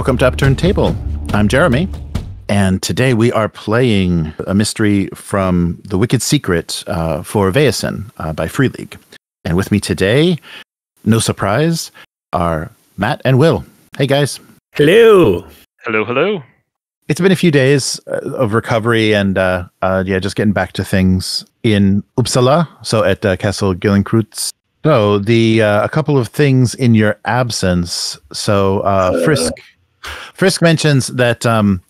Welcome to Upturned Table. I'm Jeremy, and today we are playing a mystery from The Wicked Secret uh, for Vaesen uh, by Free League. And with me today, no surprise, are Matt and Will. Hey guys. Hello. Hello, hello. It's been a few days uh, of recovery and uh, uh, yeah, just getting back to things in Uppsala, so at uh, Castle Gillinkreutz. So the uh, a couple of things in your absence. So uh, Frisk, Frisk mentions that um,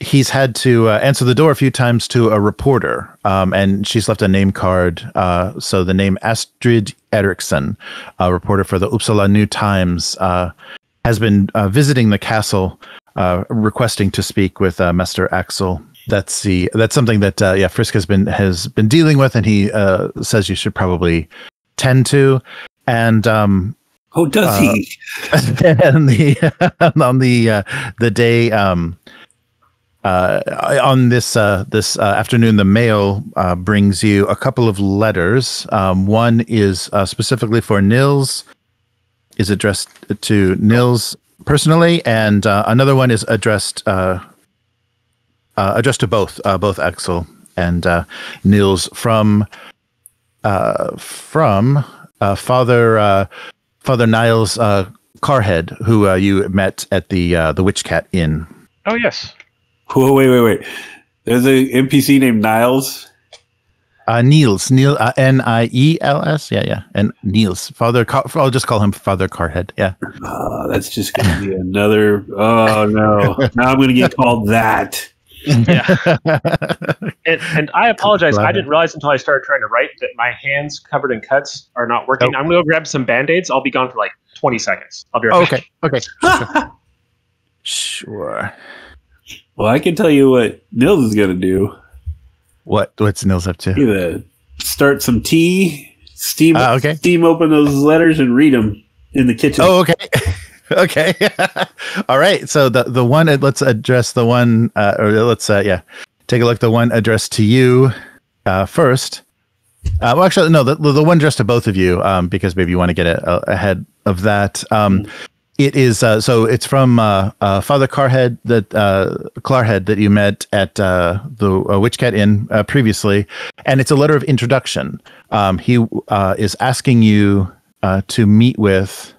he's had to uh, answer the door a few times to a reporter, um, and she's left a name card. Uh, so the name Astrid Eriksson, a reporter for the Uppsala New Times, uh, has been uh, visiting the castle, uh, requesting to speak with uh, Master Aksel. That's the that's something that yeah Frisk has been has been dealing with, and he says you should probably tend to. And um, Oh, does Uh, he? and the on the uh, the day um uh on this uh this uh, afternoon the mail uh brings you a couple of letters um one is specifically for Nils is addressed to Nils personally and another one is addressed addressed to both both Aksel and Nils from from father Father Niles uh, Carhead, who uh, you met at the uh, the Witch Cat Inn. Oh, yes. Whoa, wait, wait, wait. There's an NPC named Niles. Uh, Niels, Neil, uh, N I E L S, yeah, yeah, and Niels, Father. Car- I'll just call him Father Carhead. Yeah, Oh, that's just going to be another. Oh, no. Now I'm going to get called that. Yeah. And, and I apologize. I didn't realize until I started trying to write that my hands covered in cuts are not working. I'm going to go grab some band aids. I'll be gone for like 20 seconds. I'll be right Oh, back. okay, okay, sure. well, I can tell you what Nils is going to do. What what's Nils up to? He's going to start some tea, steam, Ah, okay. steam open those letters, and read them in the kitchen. Oh, okay. okay. All right. So the the one let's address the one uh, or let's uh, yeah take a look the one addressed to you uh, first. Uh, well, actually, no, the the one addressed to both of you um, because maybe you want to get a, a, ahead of that. Um, it is uh, so it's from uh, uh, Father Carhead that uh, Clarhead that you met at uh, the uh, Witch Cat Inn uh, previously, and it's a letter of introduction. Um, he uh, is asking you uh, to meet with uh, uh,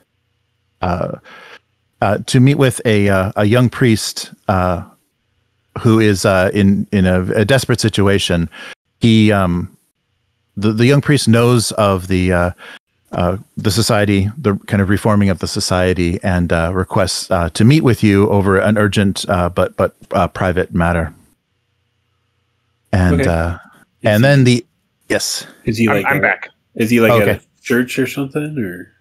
to meet with a uh, a young priest uh, who is uh, in in a, a desperate situation. He um, the the young priest knows of the uh, uh, the society, the kind of reforming of the society, and uh, requests uh, to meet with you over an urgent uh, but but uh, private matter. And Okay. uh, and he- then the yes. is he I'm, like I'm a- back. Is he like at a church or something? Or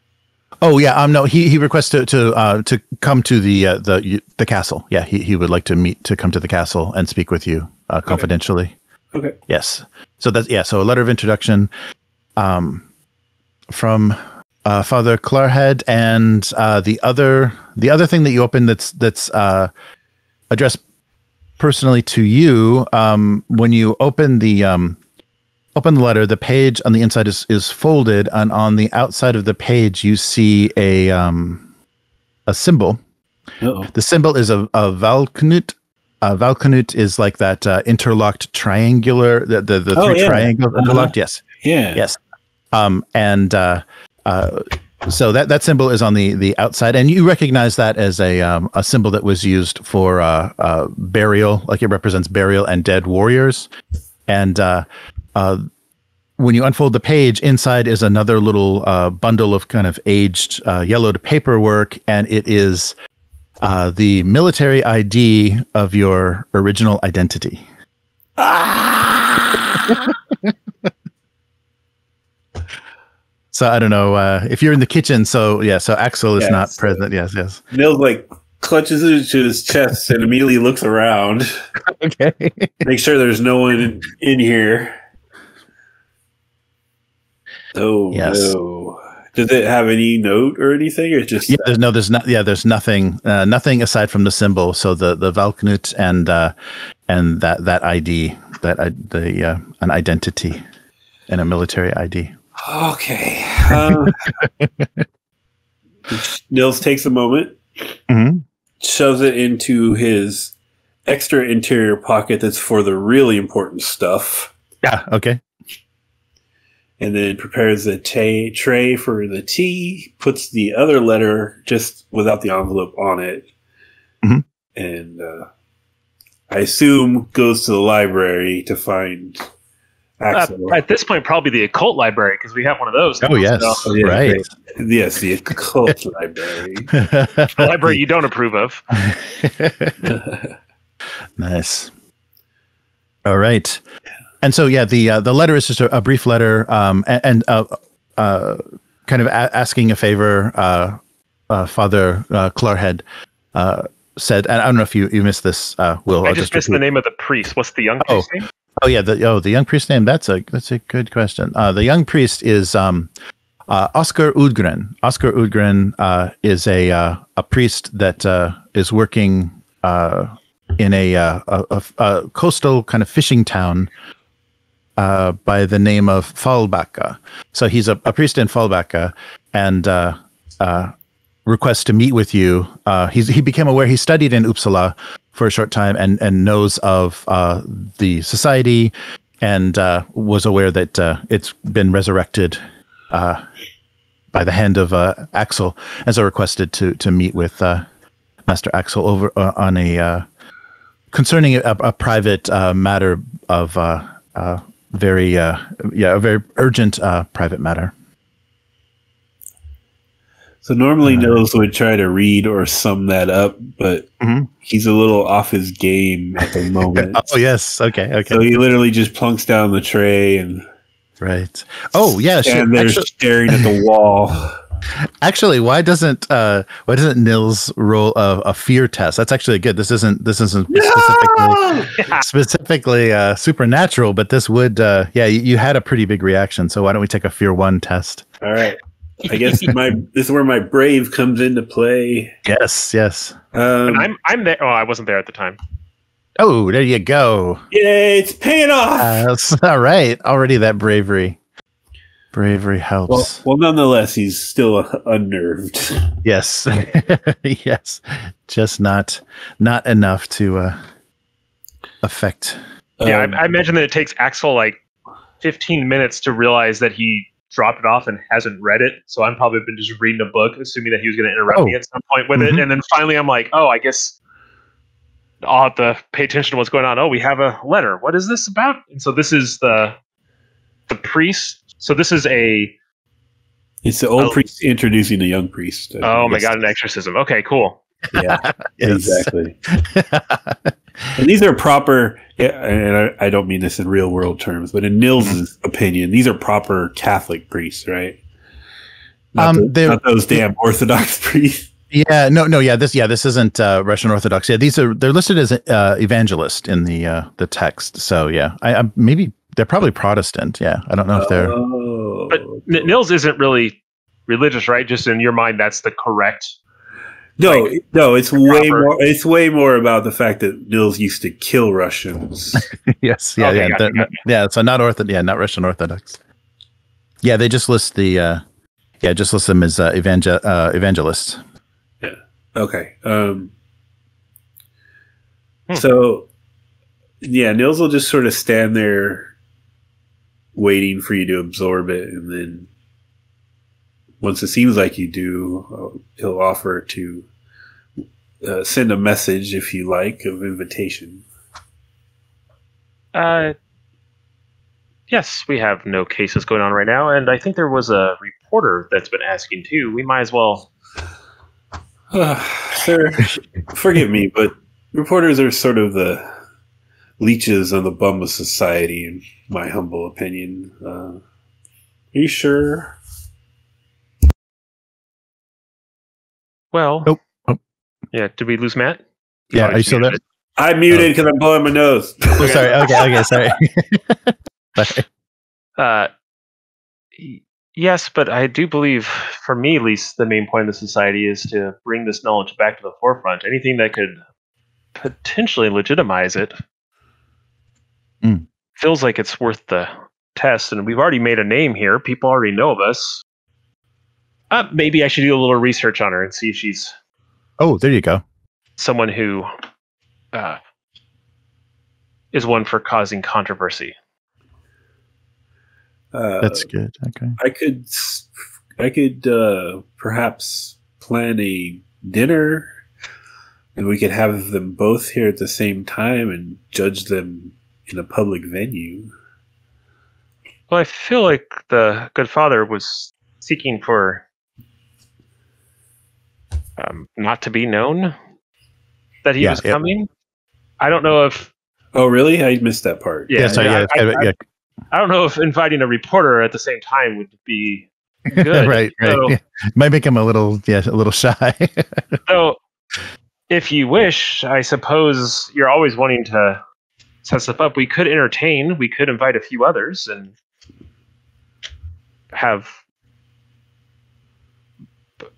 Oh yeah, um, no, he he requests to to uh, to come to the uh, the the castle. Yeah, he he would like to meet to come to the castle and speak with you uh, confidentially. okay, Yes. So that's yeah. So a letter of introduction, um, from uh, Father Clarhead, and uh, the other the other thing that you opened that's that's uh, addressed personally to you. Um, when you open the um, open the letter, the page on the inside is is folded, and on the outside of the page you see a um, a symbol. Uh-oh. The symbol is a, a Valknut. Uh, Valknut is like that uh, interlocked triangular, the the, the Oh, three yeah. triangles Uh-huh. interlocked. Yes, yeah, yes. Um, and uh, uh, so that that symbol is on the the outside, and you recognize that as a um, a symbol that was used for uh, uh, burial, like it represents burial and dead warriors. And uh, uh, when you unfold the page, inside is another little uh, bundle of kind of aged, uh, yellowed paperwork, and it is uh, the military ID of your original identity. So I don't know uh, if you're in the kitchen. So yeah, so Aksel is Yes. not present. Yes, yes. Nils like clutches it to his chest and immediately looks around, Okay. make sure there's no one in here. Oh Yes. no! Does it have any note or anything, or just yeah, there's no, there's not. Yeah, there's nothing, uh, nothing aside from the symbol. So the the Valknut and uh, and that that ID, that I the uh, an identity, and a military ID. okay? Uh, Nils takes a moment, Mhm. shoves it into his extra interior pocket that's for the really important stuff, Yeah. Okay. And then prepares the ta- tray for the tea, puts the other letter just without the envelope on it, Mhm. and uh, I assume goes to the library to find Uh, at this point, probably the occult library because we have one of those. Oh yes. So, Oh, yeah, right. great. yes, the occult library. the library you don't approve of. nice. All right. And so, yeah, the uh, the letter is just a, a brief letter, um, and, and uh, uh, kind of a- asking a favor. Uh, uh, Father uh, Clarhead uh, said, and I don't know if you, you missed this, uh, Will. I I'll just missed the name of the priest. What's the young Oh. priest name? Oh yeah, the oh the young priest name. That's a that's a good question. Uh, the young priest is um, uh, Oscar Udgren. Oscar Udgren uh, is a uh, a priest that uh, is working uh, in a, uh, a, a, a coastal kind of fishing town uh, by the name of Fjällbacka. So he's a, a priest in Fjällbacka, and uh, uh, requests to meet with you. Uh, he became aware he studied in Uppsala for a short time and and knows of uh, the society and uh, was aware that it's been resurrected by the hand of Aksel, and so requested to to meet with Master Aksel over on a concerning a, a private matter of uh, very uh, yeah a very urgent uh, private matter. So normally Nils would try to read or sum that up, but Mhm. he's a little off his game at the moment. Oh yes, okay, okay, So he literally just plunks down the tray and right. Oh yeah, and they're Actually, staring at the wall. actually, why doesn't uh, why doesn't Nils roll a, a fear test? That's actually good. This isn't this isn't specifically specifically uh, supernatural, but this would uh, yeah. You, you had a pretty big reaction, so why don't we take a fear one test? All right. I guess my this is where my brave comes into play. Yes, yes. Um, And I'm I'm there. Oh, I wasn't there at the time. Oh, there you go. yay, it's paying off. Uh, all right. Already that bravery. Bravery helps. well, nonetheless, he's still uh, unnerved. yes, yes. Just not not enough to uh, affect. Yeah, Um, I, I imagine that it takes Aksel like 15 minutes to realize that he dropped it off and hasn't read it. So I'm probably been just reading a book, assuming that he was going to interrupt Oh. me at some point with Mhm. it. And then finally, I'm like, oh, I guess I'll have to pay attention to what's going on. Oh, we have a letter. What is this about? And so this is the the priest. So this is a it's the old Oh. priest introducing the young priest. I oh my god, an exorcism. Okay, cool. Yeah, exactly. And these are proper, and I, I don't mean this in real world terms, but in Nils's opinion, these are proper Catholic priests, right? Not, Um, the- they're- not those damn Orthodox priests. Yeah, no, no, yeah, this, yeah, this isn't uh, Russian Orthodox. Yeah, these are they're listed as uh, evangelist in the uh, the text. So yeah, I, I maybe they're probably Protestant. Yeah, I don't know if they're. Oh, But N- Nils isn't really religious, right? Just in your mind, that's the correct. no, no, it's way proper- more. It's way more about the fact that Nils used to kill Russians. yes, yeah, Okay, yeah, gotcha, gotcha. yeah. So not Ortho, yeah, not Russian Orthodox. Yeah, they just list the, uh, yeah, just list them as uh, evangel uh, evangelists. Yeah. Okay. Um, Hmm. So, yeah, Nils will just sort of stand there waiting for you to absorb it. And then once it seems like you do, uh, he'll offer to uh, send a message, if you like, of invitation. Uh, yes, we have no cases going on right now, and I think there was a reporter that's been asking too. We might as well. Sir, forgive me, but reporters are sort of the leeches on the bum of society, in my humble opinion. Uh, are you sure? Well, Nope. Oh. yeah. Did we lose Matt? Yeah, Oh, are you still there? I'm muted because I'm blowing my nose. Oh, sorry. Okay, okay, sorry. Sorry. Uh, yes, but I do believe, for me at least, the main point of the society is to bring this knowledge back to the forefront. Anything that could potentially legitimize it Mm. feels like it's worth the test, and we've already made a name here. People already know of us. Uh, maybe I should do a little research on her and see if she's Oh, there you go. someone who uh, is one for causing controversy. Uh, That's good. Okay. I could, s- I could uh, perhaps plan a dinner, and we could have them both here at the same time and judge them in a public venue. Well, I feel like the good father was seeking for um, not to be known that he Yeah, was yeah. coming. I don't know if Oh, really? I missed that part. yeah, Yeah. sorry. yeah, Yeah. I, it's- I- yeah. I don't know if inviting a reporter at the same time would be good. right. Right. So- yeah. Might make him a little, yeah, a little shy. So, if you wish, I suppose you're always wanting to set stuff up. We could entertain. We could invite a few others and have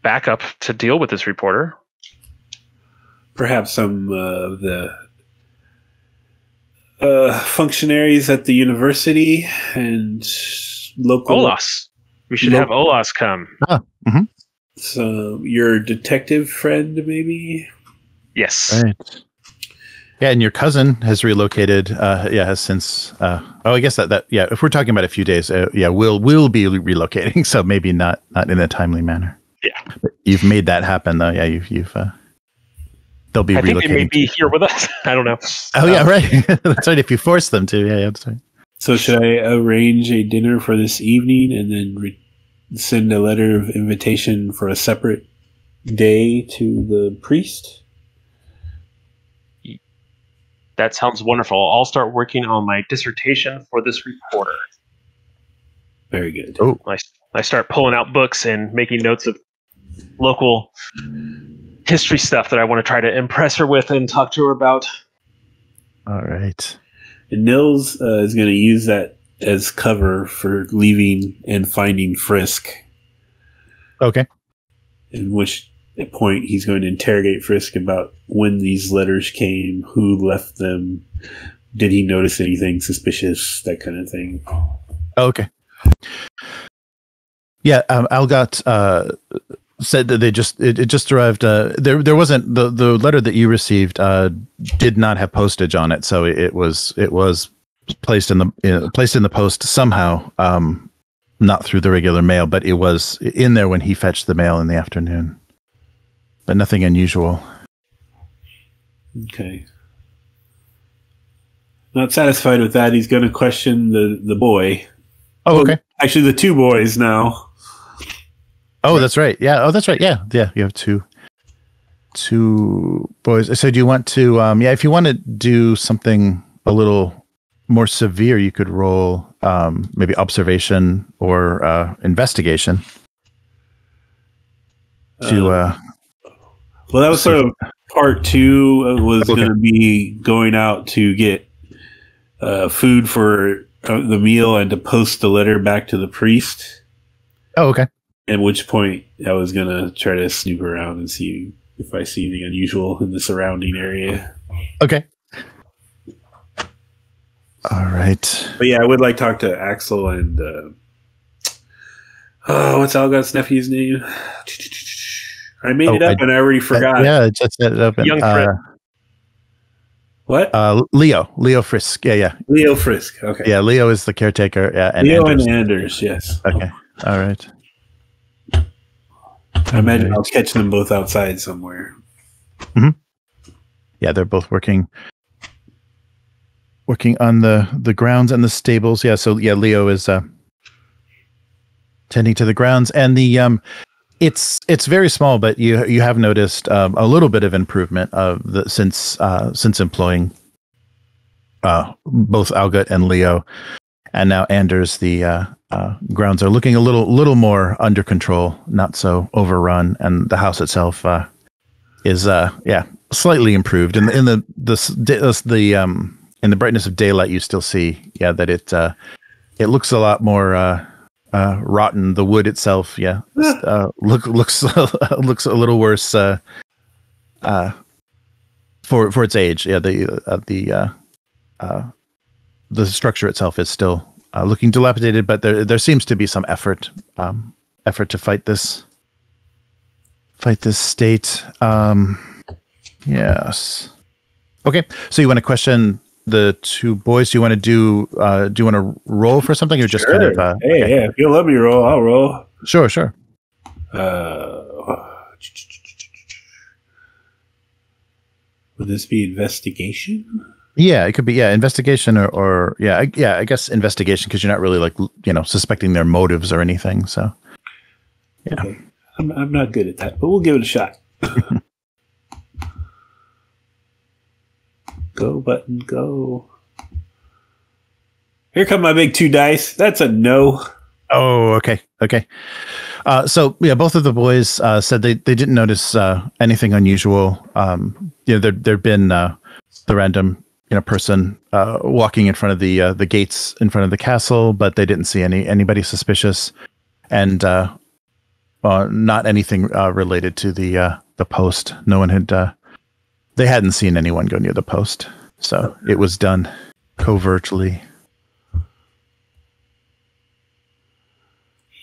backup to deal with this reporter. Perhaps some uh, of the uh, functionaries at the university and local. Olas. We should Lo- have Olas come. So your detective friend, maybe. Yes. right. Yeah, and your cousin has relocated. Uh, yeah, has since. Uh, oh, I guess that that yeah. If we're talking about a few days, uh, yeah, we'll will be relocating. So maybe not not in a timely manner. Yeah. But you've made that happen though. Yeah, you've you've. Uh, they'll be I think they may be here with us. I don't know. oh yeah, Um, right. that's right. If you force them to, yeah, yeah, that's right. So should I arrange a dinner for this evening and then re- send a letter of invitation for a separate day to the priest? That sounds wonderful. I'll start working on my dissertation for this reporter. Very good. Oh. I, I start pulling out books and making notes of local history stuff that I want to try to impress her with and talk to her about. All right. And Nils uh, is going to use that as cover for leaving and finding Frisk. Okay. In which point he's going to interrogate Frisk about when these letters came, who left them, did he notice anything suspicious, that kind of thing. Oh, okay. Yeah, um, Algot uh, said that they just it, it just arrived. Uh, there there wasn't the the letter that you received uh, did not have postage on it, so it was it was placed in the placed in the post somehow, um, not through the regular mail, but it was in there when he fetched the mail in the afternoon. But nothing unusual. Okay. Not satisfied with that, he's going to question the, the boy. Oh, okay. Actually, the two boys now. Oh, that's right. Yeah. Oh, that's right. Yeah. Yeah. You have two, two boys. So do you want to? Um, yeah. If you want to do something a little more severe, you could roll um, maybe observation or uh, investigation to. Uh, Well, that was sort of part two was Okay. going to be going out to get uh, food for uh, the meal and to post the letter back to the priest. oh, okay. At which point, I was going to try to snoop around and see if I see anything unusual in the surrounding area. Okay. All right. But yeah, I would like to talk to Aksel and uh, oh, what's Algot's nephew's name? I made Oh, it up I- and I already forgot. yeah, I just set it up. Young uh. What? uh, Leo. Leo Frisk. Yeah. Yeah. Leo Frisk. Okay. Yeah. Leo is the caretaker. Yeah. And Leo Anders. and Anders. Yes. Okay. All right. I imagine I'll catch them both outside somewhere. Hmm. yeah they're both working working on the the grounds and the stables yeah so yeah leo is uh tending to the grounds and the um it's it's very small but you you have noticed um, a little bit of improvement of the since uh since employing uh both algot and leo and now anders the uh uh, grounds are looking a little little more under control, not so overrun, and the house itself uh, is uh yeah slightly improved. In the in the the uh, the um in the brightness of daylight, you still see yeah that it uh it looks a lot more uh uh rotten. The wood itself, yeah, uh, look looks looks a little worse uh uh for for its age. Yeah, the uh, the uh, uh the structure itself is still uh, looking dilapidated, but there there seems to be some effort um, effort to fight this fight this state. Um, Yes. Okay. So you want to question the two boys? Do you want to do? Uh, do you want to roll for something, or just kind of? Uh, hey, okay. yeah, if you let me roll, I'll roll. Sure, sure. Uh, would this be investigation? Yeah, it could be yeah, investigation or, or yeah, I, yeah. I guess investigation because you're not really like you know suspecting their motives or anything. So Yeah. Okay. I'm, I'm not good at that, but we'll give it a shot. go button, go. Here come my big two dice. That's a no. Oh, okay, okay. Uh, so yeah, both of the boys uh, said they, they didn't notice uh, anything unusual. Um, you know, there there'd been uh, the random you know person uh, walking in front of the uh, the gates in front of the castle, but they didn't see any anybody suspicious, and not anything uh, related to the uh, the post. No one had they hadn't seen anyone go near the post, so it was done covertly.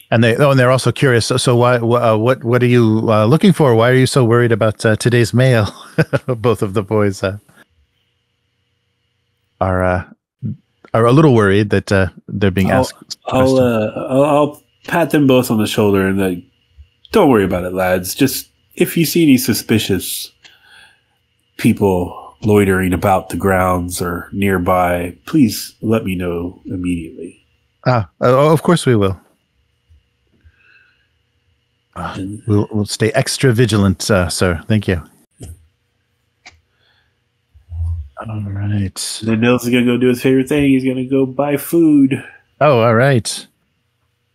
And they oh, and they're also curious. So, so why? wh- Uh, what what are you uh, looking for? Why are you so worried about uh, today's mail? Both of the boys uh, are uh, are a little worried that uh, they're being I'll- asked. I'll, uh, I'll I'll pat them both on the shoulder and like, don't worry about it, lads. Just if you see any suspicious people loitering about the grounds or nearby, please let me know immediately. ah, oh, of course we will. Ah, And We'll we'll stay extra vigilant, uh, sir. Thank you. All right. then Nils is gonna go do his favorite thing. He's gonna go buy food. Oh, all right.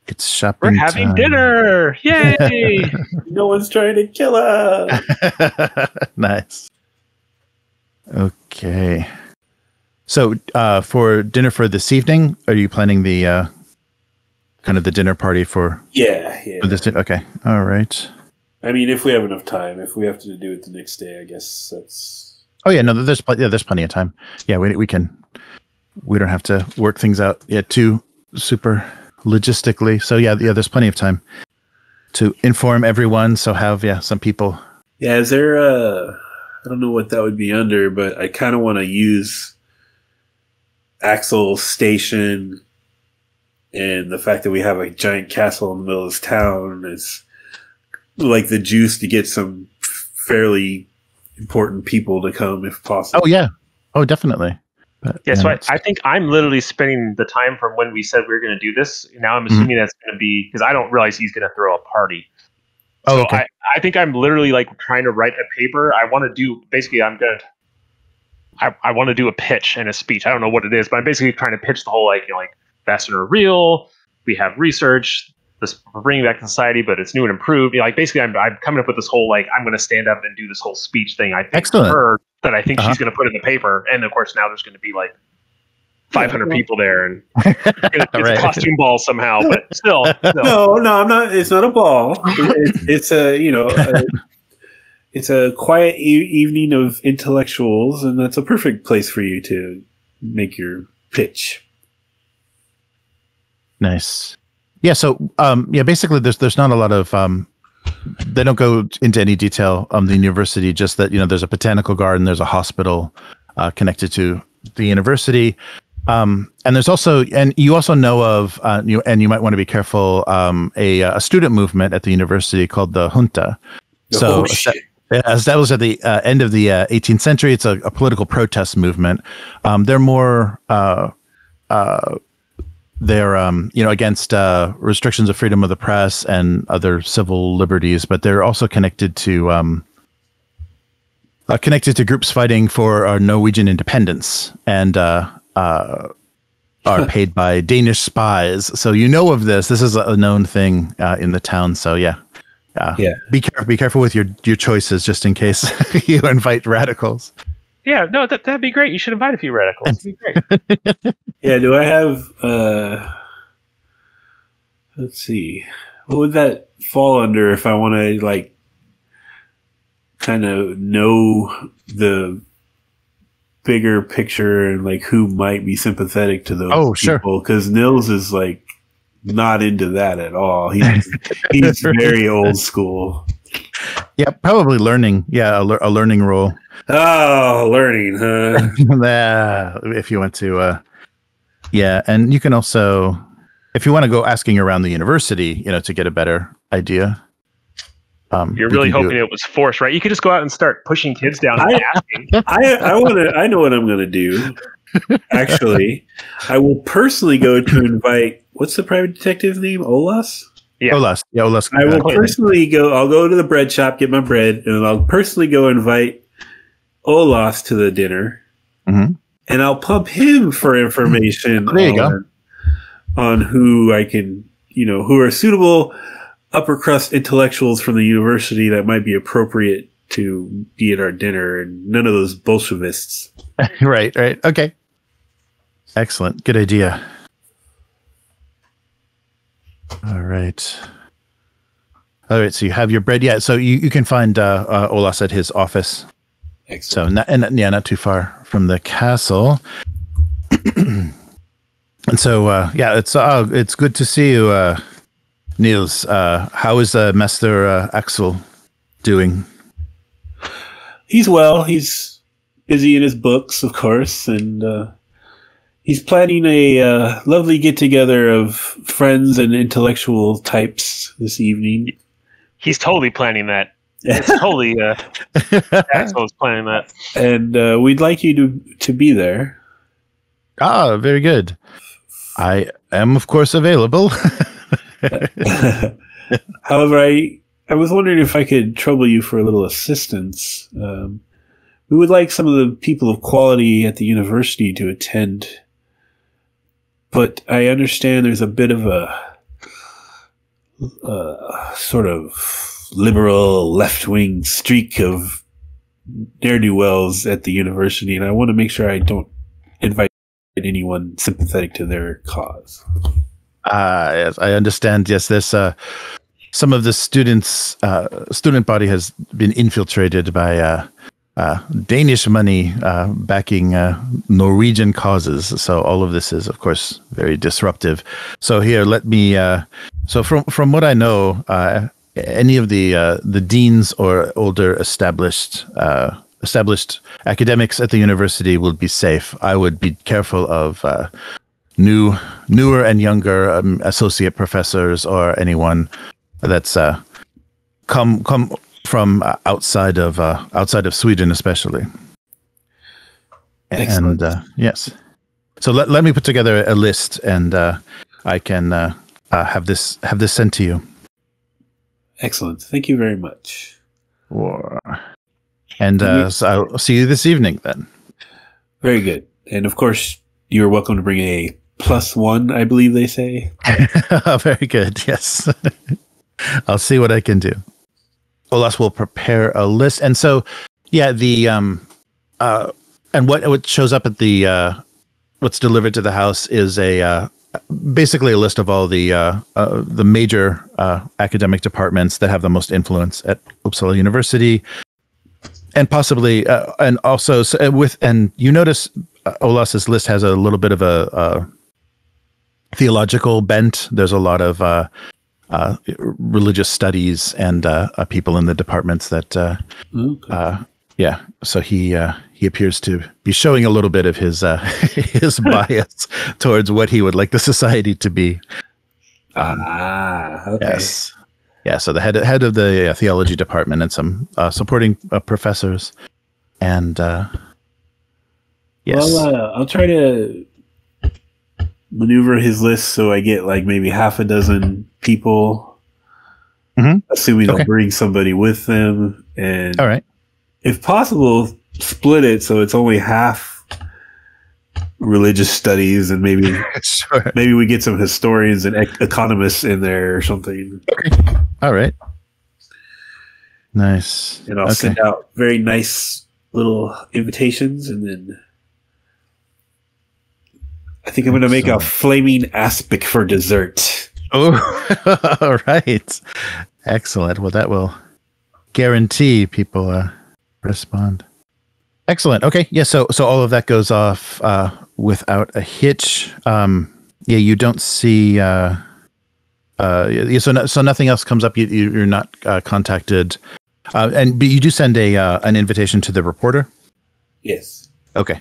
It's shopping. We're having time. dinner! Yay! No one's trying to kill us. nice. Okay. So, uh, for dinner for this evening, are you planning the uh, kind of the dinner party for, yeah, yeah. for this? Okay. All right. I mean, if we have enough time, if we have to do it the next day, I guess that's Oh yeah, no, there's pl- yeah, there's plenty of time. Yeah, we we can. We don't have to work things out yet too super logistically. So yeah, yeah, there's plenty of time to inform everyone. So have yeah some people. Yeah, is there a? I don't know what that would be under, but I kind of want to use Aksel Station and the fact that we have a giant castle in the middle of this town is like the juice to get some fairly important people to come if possible. Oh yeah. Oh definitely. But, Yeah, so I, I think I'm literally spending the time from when we said we were going to do this. Now Mm-hmm. I'm assuming that's going to be because I don't realize he's going to throw a party. Oh so okay. I, I think I'm literally like trying to write a paper. I want to do basically. I'm going to. I, I want to do a pitch and a speech. I don't know what it is, but I'm basically trying to pitch the whole like you know like are real. We have research. This we're bringing back to society, but it's new and improved. You know, like basically, I'm, I'm coming up with this whole like I'm going to stand up and do this whole speech thing. I think Excellent. her that I think Uh-huh. she's going to put in the paper, and of course now there's going to be like 500 well- people there, and it's Right. a costume ball somehow. But still, no. No, no, I'm not. It's not a ball. It's, it's a you know, a, it's a quiet e- evening of intellectuals, and that's a perfect place for you to make your pitch. Nice. Yeah. So, um, yeah, basically, there's there's not a lot of um, they don't go into any detail on the university. Just that you know, there's a botanical garden, there's a hospital uh, connected to the university, um, and there's also and you also know of uh, you and you might want to be careful um, a a student movement at the university called the Junta. So oh, established at the uh, end of the uh, 18th century. It's a, a political protest movement. Um, they're more uh, uh, they're um, you know against uh, restrictions of freedom of the press and other civil liberties, but they're also connected to um, uh, connected to groups fighting for uh, Norwegian independence and uh, are paid by Danish spies. So you know of this. This is a known thing uh, in the town. So yeah. Uh, Yeah. Be careful. Be careful with your your choices, just in case you invite radicals. yeah, no, that that'd be great. You should invite a few radicals. It'd be great. Yeah, do I have uh let's see. What would that fall under if I want to like kind of know the bigger picture and like who might be sympathetic to those Oh, sure. people cuz Nils is like not into that at all. He's he's very old school. Yeah, probably learning. Yeah, a, lear- a learning role. Oh, learning, huh? Yeah, if you want to, uh, yeah, and you can also, if you want to go asking around the university, you know, to get a better idea. Um, You're really can hoping it. it was forced, right? You could just go out and start pushing kids down I- I I want to. I know what I'm going to do. Actually, I will personally go to invite. What's the private detective name? Olas. Yeah. Olas, yeah, Olas. I will Okay. personally go. I'll go to the bread shop, get my bread, and I'll personally go invite Olas to the dinner, Mhm. and I'll pump him for information. There you go. on, On who I can, you know, who are suitable upper crust intellectuals from the university that might be appropriate to be at our dinner, and none of those Bolshevists. right, right. Okay. Excellent. Good idea. All right. All right. So you have your bread. Yeah. So you, you can find uh, uh, Olas at his office. Excellent. So not, and yeah, not too far from the castle. and so uh, yeah, it's uh, it's good to see you, uh, Nils. Uh, how is uh, Master uh, Aksel doing? He's well. He's busy in his books, of course, and uh, he's planning a uh, lovely get together of friends and intellectual types this evening. He's totally planning that. It's totally uh, Aksel's planning that. and uh, we'd like you to to be there. ah, very good. I am, of course, available. However, I I was wondering if I could trouble you for a little assistance. Um, we would like some of the people of quality at the university to attend, but I understand there's a bit of a uh, sort of liberal left wing streak of ne'er do wells at the university, and I want to make sure I don't invite anyone sympathetic to their cause. Yes, I understand. Yes, there's uh, some of the students, uh, student body has been infiltrated by uh, uh, Danish money uh, backing uh, Norwegian causes. So all of this is, of course, very disruptive. So here, let me. Uh, so from from what I know, uh, any of the uh, the deans or older established. Uh, Established academics at the university will be safe. I would be careful of uh, new, newer and younger um, associate professors or anyone that's uh, come come from uh, outside of uh, outside of Sweden, especially. Excellent. And uh, yes, so let let me put together a list, and uh, I can uh, uh, have this have this sent to you. Excellent. Thank you very much. And uh, so I'll see you this evening then. Very good. And of course, you're welcome to bring a plus one, I believe they say. Very good. Yes. I'll see what I can do. Olas will prepare a list. And so, yeah, the, um, uh, and what, what shows up at the, uh, what's delivered to the house is a, uh, basically a list of all the, uh, uh, the major, uh, academic departments that have the most influence at Uppsala University. And possibly, uh, and also so, uh, with, and you notice uh, Olas's list has a little bit of a, uh, theological bent. There's a lot of uh, uh, religious studies and uh, uh, people in the departments that, uh, Okay. uh, yeah. So he uh, he appears to be showing a little bit of his uh, his bias towards what he would like the society to be. ah, okay. Yes. Yeah. So the head head of the uh, theology department and some uh, supporting uh, professors, and uh, yes. Well, uh, I'll try to maneuver his list so I get like maybe half a dozen people, Mhm. assuming Okay. they'll bring somebody with them, and All right. if possible, split it so it's only half religious studies, and maybe sure. maybe we get some historians and ec- economists in there or something. All right. Nice. and I'll Okay. send out very nice little invitations, and then I think I'm going to make a flaming aspic for dessert. Oh, all right. Excellent. Well, that will guarantee people uh, respond. Excellent. Okay. Yeah. So, so all of that goes off uh, without a hitch. Um, yeah. You don't see. Uh, uh, yeah, so, no, so nothing else comes up. You, you, you're not uh, contacted Uh, and but you do send a uh, an invitation to the reporter. Yes. Okay.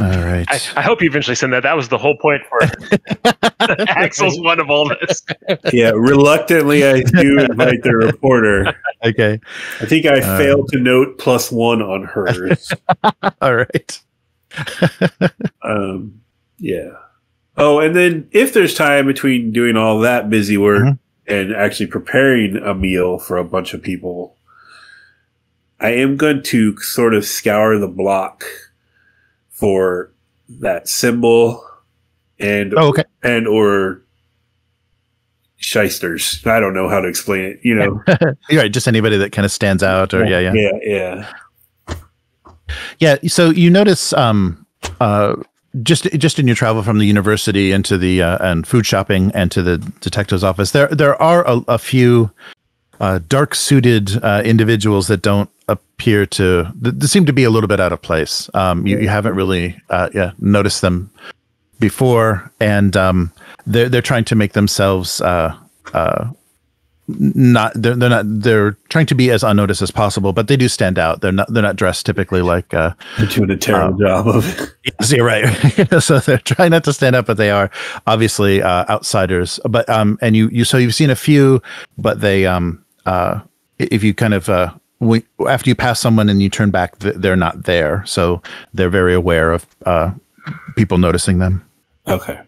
All right. I, I hope you eventually send that. That was the whole point for Aksel's one of all this. Yeah, reluctantly, I do invite the reporter. okay. I think I Uh, failed to note plus one on hers. All right. um, yeah. Oh, and then if there's time between doing all that busy work Mhm. and actually preparing a meal for a bunch of people, I am going to sort of scour the block for that symbol and Oh, okay. and or shysters. I don't know how to explain it. You know, You're right. Just anybody that kind of stands out, or yeah, yeah, yeah, yeah. yeah. So you notice, um, uh, just just in your travel from the university into the uh, and food shopping and to the detective's office, there there are a, a few uh, dark suited uh, individuals that don't appear to. They seem to be a little bit out of place. Um, you, you haven't really, uh, yeah, noticed them before, and um, they're they're trying to make themselves uh, uh, not they're, they're not they're trying to be as unnoticed as possible, but they do stand out. They're not they're not dressed typically like uh, They're doing a terrible job of it. Yes, you're right. so they're trying not to stand out, but they are obviously uh, outsiders. But um, and you you so you've seen a few, but they um uh if you kind of uh we, after you pass someone and you turn back, they're not there. So they're very aware of uh people noticing them. Okay.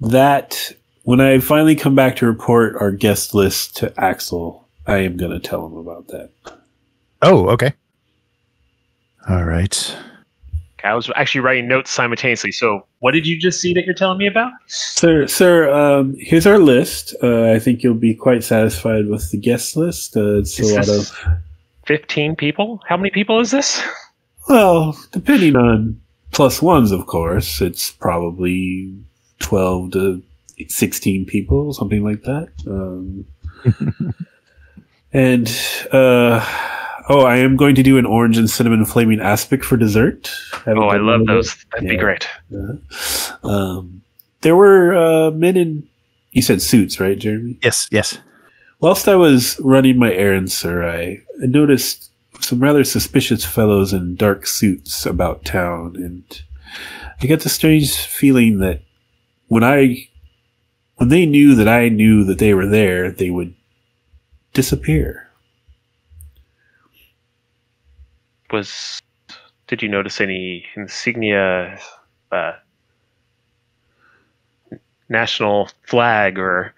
That when I finally come back to report our guest list to Aksel, I am going to tell him about that. Oh, okay. All right. I was actually writing notes simultaneously. So, what did you just see that you're telling me about? Sir, sir, um, here's our list. Uh, I think you'll be quite satisfied with the guest list. Uh, it's Is a lot of 15 people? How many people is this? well, depending on plus ones, of course, it's probably twelve to sixteen people, something like that. Um, and uh, oh, I am going to do an orange and cinnamon flaming aspic for dessert. Haven't Oh, I love that those. That'd be Yeah. great. yet. Um, there were uh, men in. You said suits, right, Jeremy? Yes, yes. Whilst I was running my errands, sir, I I noticed some rather suspicious fellows in dark suits about town, and I got the strange feeling that when I when they knew that I knew that they were there, they would disappear. Was did you notice any insignia, uh, national flag, or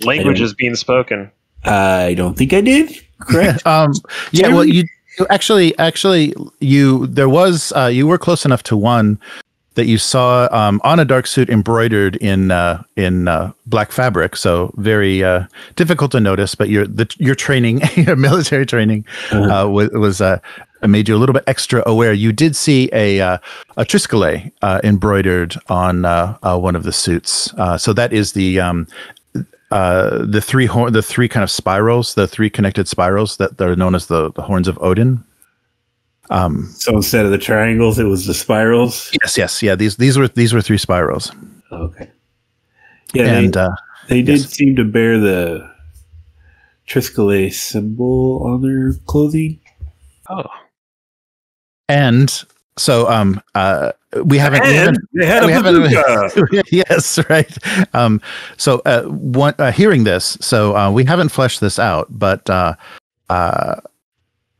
languages being spoken? I don't think I did. Correct. um, yeah. Well, you, you actually, actually, you there was uh, you were close enough to one that you saw um, on a dark suit embroidered in uh, in uh, black fabric. So very uh, difficult to notice. But your the, your training, your military training, uh, was, was uh, made you a little bit extra aware. You did see a uh, a triskelet uh, embroidered on one of the suits. Uh, so that is the um, uh, the three horn, the three kind of spirals, the three connected spirals that are known as the, the horns of Odin. Um, so instead of the triangles, it was the spirals. yes, yes, yeah. These these were these were three spirals, Okay. Yeah, and they, uh, they did yes. seem to bear the Triskelet symbol on their clothing. Oh, and so um uh we haven't, we haven't they had we a haven't- yes, right. Um, so, uh, one, uh, hearing this, so uh, we haven't fleshed this out, but uh, uh,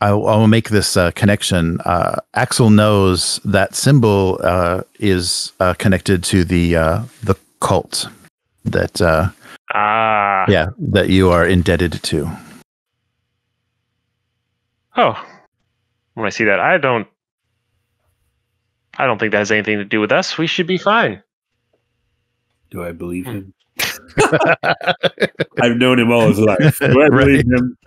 I, I will make this uh, connection. Uh, Aksel knows that symbol uh, is uh, connected to the uh, the cult that uh, ah, yeah that you are indebted to. Oh, when I see that, I don't. I don't think that has anything to do with us. We should be fine. Do I believe him? I've known him all his life. Do I believe him?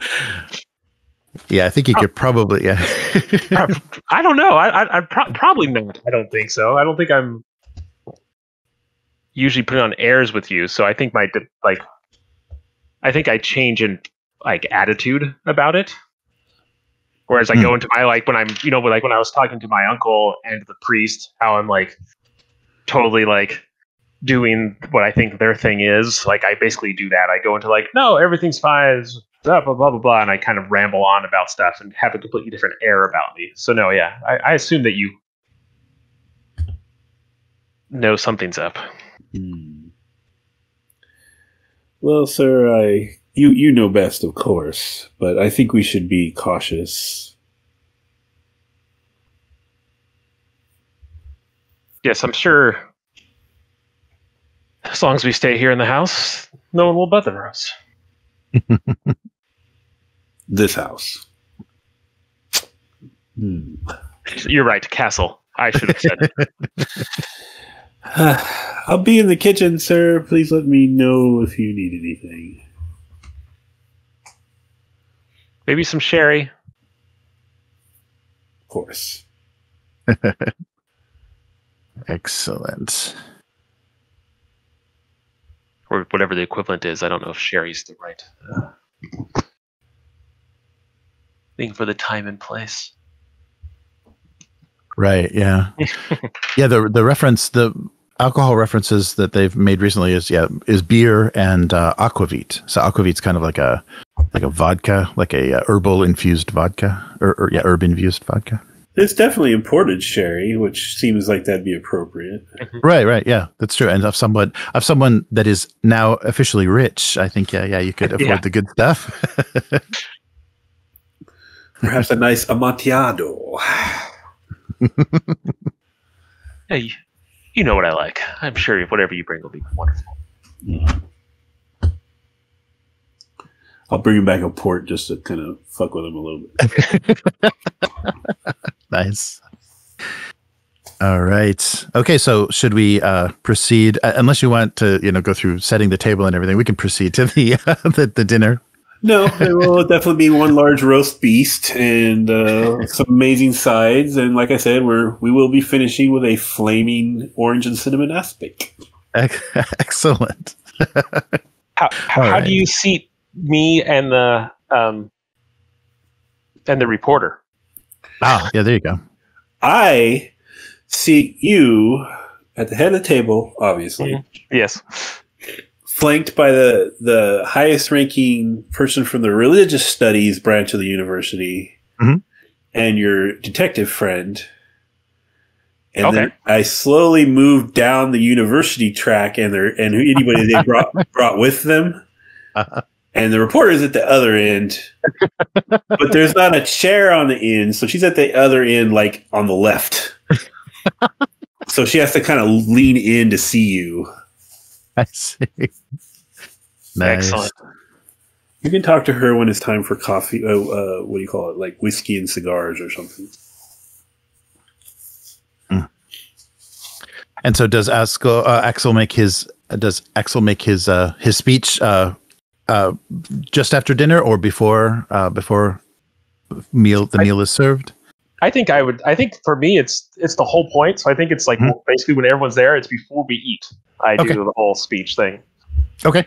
Yeah, I think you oh. could probably yeah. I don't know. I, I, I pro- probably not. I don't think so. I don't think I'm usually putting on airs with you. So I think my like, I think I change in like attitude about it. Whereas I hmm. go into my like when I'm you know like when I was talking to my uncle and the priest, how I'm like totally like doing what I think their thing is. Like I basically do that. I go into like no everything's fine. blah blah blah blah blah, and I kind of ramble on about stuff and have a completely different air about me. So no, yeah, I, I assume that you know something's up. Hmm. Well, sir, I you you know best, of course, but I think we should be cautious. Yes, I'm sure. As long as we stay here in the house, no one will bother us. This house. Hmm. You're right, castle. I should have said. it. I'll be in the kitchen, sir. Please let me know if you need anything. Maybe some sherry. Of course. Excellent. or whatever the equivalent is. I don't know if sherry's the right uh, thing for the time and place. Right. Yeah. yeah. The the reference the alcohol references that they've made recently is yeah is beer and uh, aquavit. So aquavit's kind of like a like a vodka, like a uh, herbal infused vodka, or, or yeah, herb infused vodka. It's definitely imported sherry, which seems like that'd be appropriate. Right. Right. Yeah, that's true. And of someone of someone that is now officially rich, I think yeah, yeah, you could afford Yeah. the good stuff. Perhaps a nice amontillado. Hey, you know what I like. I'm sure whatever you bring will be wonderful. I'll bring him back a port just to kind of fuck with him a little bit. Nice. All right. Okay. So should we uh, proceed? Uh, unless you want to, you know, go through setting the table and everything, we can proceed to the the, the dinner. No, there will definitely be one large roast beast and uh, some amazing sides. And like I said, we're we will be finishing with a flaming orange and cinnamon aspic. Excellent. How, how, All how right. do you seat me and the um and the reporter? Ah, yeah. There you go. I see you at the head of the table, obviously, Yes. Flanked by the the highest ranking person from the religious studies branch of the university, Mhm. and your detective friend. And Okay. then I slowly moved down the university track, and there and anybody they brought brought with them, Uh-huh. and the reporter's at the other end, but there's not a chair on the end, so she's at the other end, like on the left. so she has to kind of lean in to see you. I see. Nice. Excellent. You can talk to her when it's time for coffee. Uh, uh, what do you call it? Like whiskey and cigars or something. And so, does Aksel, uh, Aksel make his uh, does Aksel make his uh, his speech uh, uh, just after dinner or before uh, before meal the I- meal is served? I think I would. I think for me, it's it's the whole point. So I think it's like Mhm. basically when everyone's there, it's before we eat. I Okay. do the whole speech thing. Okay.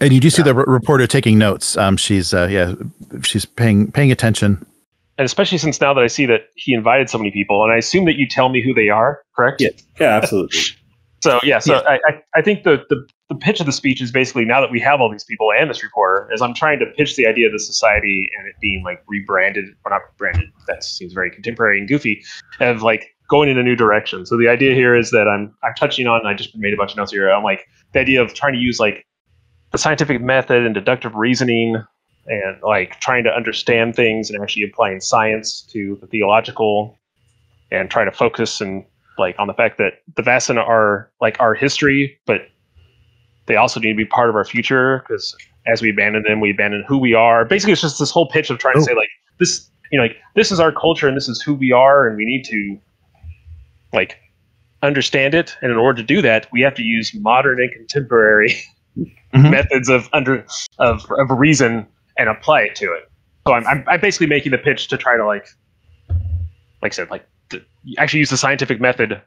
And you do see the re- reporter taking notes. Um, she's uh, yeah, she's paying paying attention. And especially since now that I see that he invited so many people, and I assume that you tell me who they are, correct? Yeah. Yeah, absolutely. So yeah, so Yeah. I, I, I think the, the the pitch of the speech is basically now that we have all these people and this reporter, is I'm trying to pitch the idea of the society and it being like rebranded or not rebranded. That seems very contemporary and goofy, of like going in a new direction. So the idea here is that I'm I'm touching on. I just made a bunch of notes here. I'm like the idea of trying to use like the scientific method and deductive reasoning and like trying to understand things and actually applying science to the theological and trying to focus and like on the fact that the Vaesen are like our history, but they also need to be part of our future because as we abandon them, we abandon who we are. Basically, it's just this whole pitch of trying Oh. to say like this, you know, like this is our culture and this is who we are, and we need to like understand it. And in order to do that, we have to use modern and contemporary Mhm. methods of under of, of reason and apply it to it. So I'm, I'm I'm basically making the pitch to try to like, like I said, like actually use the scientific method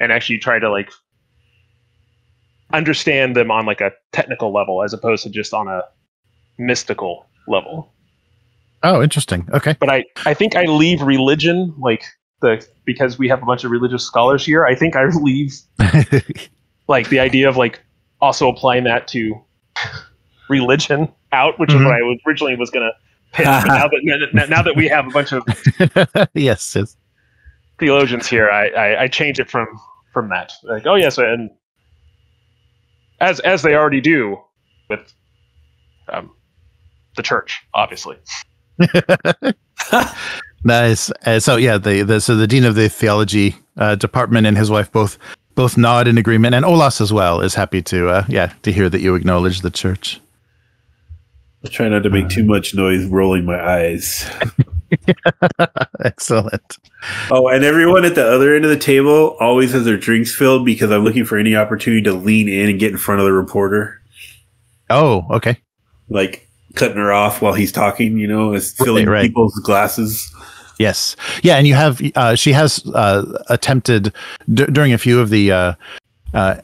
and actually try to like understand them on like a technical level as opposed to just on a mystical level. Oh, interesting. Okay. But I I think I leave religion like the because we have a bunch of religious scholars here. I think I leave like the idea of like also applying that to religion out, which Mhm. is what I originally was going to pitch. But now that now, now that we have a bunch of yes, yes. Theologians here, I, I, I change it from from that. Like, oh yes, and as as they already do with um, the church, obviously. Nice. Uh, so yeah, the, the so the dean of the theology uh, department and his wife both both nod in agreement, and Olas as well is happy to uh, yeah to hear that you acknowledge the church. I try not to make too much noise rolling my eyes. Excellent. Oh, and everyone at the other end of the table always has their drinks filled because I'm looking for any opportunity to lean in and get in front of the reporter, Oh, okay. like cutting her off while he's talking. You know, is filling right. people's glasses. Yes. Yeah, and you have uh, she has uh, attempted d- during a few of the uh, uh,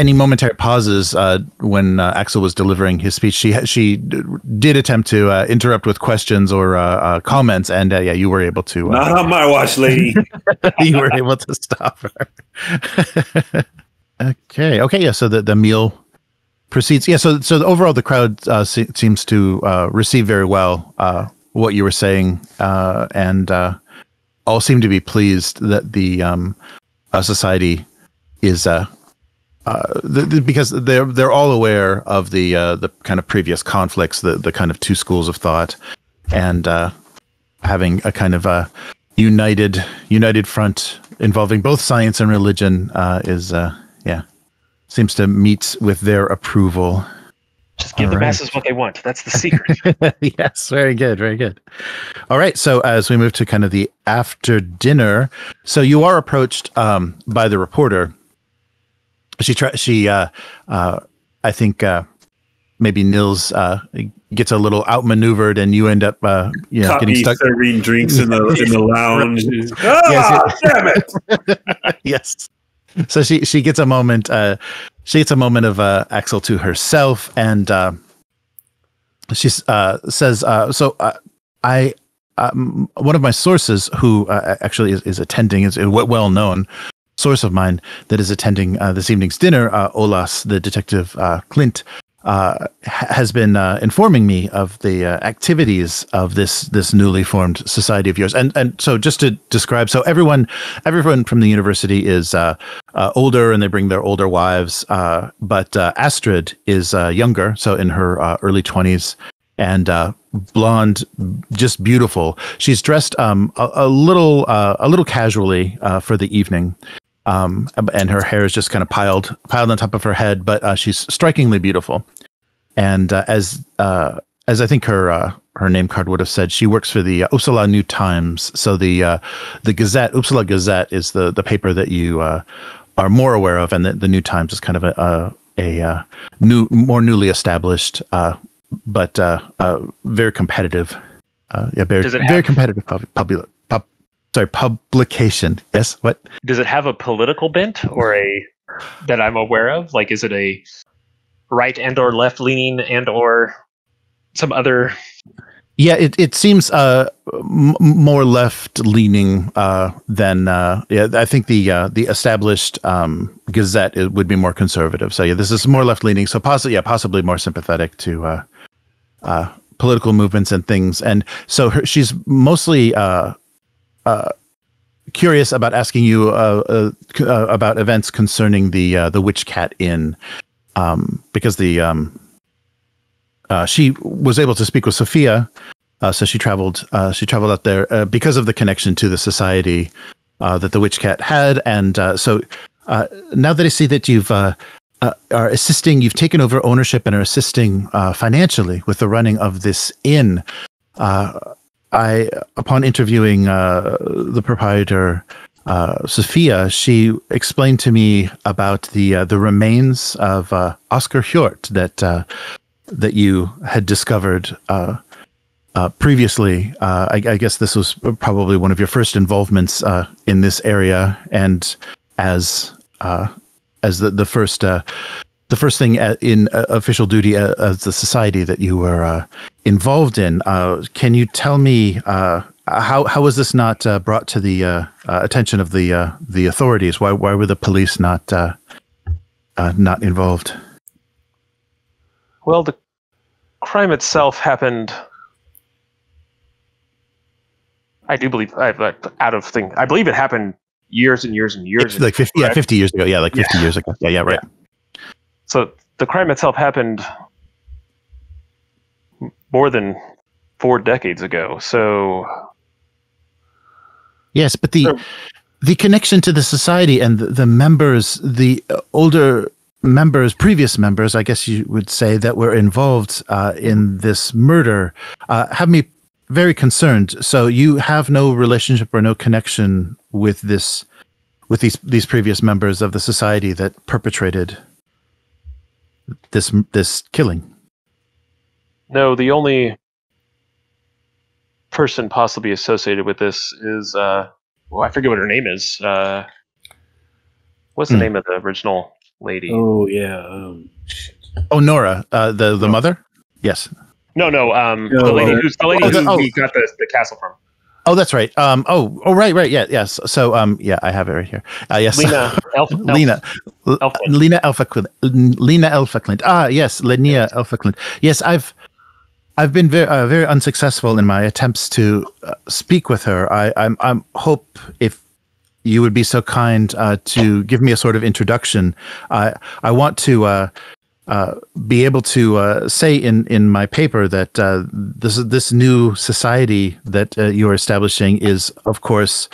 any momentary pauses uh, when uh, Aksel was delivering his speech. She she d- did attempt to uh, interrupt with questions or uh, uh, comments, and uh, yeah, you were able to. Not on my watch, lady. you were able to stop her. okay. Okay. Yeah. So the the meal proceeds. Yeah. So so the, overall, the crowd uh, se- seems to uh, receive very well uh, what you were saying, uh, and uh, all seem to be pleased that the um, uh, society is. Uh, uh, the, the, because they're they're all aware of the uh, the kind of previous conflicts, the the kind of two schools of thought, and uh, having a kind of a united united front involving both science and religion uh, is uh, yeah seems to meet with their approval. Just give All the right. masses what they want. That's the secret. yes, very good, very good. All right, so as we move to kind of the after dinner, so you are approached um, by the reporter. She try she uh, uh, I think uh, maybe Nils uh, gets a little outmaneuvered, and you end up uh, you know getting stuck. serving drinks in the in the lounge. ah, damn it! yes. So she she gets a moment. Uh, she gets a moment of uh, Aksel to herself, and uh, she uh, says, uh, "So uh, I." Um, one of my sources, who uh, actually is, is attending, is a well known source of mine that is attending uh, this evening's dinner. Uh, Olas, the detective uh, Clint, uh, ha- has been uh, informing me of the uh, activities of this this newly formed society of yours. And and so just to describe, so everyone everyone from the university is uh, uh, older, and they bring their older wives. But Astrid is younger, so in her early twenties. And blonde, just beautiful. She's dressed um, a, a little, a little casually for the evening, um, and her hair is just kind of piled piled on top of her head, but uh, she's strikingly beautiful. And uh, as uh, as I think her uh, her name card would have said, she works for the uh, Uppsala New Times. So the uh, the Gazette, Uppsala Gazette, is the the paper that you uh, are more aware of, and the, the New Times is kind of a a, a new, more newly established, uh, but uh, uh, very competitive. Uh, yeah, very it very competitive pub, pub, pub, sorry publication. Yes, what? Does it have a political bent or a that I'm aware of? Like, is it a right and or left leaning and or some other? Yeah, it, it seems uh, m- more left leaning uh, than uh, yeah. I think the uh, the established um, Gazette it would be more conservative. So yeah, this is more left leaning. So possibly yeah, possibly more sympathetic to uh, uh, political movements and things. And so her, she's mostly uh, curious about asking you uh, uh, uh, about events concerning the uh, the Witch Cat Inn, um, because the um, uh, she was able to speak with Sophia, so she traveled. She traveled out there because of the connection to the society that the Witch Cat had, and so now that I see that you've are assisting, you've taken over ownership and are assisting financially with the running of this inn. Uh, I, upon interviewing uh, the proprietor, uh, Sophia, she explained to me about the uh, the remains of uh, Oscar Hjort that uh, that you had discovered uh, previously. I, I guess this was probably one of your first involvements in this area, and as as the the first the first thing uh, in uh, official duty uh, of the society that you were uh, involved in. Uh, can you tell me uh, how how was this not uh, brought to the attention of the uh, the authorities? Why why were the police not uh, uh, not involved? Well, the crime itself happened. I do believe I out of thing. I believe it happened years and years and years. like fifty, yeah, fifty years ago. Yeah, like fifty Yeah. years ago. Yeah, yeah, right. So the crime itself happened more than four decades ago. So Yes, but the Sure. the connection to the society and the, the members, the older members, previous members, I guess you would say, that were involved uh, in this murder, uh, have me very concerned. So you have no relationship or no connection with this, with these these previous members of the society that perpetrated this this killing. no, the only person possibly associated with this is uh, well, I forget what her name is. Uh, what's the Hmm. name of the original lady? Oh yeah. Um. Oh, Nora, uh, the the mother. Yes. No, no, um, No, the lady uh, who's the lady oh, who the- oh. we got the, the castle from. Oh, that's right. Um. Oh. Oh, right. Right. Yeah. Yes. So. Um. Yeah. I have it right here. Uh, yes. Lena Elf, Elf- Lena. L- Elfland. Lena. Lena Elfeklint. Ah. Yes. Lenia Elfeklint. Yes. I've. I've been very, uh, very unsuccessful in my attempts to uh, speak with her. I, I'm, I'm hope if you would be so kind uh, to give me a sort of introduction. I, I want to uh, be able to uh, say in, in my paper that uh, this this new society that uh, you are establishing is, of course,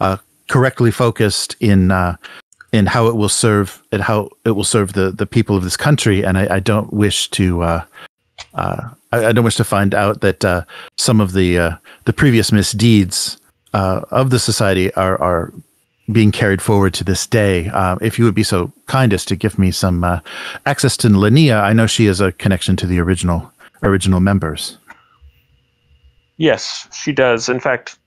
uh, correctly focused in in how it will serve and how it will serve the, the people of this country. And I, I don't wish to I, I don't wish to find out that some of the the previous misdeeds of the society are are being carried forward to this day. Uh, if you would be so kind as to give me some uh, access to Linnea, I know she has a connection to the original original members. Yes, she does. In fact,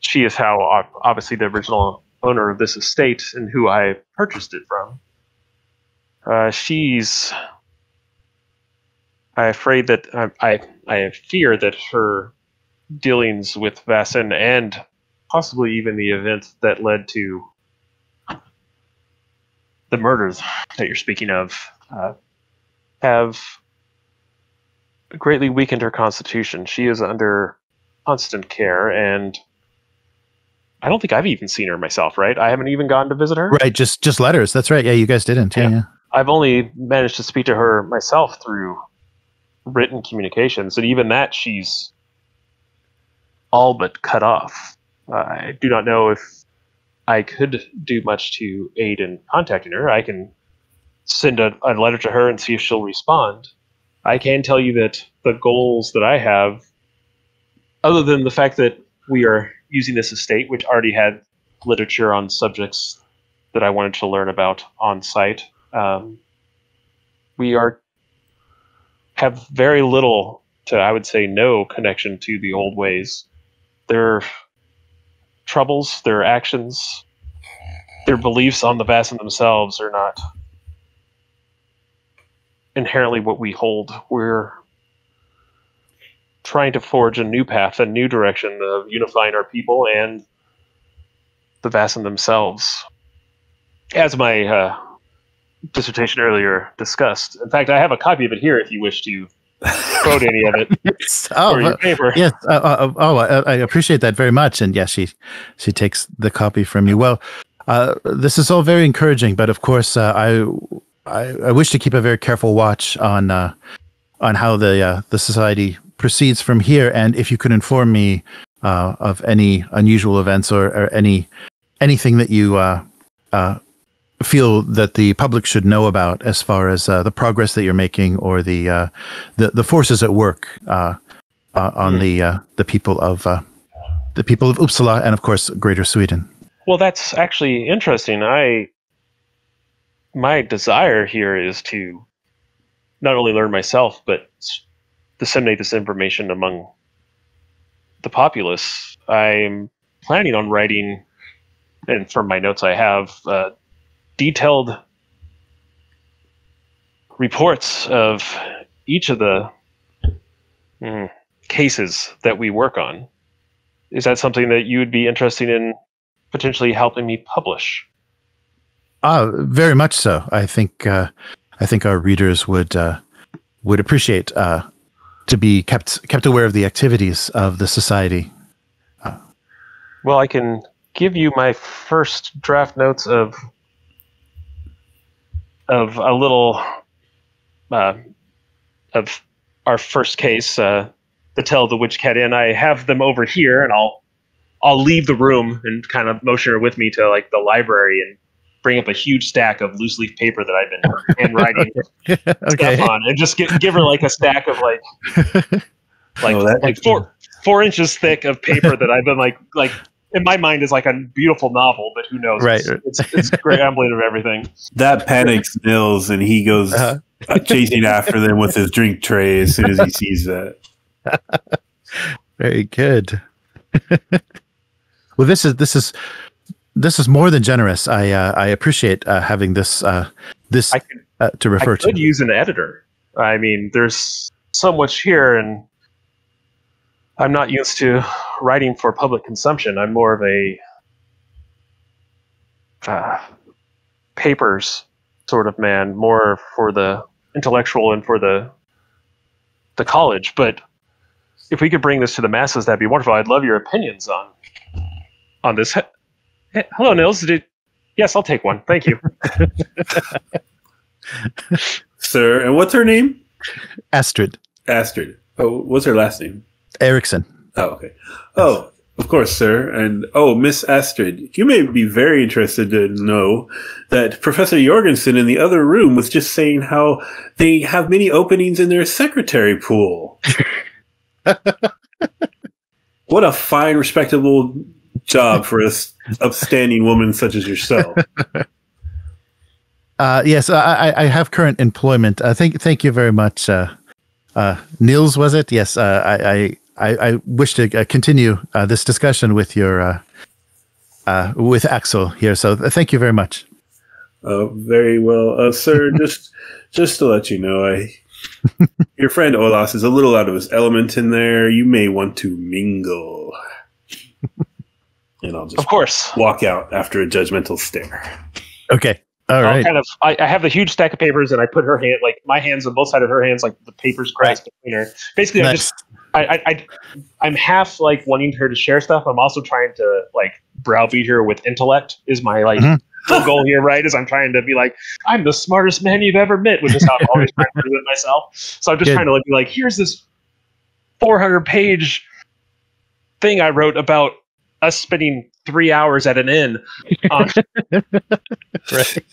she is how obviously the original owner of this estate and who I purchased it from. Uh, she's. I'm afraid that I, I I fear that her dealings with Vaesen and possibly even the events that led to the murders that you're speaking of uh, have greatly weakened her constitution. She is under constant care, and I don't think I've even seen her myself. Right? I haven't even gone to visit her. Right, just just letters. That's right. Yeah, you guys didn't. Yeah, Yeah. yeah. I've only managed to speak to her myself through written communications, and even that she's all but cut off. I do not know if I could do much to aid in contacting her. I can send a, a letter to her and see if she'll respond. I can tell you that the goals that I have, other than the fact that we are using this estate, which already had literature on subjects that I wanted to learn about on site, um, we are have very little to I would say no connection to the old ways. Their troubles, their actions, their beliefs on the Vaesen themselves are not inherently what we hold. We're trying to forge a new path, a new direction of unifying our people and the Vaesen themselves. As my uh, dissertation earlier discussed. In fact, I have a copy of it here if you wish to quote any of it Oh, uh, paper. yes. Uh, uh, oh, I, I appreciate that very much. And yes, she she takes the copy from you. Well, uh, this is all very encouraging, but of course, uh, I, I I wish to keep a very careful watch on uh, on how the uh, the society proceeds from here. And if you could inform me uh, of any unusual events or, or any anything that you uh, uh, feel that the public should know about as far as uh, the progress that you're making or the uh, the, the forces at work uh, uh, on Hmm. the uh, the people of uh, the people of Uppsala and of course Greater Sweden. Well, that's actually interesting. I my desire here is to not only learn myself, but disseminate this information among the populace. I'm planning on writing, and from my notes I have uh, detailed reports of each of the mm, cases that we work on. Is that something that you would be interested in potentially helping me publish? Ah, very much so. I think uh, I think our readers would uh, would appreciate uh, to be kept kept aware of the activities of the society. Well, I can give you my first draft notes of of a little uh, of our first case, uh, the tale of the witch cat inn. I have them over here, and I'll I'll leave the room and kind of motion her with me to like the library and bring up a huge stack of loose leaf paper that I've been handwriting okay. stuff on, and just give, give her like a stack of like like Oh, like four four inches thick of paper that I've been like like in my mind is like a beautiful novel, but who knows? Right. It's it's, it's a great ambling of everything. That panics Nils, and he goes Uh-huh. uh, chasing after them with his drink tray as soon as he sees that. Very good. well, this is this is this is more than generous. I uh, I appreciate uh, having this uh, this I could uh, to I refer could to. use an editor. I mean, there's so much here, and I'm not used to writing for public consumption. I'm more of a uh, papers sort of man, more for the intellectual and for the the college. But if we could bring this to the masses, that'd be wonderful. I'd love your opinions on on this. He- he- Hello, Nils. Did, yes, I'll take one. Thank you. Sir, and what's her name? Astrid Astrid. Oh, what's her last name? Erickson. Oh, okay. Oh, of course, sir. And oh, Miss Astrid, you may be very interested to know that Professor Jorgensen in the other room was just saying how they have many openings in their secretary pool. what a fine, respectable job for a s- upstanding woman such as yourself. Uh, yes, I, I- have current employment. Uh, thank thank you very much, uh, uh, Nils. Was it? Yes. Uh, I, I I I wish to uh, continue uh, this discussion with your uh, uh, with Aksel here. So th- thank you very much. Uh, very well, uh, sir. just, just to let you know, I, your friend Olas is a little out of his element in there. You may want to mingle. and I'll just Of course. walk out after a judgmental stare. Okay. All I'll kind of I, I have a huge stack of papers and I put her hand like my hands on both sides of her hands like the papers crossed between her. Basically, I'm just I, I I I'm half like wanting her to share stuff. I'm also trying to like browbeat her with intellect. Is my like Mhm. goal here, right? Is I'm trying to be like I'm the smartest man you've ever met, which is how I'm always trying to do it myself. So I'm just Good. trying to like be like here's this 400 page thing I wrote about us spending three hours at an inn. Um, Right.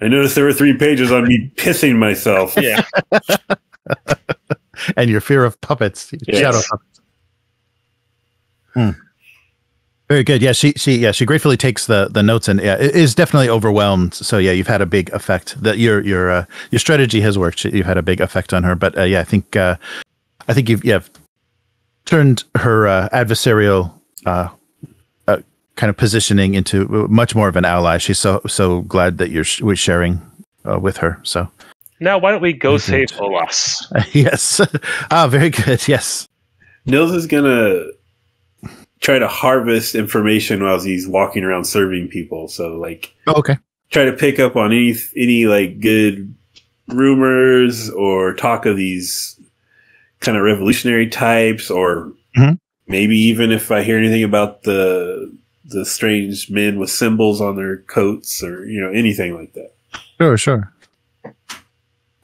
I noticed there were three pages on me pissing myself. yeah. and your fear of puppets, Yes. shadow puppets. Hmm. Very good. Yeah, she she yeah she gratefully takes the the notes and yeah is definitely overwhelmed. So yeah, you've had a big effect. That your your uh, your strategy has worked. You've had a big effect on her. But uh, yeah, I think uh, I think you've yeah turned her uh, adversarial uh, uh, kind of positioning into much more of an ally. She's so so glad that you're sh- we're sharing uh, with her. So Now, why don't we go Okay. save Olas? yes, ah, very good. Yes. Nils is gonna try to harvest information while he's walking around serving people. So like Oh, okay. try to pick up on any any like good rumors or talk of these kind of revolutionary types or Mhm. maybe even if I hear anything about the the strange men with symbols on their coats or you know anything like that. Sure, sure.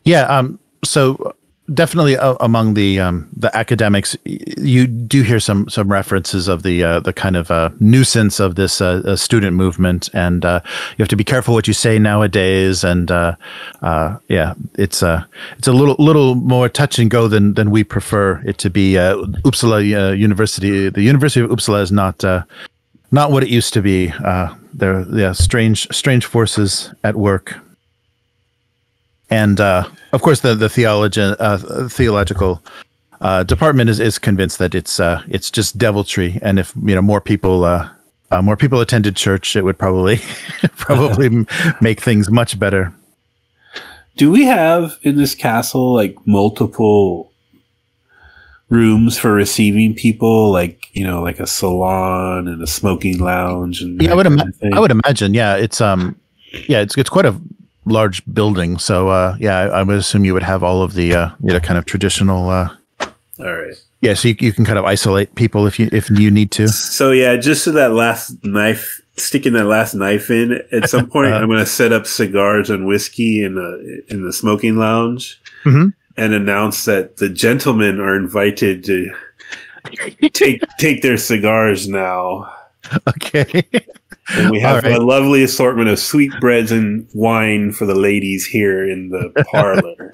Yeah. Um. So definitely uh, among the um the academics, you do hear some some references of the uh, the kind of uh, nuisance of this uh, uh, student movement, and uh, you have to be careful what you say nowadays. And yeah, it's uh it's a little little more touch and go than than we prefer it to be. Uppsala University, the University of Uppsala is not. Not what it used to be. There, yeah, strange, strange forces at work and uh, of course the the theology uh, theological uh, department is, is convinced that it's uh, it's just deviltry, and if you know more people uh, uh, more people attended church, it would probably probably make things much better. Do we have in this castle like multiple rooms for receiving people, like you know, like a salon and a smoking lounge? And Yeah, I would? I would imagine. Yeah, it's um, yeah, it's it's quite a large building. So uh, yeah, I, I would assume you would have all of the uh, you know kind of traditional. Uh, All right. yeah, so you, you can kind of isolate people if you if you need to. So yeah, just so that last knife, sticking that last knife in. At some point, Uh-huh. I'm going to set up cigars and whiskey in the in the smoking lounge, Mhm. and announce that the gentlemen are invited to take take their cigars now. Okay. And we have All right. a lovely assortment of sweetbreads and wine for the ladies here in the parlor.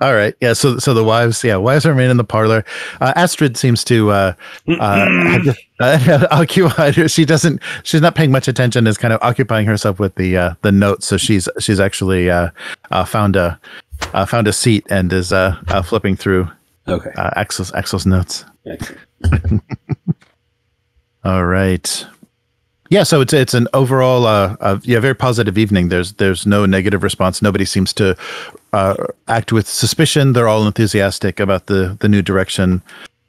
All right. Yeah. So so the wives, yeah, wives remain in the parlor. Uh, Astrid seems to uh, uh, have- uh, occupied her. She doesn't. She's not paying much attention. Is kind of occupying herself with the uh, the notes. So she's she's actually uh, uh, found a uh, found a seat and is uh, uh, flipping through okay. uh, Aksel's Aksel's notes. All right. Yeah, so it's it's an overall uh, uh yeah very positive evening. There's there's no negative response. Nobody seems to uh, act with suspicion. They're all enthusiastic about the the new direction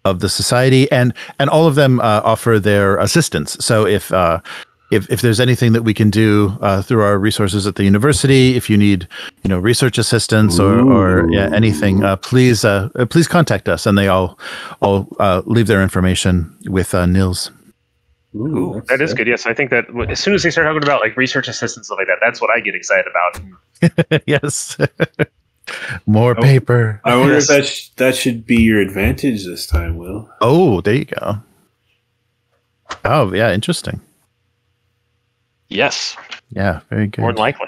of the society, and and all of them uh, offer their assistance. So if uh, if if there's anything that we can do uh, through our resources at the university, if you need you know research assistance or or yeah, anything, uh, please uh, uh, please contact us. And they all all uh, leave their information with uh, Nils. Ooh, that is good. Yes, I think that as soon as they start talking about like research assistance stuff like that, that's what I get excited about. yes. More Oh. paper. I wonder Yes. if that sh- that should be your advantage this time, Will. Oh, there you go. Oh, yeah, interesting. Yes, Yeah, very good. more than likely.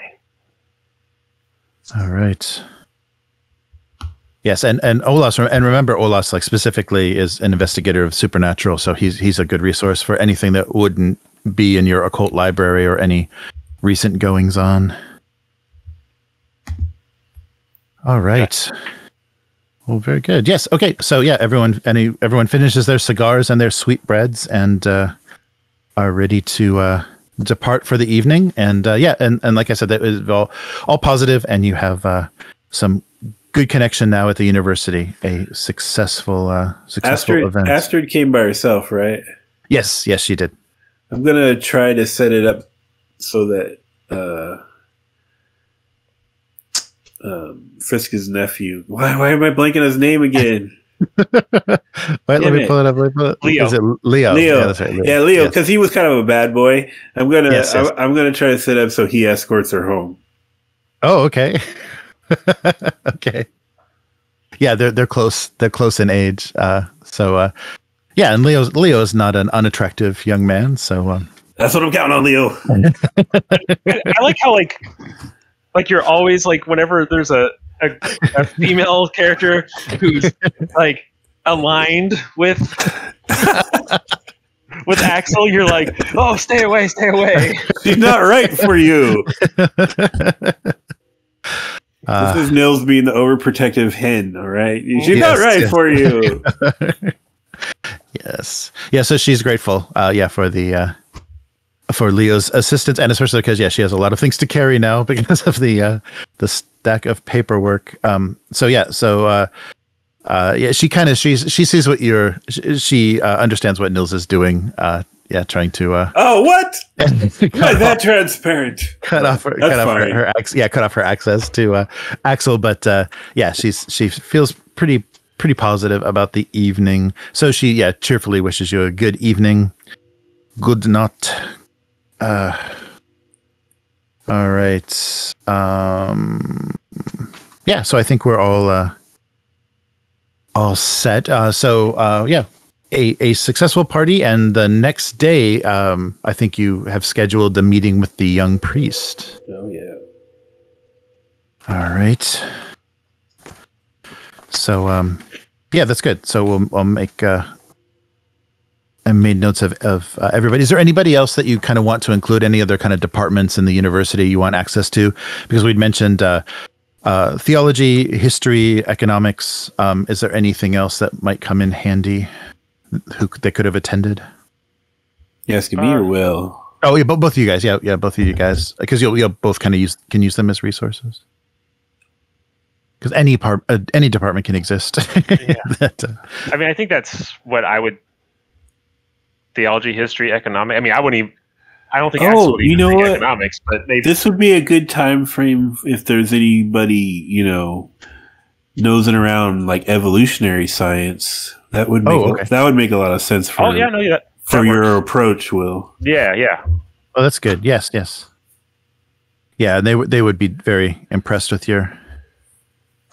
All right. Yes, and and Olas, and remember Olas, like specifically, is an investigator of supernatural, so he's he's a good resource for anything that wouldn't be in your occult library or any recent goings on. All right. Well, very good. Yes. Okay. So yeah, everyone, any everyone finishes their cigars and their sweetbreads and uh, are ready to uh, depart for the evening. And uh, yeah, and, and like I said, that was all all positive, and you have uh, some good connection now at the university. A successful uh, successful Astrid, event. Astrid came by herself, right? yes. Yes, she did. I'm gonna try to set it up so that uh, um, Friska's nephew. Why? Why am I blanking his name again? Wait, let me it. pull it up. Let me pull it- Leo. Is it Leo? Leo. Yeah, that's right. Yeah, Leo, Yes. because he was kind of a bad boy. I'm gonna, Yes, yes. I'm, I'm gonna try to set up so he escorts her home. Oh, okay. okay. Yeah, they're they're close. They're close in age. Uh, so uh, yeah, and Leo's Leo's not an unattractive young man. So um, That's what I'm counting on, Leo. I, I like how like like you're always like whenever there's a a, a female character who's like aligned with with Aksel, you're like, oh, stay away, stay away. She's not right for you. uh, this is Nils being the overprotective hen. All right, she's Yes, not right yes. for you. yes, yeah. So she's grateful. Uh, yeah, for the uh, for Leo's assistance, and especially because yeah, she has a lot of things to carry now because of the uh, the stack of paperwork. Um, so yeah, so. Uh, uh, yeah, she kind of she's she sees what you're she, she uh, understands what Nils is doing. Uh, yeah, trying to uh, oh, what? cut, Not off, that transparent. cut off her That's cut off her, fine. her ac- yeah cut off her access to uh, Aksel. But uh, yeah, she's she feels pretty pretty positive about the evening. So she yeah cheerfully wishes you a good evening. Good night. Uh, all right. Um, yeah, so I think we're all uh, all set. Uh, so uh, yeah, a, a successful party, and the next day, um, I think you have scheduled the meeting with the young priest. Oh yeah. All right. So um, yeah, that's good. So we'll I'll make. Uh, I made notes of of uh, everybody. Is there anybody else that you kind of want to include? Any other kind of departments in the university you want access to? Because we'd mentioned uh, uh, theology, history, economics. Um, is there anything else that might come in handy? Who they could have attended? You asking me Uh, or Will? Oh yeah, both both of you guys. Yeah, yeah, both of you guys. Because you'll you'll both kind of use can use them as resources. Because any part, uh, any department can exist. That, uh, I mean, I think that's what I would theology, history, economic. I mean, I wouldn't even I don't think Oh, would you know what? economics, but maybe This would be a good time frame if there's anybody, you know, nosing around like evolutionary science. That would make Oh, okay. that would make a lot of sense for oh yeah, no, yeah, for that your works. approach, Will. yeah, yeah. Oh, that's good. Yes, yes. Yeah, they would they would be very impressed with your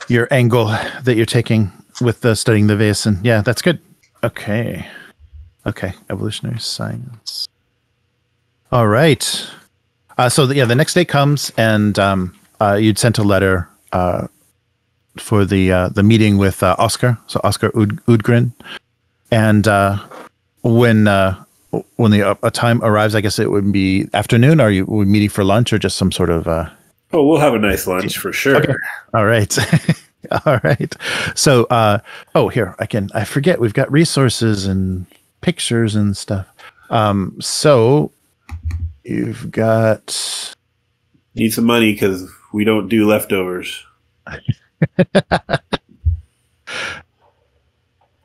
your angle that you're taking with the studying the vase, and yeah, that's good. Okay, okay, evolutionary science. All right. Uh, so the, yeah, the next day comes, and um, uh, you'd sent a letter uh, for the uh, the meeting with uh, Oscar. So Oscar Ud- Udgren, and uh, when uh, when the uh, time arrives, I guess it would be afternoon. Are you we meeting for lunch or just some sort of? Uh, Oh, we'll have a nice lunch for sure. Okay. all right, all right. So, uh, oh, here I can. I forget we've got resources and pictures and stuff. Um, so you've got. Need some money because we don't do leftovers.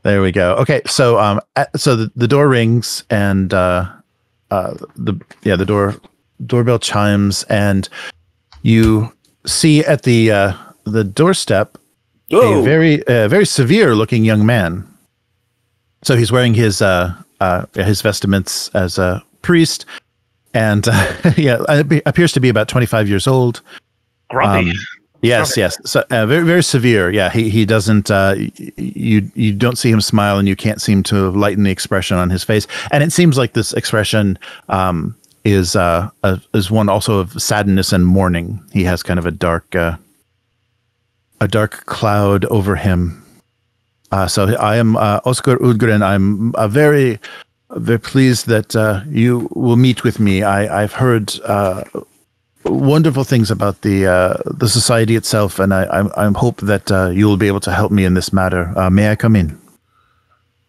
There we go. Okay, so um, so the, the door rings and uh, uh, the yeah the door doorbell chimes and you see at the uh, the doorstep Oh, a very uh, very severe looking young man. So he's wearing his uh, uh, his vestments as a priest, and uh, yeah, appears to be about twenty five years old. Grumpy. Um, Yes, Okay. yes. So uh, very, very severe. Yeah, he he doesn't. Uh, you you don't see him smile, and you can't seem to lighten the expression on his face. And it seems like this expression um, is uh, a, is one also of sadness and mourning. He has kind of a dark uh, a dark cloud over him. Uh, so I am uh, Oscar Udgren. I'm uh, very very pleased that uh, you will meet with me. I I've heard. Uh, wonderful things about the uh, the society itself, and I I, I hope that uh, you will be able to help me in this matter. Uh, may I come in?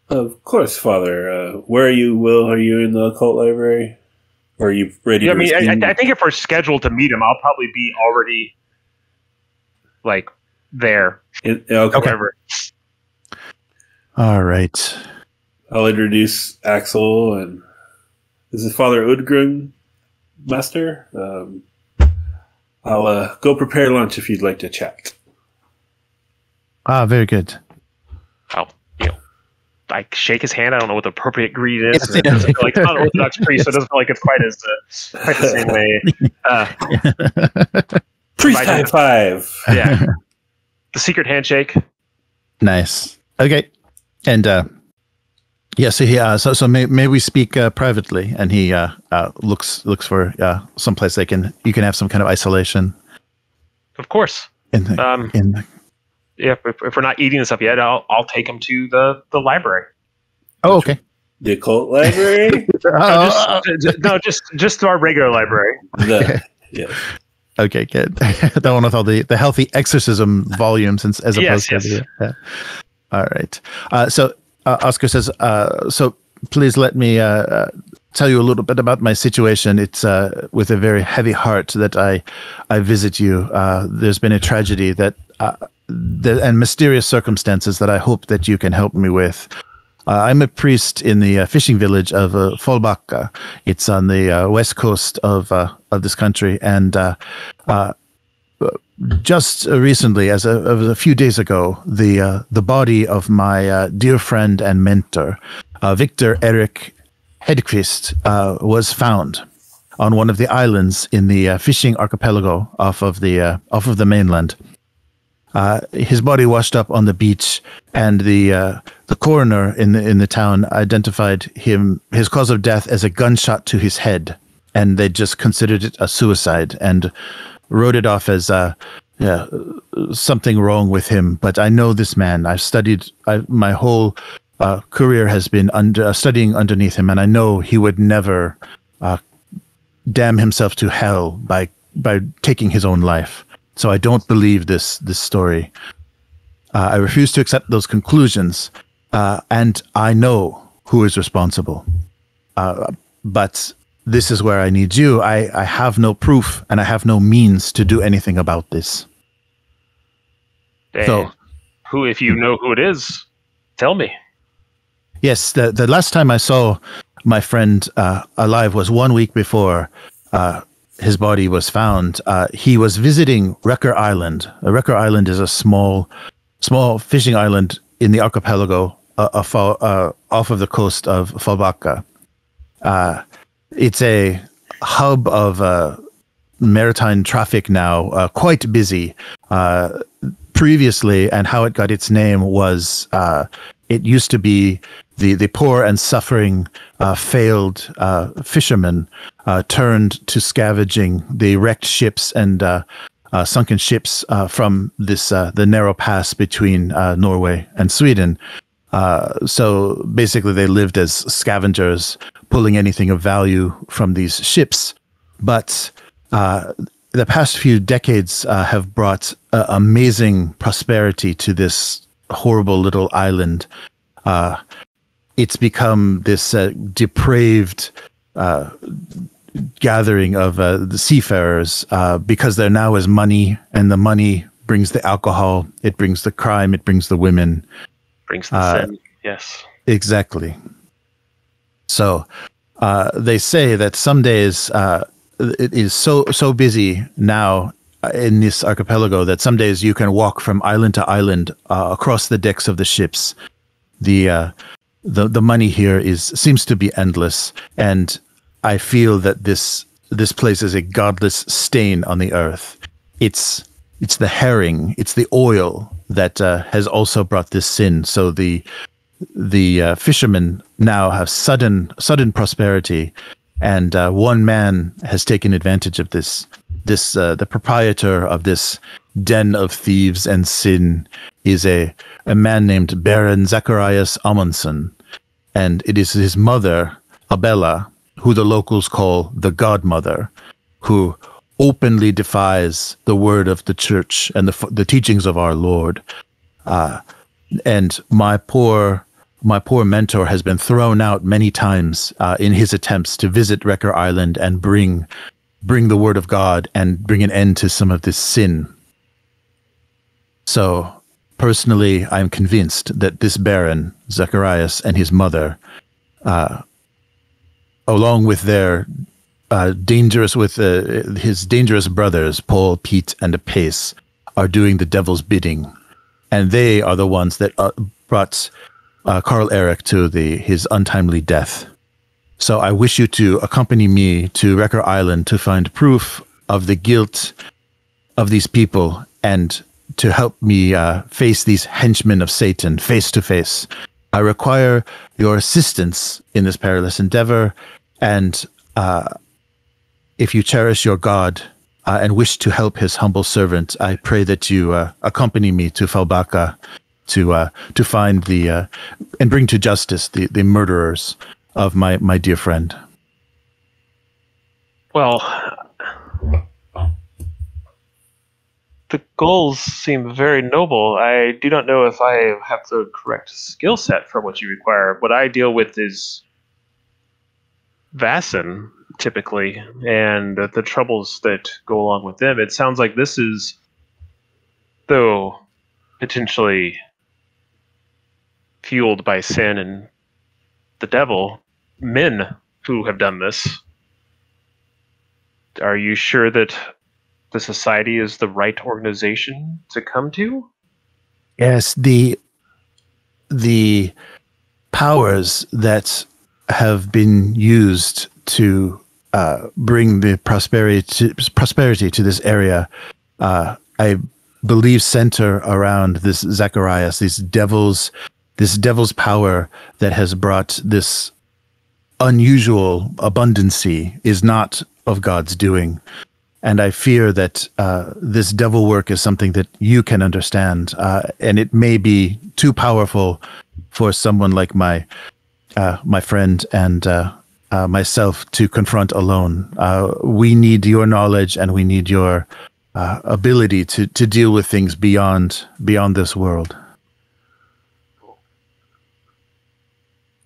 of course, Father. Uh, where are you, Will? Are you in the occult library? Or are you ready yeah, I to mean, I, receive- I I think if we're scheduled to meet him, I'll probably be already like there. in- okay. Whatever. All right. I'll introduce Axel and this is Father Udgren, Master. Um, I'll uh, go prepare lunch if you'd like to chat. Ah, very good. I'll you know, I shake his hand. I don't know what the appropriate greet is. Yes, It doesn't feel like it's not an Orthodox priest, so it doesn't feel like it's quite as uh, quite the same way. Uh, Priest high five. yeah, the secret handshake. Nice. Okay. And uh, yeah, so he uh, so so may, may we speak uh, privately? And he uh, uh, looks looks for uh, someplace they can you can have some kind of isolation Of course. in the, Um, in the, yeah, if, if we're not eating this up yet, I'll I'll take him to the the library. oh okay. The occult library. No, Oh, just, no, just just to our regular library. the, yeah. Okay, good. that one with all the, the healthy exorcism volumes as, as Yes, opposed to yes. the. Yeah. All right. Uh, so uh, Oscar says, uh, so please let me uh, uh, tell you a little bit about my situation. It's uh, with a very heavy heart that I I visit you. Uh, there's been a tragedy that. And mysterious circumstances that I hope that you can help me with. I'm a priest in the fishing village of uh. It's on the west coast of of this country, and just uh, recently, as a, a few days ago, the uh, the body of my uh, dear friend and mentor, uh, Victor Eric Hedquist, uh, was found on one of the islands in the uh, fishing archipelago off of the off of the mainland. His body washed up on the beach, and the the coroner in the in the town identified him his cause of death as a gunshot to his head, and they just considered it a suicide and wrote it off as uh, yeah, something wrong with him. But I know this man. I've studied. I, my whole uh, career has been under uh, studying underneath him, and I know he would never uh, damn himself to hell by by taking his own life. So I don't believe this this story. Uh, I refuse to accept those conclusions, uh, and I know who is responsible. Uh, but this is where I need you. I, I have no proof, and I have no means to do anything about this. So- who, if you know who it is, tell me. Yes, the the last time I saw my friend uh, alive was one week before uh, his body was found. Uh, he was visiting Wrecker Island. Uh, Wrecker Island is a small, small fishing island in the archipelago uh, off, uh, off of the coast of Falbaka. It's a hub of maritime traffic now, quite busy previously and how it got its name was uh, it used to be the, the poor and suffering uh, failed uh, fishermen uh, turned to scavenging the wrecked ships and uh, uh, sunken ships from this the narrow pass between Norway and Sweden. So basically, they lived as scavengers, pulling anything of value from these ships. But the past few decades uh, have brought uh, amazing prosperity to this horrible little island. Uh, it's become this uh, depraved uh, gathering of uh, the seafarers because there now is money, and the money brings the alcohol, it brings the crime, it brings the women, brings the sin. Yes, exactly. So they say that some days it is so so busy now in this archipelago that some days you can walk from island to island uh, across the decks of the ships. The uh, the the money here is seems to be endless, and I feel that this this place is a godless stain on the earth. It's it's the herring, it's the oil that uh, has also brought this sin. So the the uh, fishermen now have sudden sudden prosperity and uh, one man has taken advantage of this. This uh, the proprietor of this den of thieves and sin is a a man named Baron Zacharias Amundsen, and it is his mother Abella, who the locals call the Godmother, who openly defies the word of the church and the the teachings of our Lord. Uh, and my poor my poor mentor has been thrown out many times uh, in his attempts to visit Wrecker Island and bring bring the word of God and bring an end to some of this sin. So, personally, I'm convinced that this Baron, Zacharias, and his mother, uh, along with their uh, dangerous with uh, his dangerous brothers, Paul, Pete, and Pace, are doing the devil's bidding, and they are the ones that uh, brought uh, Carl Eric to the his untimely death. So I wish you to accompany me to Wrecker Island to find proof of the guilt of these people and to help me uh, face these henchmen of Satan face to face. I require your assistance in this perilous endeavor, and uh, if you cherish your God uh, and wish to help his humble servant, I pray that you uh, accompany me to Fjällbacka to uh, to find the uh, and bring to justice the, the murderers of my my dear friend. Well, the goals seem very noble. I do not know if I have the correct skill set for what you require. What I deal with is Vaesen, typically, and the troubles that go along with them. It sounds like this is, though potentially fueled by sin and the devil, men who have done this. Are you sure that the society is the right organization to come to? Yes, the the powers that have been used to uh, bring the prosperity to, prosperity to this area, uh, I believe, center around this Zacharias, these devils this devil's power that has brought this unusual abundancy is not of God's doing. And I fear that uh, this devil work is something that you can understand, uh, and it may be too powerful for someone like my uh, my friend and uh, uh, myself to confront alone. Uh, we need your knowledge, and we need your ability to to deal with things beyond beyond this world.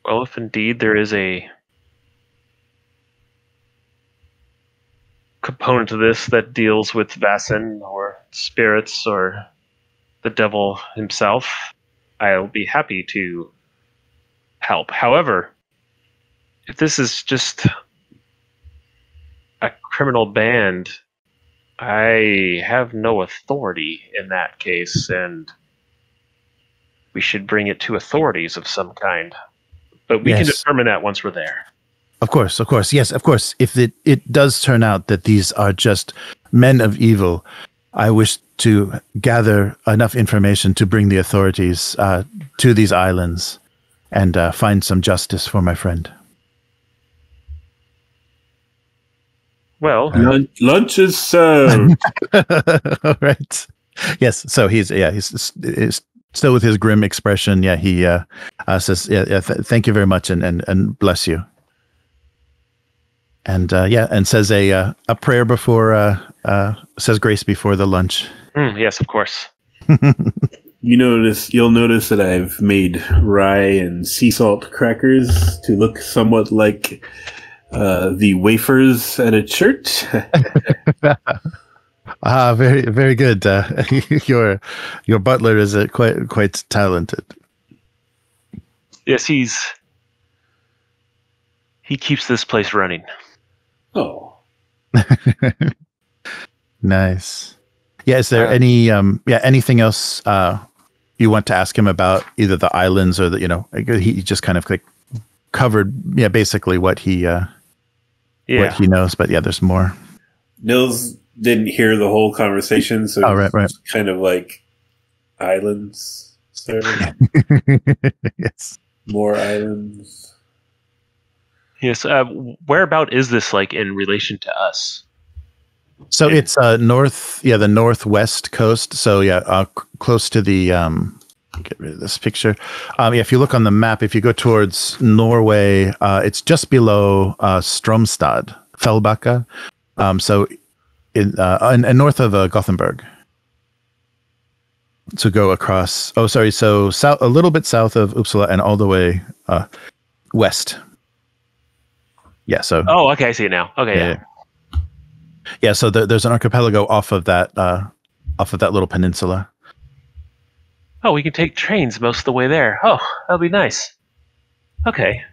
Well, if indeed there is a component to this that deals with Vaesen or spirits or the devil himself, I'll be happy to help. However, if this is just a criminal band, I have no authority in that case, and we should bring it to authorities of some kind. But we can determine that once we're there. Of course, of course, yes, of course. If it it does turn out that these are just men of evil, I wish to gather enough information to bring the authorities uh, to these islands and uh, find some justice for my friend. Well, Lunch, lunch is served. All right. Yes. So he's yeah he's, he's still with his grim expression. Yeah. He uh, uh says yeah, yeah th- thank you very much and and and bless you. And uh, yeah, and says a uh, a prayer before uh, uh, says grace before the lunch. mm, yes, of course. you notice you'll notice that I've made rye and sea salt crackers to look somewhat like uh, the wafers at a church. Ah, very very good. Uh, your your butler is uh, quite quite talented. Yes, he's he keeps this place running. oh, Nice. Yeah. Is there Uh, any um yeah anything else uh you want to ask him about either the islands or the you know he just kind of like covered yeah basically what he uh Yeah. what he knows but yeah there's more. Nils didn't hear the whole conversation, so Oh, right, right. kind of like islands, sir. yes. More islands. Yes. Uh, whereabout is this like in relation to us? So Yeah. it's uh north yeah the northwest coast so yeah uh c- close to the um get rid of this picture um yeah if you look on the map if you go towards Norway uh it's just below uh Strömstad Fjällbacka um so in uh and, and north of uh, Gothenburg to go across oh sorry so south a little bit south of Uppsala and all the way uh west yeah so Oh, okay, I see it now. Okay, yeah. yeah. Yeah, so there, there's an archipelago off of that uh off of that little peninsula. Oh, we can take trains most of the way there. Oh, that'll be nice. Okay.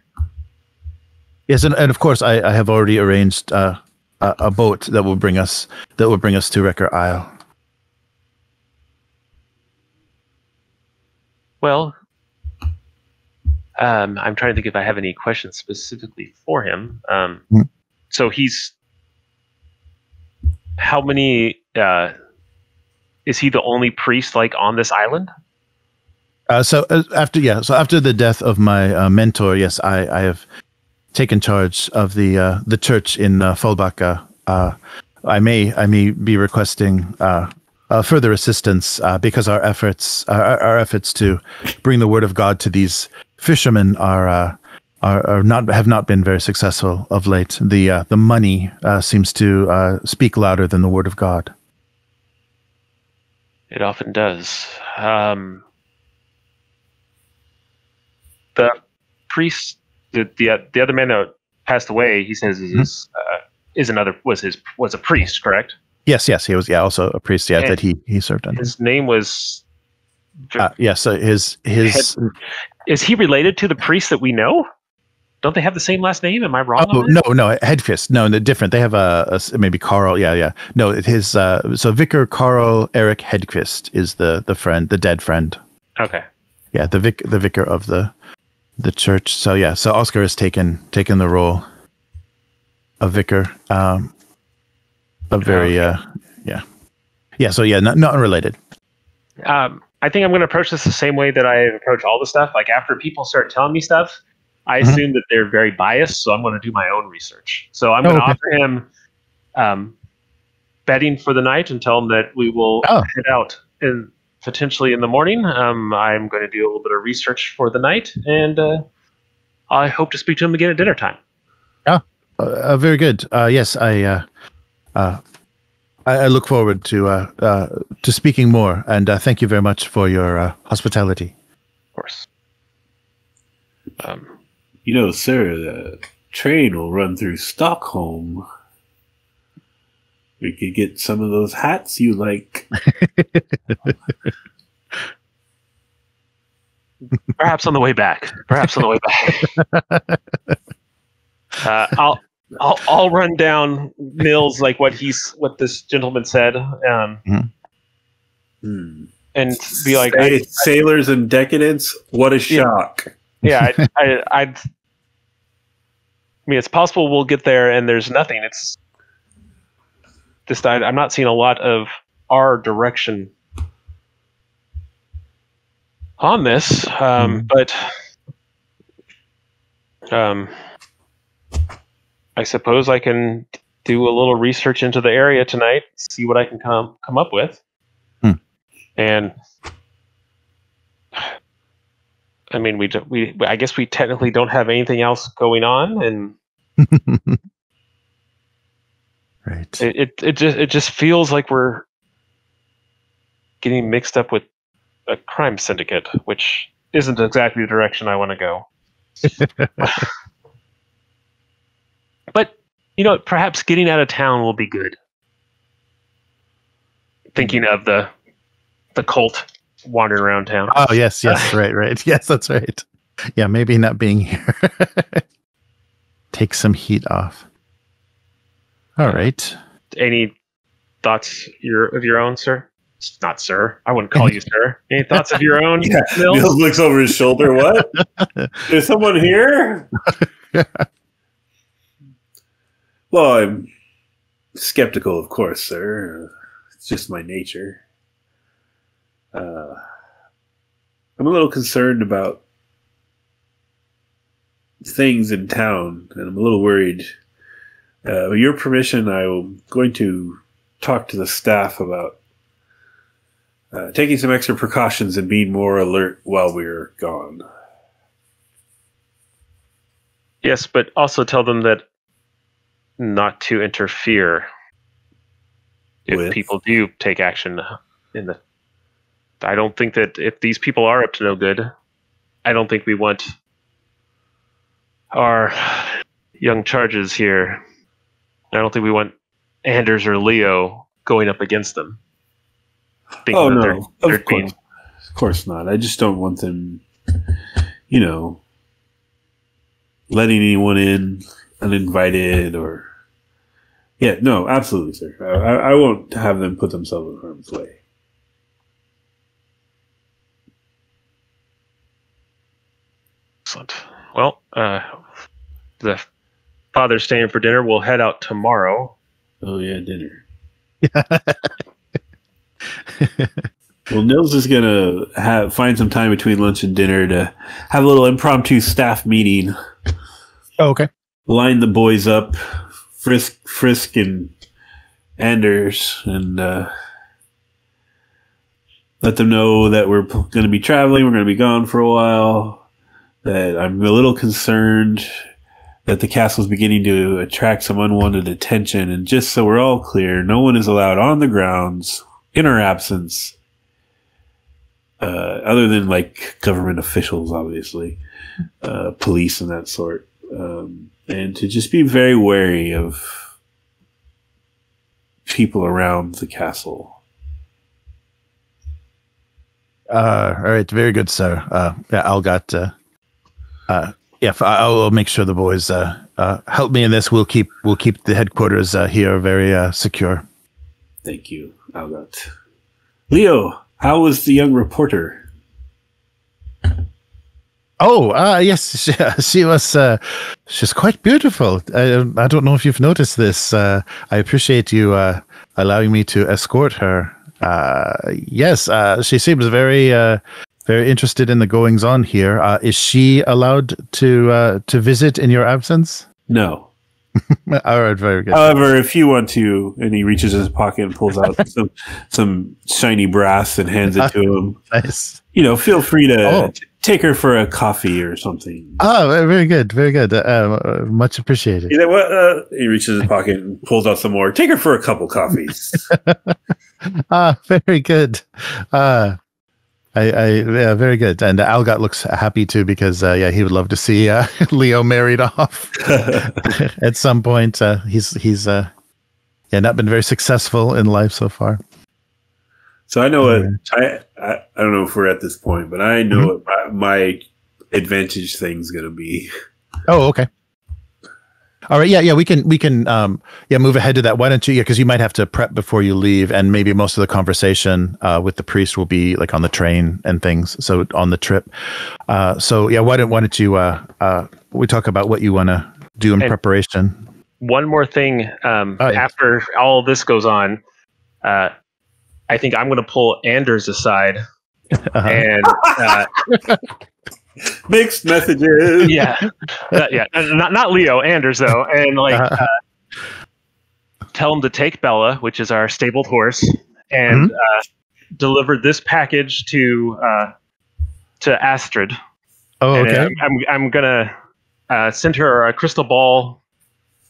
Yes, and, and of course I, I have already arranged uh a, a boat that will bring us that will bring us to Wrecker Isle. Well, um, I'm trying to think if I have any questions specifically for him. Um, Hmm. So he's how many? Uh, is he the only priest like on this island? Uh, so uh, after yeah, so after the death of my uh, mentor, yes, I, I have taken charge of the uh, the church in uh, Fjällbacka. Uh, I may I may be requesting uh, further assistance because our efforts our, our efforts to bring the word of God to these fishermen are. Are, are not have not been very successful of late. The the money seems to speak louder than the word of God. It often does. Um, the priest, the, the the other man that passed away, he says is uh, is another was his was a priest, correct? Yes, yes, he was yeah also a priest. Yeah, And- that he he served under. His name was. Uh, yeah, so his his Is he related to the priest that we know? Don't they have the same last name? Am I wrong? Oh no, no, Hedquist. No, no, different. They have a maybe Carl. Yeah, yeah. No, his uh, so Vicar Carl Eric Hedquist is the the friend, the dead friend. Okay. Yeah, the vic the vicar of the the church. So yeah, so Oscar has taken taken the role of vicar. Um, a very uh, yeah, yeah. So yeah, not not unrelated. Um, I think I'm going to approach this the same way that I approach all the stuff. Like after people start telling me stuff, I Mhm. assume that they're very biased, so I'm going to do my own research. So I'm Oh, going to okay. offer him um, betting for the night and tell him that we will Oh. head out and potentially in the morning. Um, I'm going to do a little bit of research for the night, and uh, I hope to speak to him again at dinner time. Uh, uh, very good. Uh, yes, I, uh, uh, I I look forward to uh, uh, to speaking more, and uh, thank you very much for your uh, hospitality. Of course. Um, You know, sir, the train will run through Stockholm. We could get some of those hats you like. perhaps on the way back. Perhaps on the way back. Uh, I'll, I'll I'll run down Mills like what he's what this gentleman said, um, Hmm. and be like, Hey, I, sailors and decadence. What a shock! yeah, I, I, I'd, I mean, it's possible we'll get there and there's nothing. It's just I, I'm not seeing a lot of our direction on this, um, but um, I suppose I can do a little research into the area tonight, see what I can come come up with, Hmm. and I mean, we we I guess we technically don't have anything else going on, and right. it, it it just it just feels like we're getting mixed up with a crime syndicate, which isn't exactly the direction I want to go. but you know, perhaps getting out of town will be good. Thinking of the the cult wandering around town. Oh yes, yes, right, right. Yes, that's right. Yeah, maybe not being here. Take some heat off. All right. Any thoughts your of your own, sir? Not sir. I wouldn't call you sir. Any thoughts of your own, Yeah, Nils? Nils looks over his shoulder. What? There's someone here? well, I'm skeptical, of course, sir. It's just my nature. Uh, I'm a little concerned about things in town, and I'm a little worried. Uh, with your permission, I'm going to talk to the staff about uh, taking some extra precautions and being more alert while we're gone. Yes, but also tell them that not to interfere if With? people do take action in the I don't think that if these people are up to no good, I don't think we want our young charges here. I don't think we want Anders or Leo going up against them. Oh no, they're- they're of course, of course not. I just don't want them, you know, letting anyone in uninvited or. Yeah, no, absolutely, sir. I, I won't have them put themselves in harm's way. Excellent. Well, uh, the father's staying for dinner. We'll head out tomorrow. Oh yeah, dinner. Well, Nils is gonna have find some time between lunch and dinner to have a little impromptu staff meeting. Oh, okay. line the boys up, Frisk, Frisk, and Anders, and uh, let them know that we're going to be traveling. We're going to be gone for a while. That I'm a little concerned that the castle is beginning to attract some unwanted attention. And just so we're all clear, no one is allowed on the grounds in our absence, uh, other than like government officials, obviously, uh, police and that sort um, and to just be very wary of people around the castle. Uh, all right. Very good, sir. Uh, yeah, Algot. Uh, uh, yeah, I, will make sure the boys uh, uh, help me in this. We'll keep we'll keep the headquarters uh, here very uh, secure. Thank you, Algot. Leo, how was the young reporter? Oh, uh, yes, she, she was. Uh, she's quite beautiful. I, I don't know if you've noticed this. Uh, I appreciate you uh, allowing me to escort her. Uh, yes, uh, she seems very, uh, very interested in the goings on here. Uh, is she allowed to uh, to visit in your absence? No. All right, very good. However, if you want to, and he reaches in his pocket and pulls out some some shiny brass and hands it to him, nice. you know, feel free to Oh. t- take her for a coffee or something. Oh, very- good, very good. Uh, uh, much appreciated. He's like, what? Uh, he reaches his pocket and pulls out some more. Take her for a couple coffees. Ah, very good. Uh, I, I, yeah, very good. And Algot looks happy too because, uh, yeah, he would love to see uh, Leo married off at some point. Uh, he's, he's, uh, yeah, not been very successful in life so far. So I know what I, I I don't know if we're at this point, but I know what my, my advantage thing's gonna be. Oh, okay. All right, yeah, yeah, we can we can um yeah move ahead to that. Why don't you? Yeah, because you might have to prep before you leave, and maybe most of the conversation uh, with the priest will be like on the train and things. So on the trip. Uh, so yeah, why don't why don't you uh uh we talk about what you want to do in And- preparation? One more thing. Um, Oh, yeah. After all this goes on, uh, I think I'm going to pull Anders aside Uh-huh. and uh, Mixed messages. yeah, uh, yeah, uh, not not Leo, Anders though, and like Uh-huh. tell him to take Bella, which is our stabled horse, and Mm-hmm. uh, deliver this package to uh, to Astrid. oh, okay. I'm, I'm, I'm gonna uh, send her a crystal ball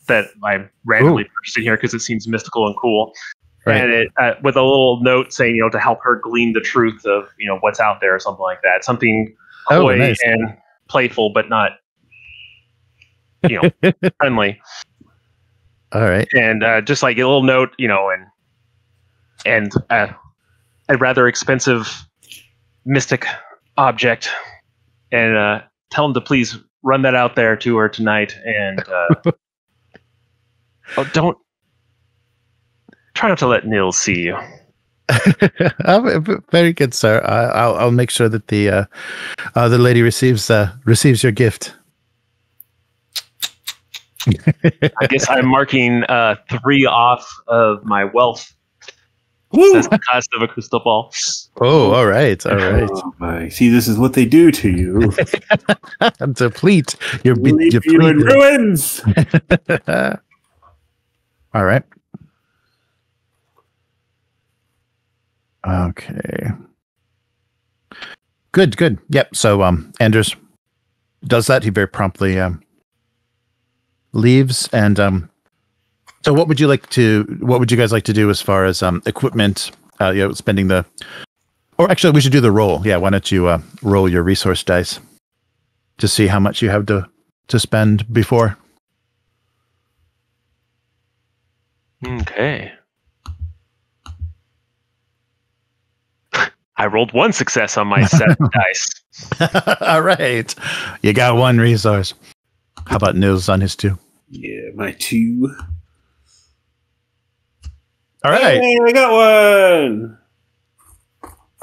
that I randomly purchased in here because it seems mystical and cool. Right. And it uh, with a little note saying, you know, to help her glean the truth of you know what's out there or something like that. Something Oh, nice. and playful, but not you know friendly. All right. And uh, just like a little note, you know, and and uh, a rather expensive mystic object, and uh, tell him to please run that out there to her tonight. And uh, oh, don't try not to let Nils see you. V- Very good, sir. I, I'll I'll make sure that the uh, uh, the lady receives uh, receives your gift. I guess I'm marking uh, three off of my wealth. Woo! That's the cost of a crystal ball. Oh, all right, all right. Oh my! See, this is what they do to you. Deplete. You're be- Leave you in ruins. all right. Okay. Good, good. Yep. So um Anders does that. He very promptly um leaves and um so what would you like to what would you guys like to do as far as um equipment uh you know spending the or actually we should do the roll. Yeah, why don't you uh roll your resource dice to see how much you have to to spend before. Okay. I rolled one success on my seven dice. All right. You got one resource. How about Nils on his two? Yeah, my two. All right. Hey, I got one.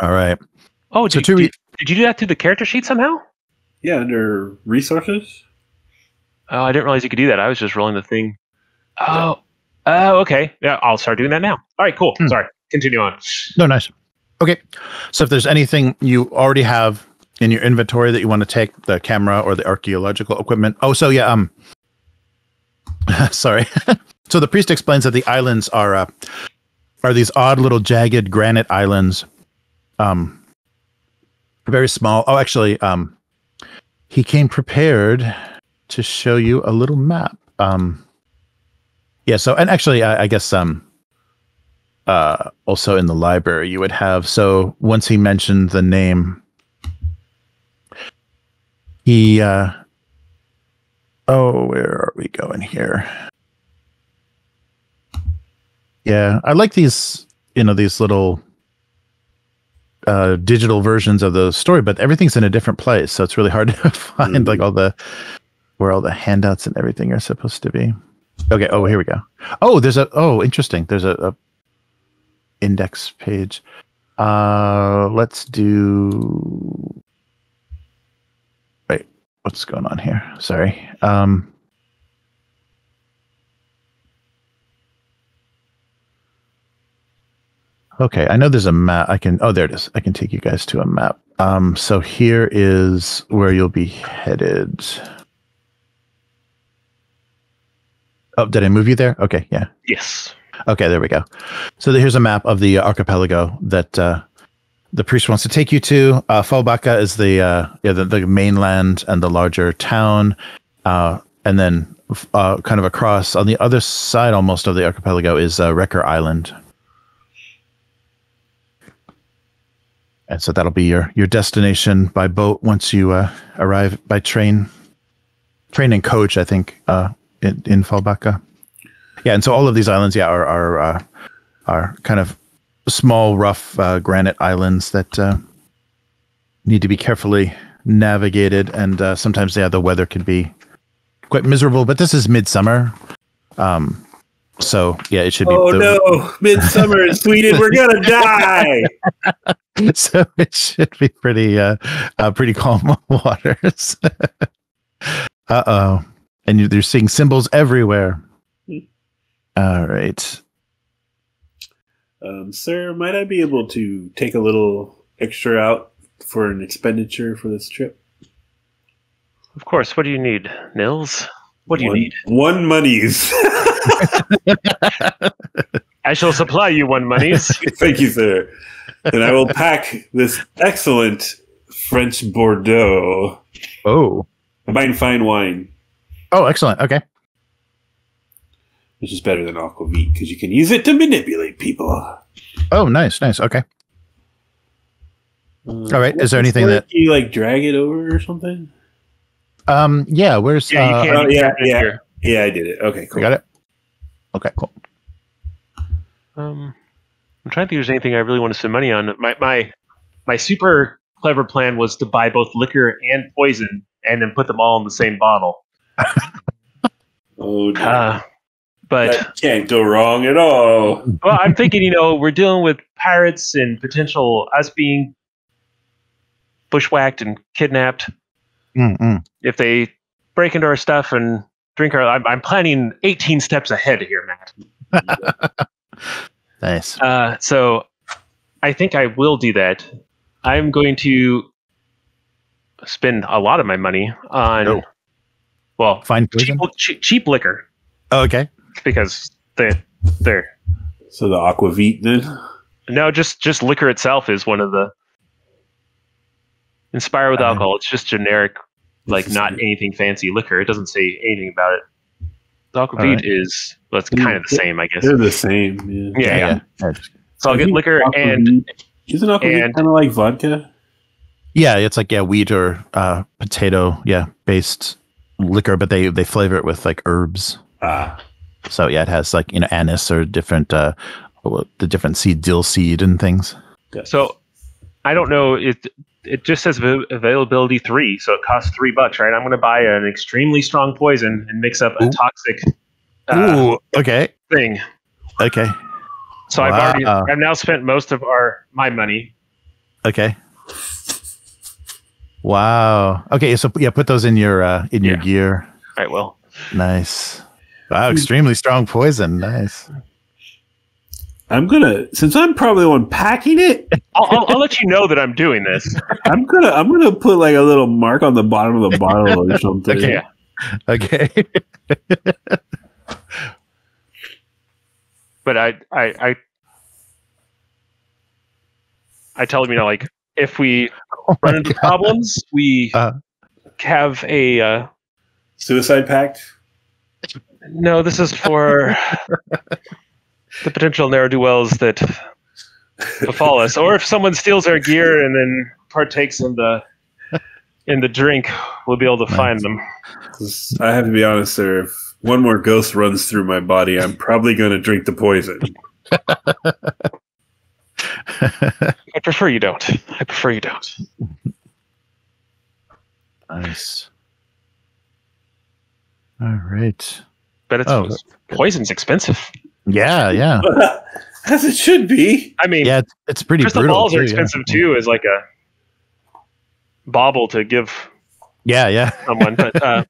All right. Oh, So did, two re- did, did you do that through the character sheet somehow? Yeah, under resources. Oh, I didn't realize you could do that. I was just rolling the thing. Oh, oh, okay. Yeah, I'll start doing that now. All right, cool. Hmm. Sorry. Continue on. No, nice. Okay. So if there's anything you already have in your inventory that you want to take, the camera or the archaeological equipment. Oh, so yeah, um sorry. so the priest explains that the islands are uh, are these odd little jagged granite islands. Um very small. Oh, actually, um he came prepared to show you a little map. Um yeah, so and actually I, I guess um uh, also in the library you would have so once he mentioned the name he uh oh where are we going here? Yeah i like these you know these little uh digital versions of the story but everything's in a different place so it's really hard to find like all the where all the handouts and everything are supposed to be. Okay oh here we go. Oh there's a oh interesting. There's a, a index page. Uh, let's do. Wait, what's going on here? Sorry. Um, okay, I know there's a map. I can. Oh, there it is. I can take you guys to a map. Um, so here is where you'll be headed. Oh, did I move you there? Okay, yeah. Yes. Okay, there we go. So here's a map of the archipelago that uh, the priest wants to take you to. Uh, Fjällbacka is the uh, yeah the, the mainland and the larger town, uh, and then uh, kind of across on the other side almost of the archipelago is uh, Wrecker Island. And so that'll be your your destination by boat once you uh, arrive by train, train and coach. I think uh, in in Fjällbacka. Yeah, and so all of these islands, yeah, are are uh, are kind of small, rough uh, granite islands that uh, need to be carefully navigated, and uh, sometimes, yeah, the weather can be quite miserable. But this is midsummer, um, so yeah, it should be. Oh the- no, midsummer in Sweden, we're gonna die. so it should be pretty uh, uh pretty calm waters. uh oh, and you, they're seeing symbols everywhere. All right. Um, sir, might I be able to take a little extra out for an expenditure for this trip? Of course. What do you need, Nils? What do you one, need? One monies. I shall supply you one monies. Thank you, sir. And I will pack this excellent French Bordeaux, Oh. fine, fine wine, Oh, excellent. Okay. Which is better than aquavit because you can use it to manipulate people. Oh, nice, nice. Okay. All right, is there anything that- you like drag it over or something? Um. Yeah. Where's? yeah, you uh, can't. oh, yeah, can't put it yeah. here. Yeah, I did it. Okay, We cool. got it. Okay. Cool. Um, I'm trying to think if there's anything I really want to spend money on. My my my super clever plan was to buy both liquor and poison and then put them all in the same bottle. Oh, dear. Uh, but that can't go wrong at all. well, I'm thinking, you know, we're dealing with pirates and potential us being bushwhacked and kidnapped. Mm-mm. If they break into our stuff and drink our, I'm, I'm planning 18 steps ahead here, Matt. Nice. Uh, so I think I will do that. I'm going to spend a lot of my money on, Oh. well, Fine cheap, cheap, cheap liquor Oh, okay. Because they they're So the aquavit then? no just just liquor itself is one of the inspire with alcohol. It's just generic, like This not good. anything fancy liquor. It doesn't say anything about it. The aquavit Alright. is well, it's kind of the same, I guess. They're the same. Yeah. Yeah, yeah. yeah. So I'll get think liquor and isn't aquavit kind of like vodka? Yeah, it's like yeah, wheat or uh, potato, yeah, based liquor, but they they flavor it with like herbs. Ah, So yeah, it has like you know anise or different uh, the different seed, dill seed, and things. yes. So I don't know. It it just says availability three, so it costs three bucks, right? I'm going to buy an extremely strong poison and mix up a Ooh. toxic uh, Ooh, okay, thing. okay, So I've already I've now spent most of our my money. okay. Wow. Okay, so yeah, put those in your uh, in your Yeah. gear. I will. Nice. Wow, extremely strong poison. Nice. I'm gonna since I'm probably the one packing it. I'll, I'll, I'll let you know that I'm doing this. I'm gonna I'm gonna put like a little mark on the bottom of the bottle or something. Okay. Okay. But I I I I tell them, you know, like if we Oh run into God. problems, we Uh. have a uh, Suicide pact. No, this is for the potential ne'er do wells that befall us, or if someone steals our gear and then partakes in the in the drink, we'll be able to find them. I have to be honest, sir. If one more ghost runs through my body, I'm probably gonna drink the poison. I prefer you don't. I prefer you don't. nice. All right. But it's Oh, poison's expensive. Yeah, yeah, As it should be. I mean, yeah. It's, it's pretty crystal brutal. balls too, are yeah. expensive too, as like a bauble to give Yeah, yeah. someone. But uh,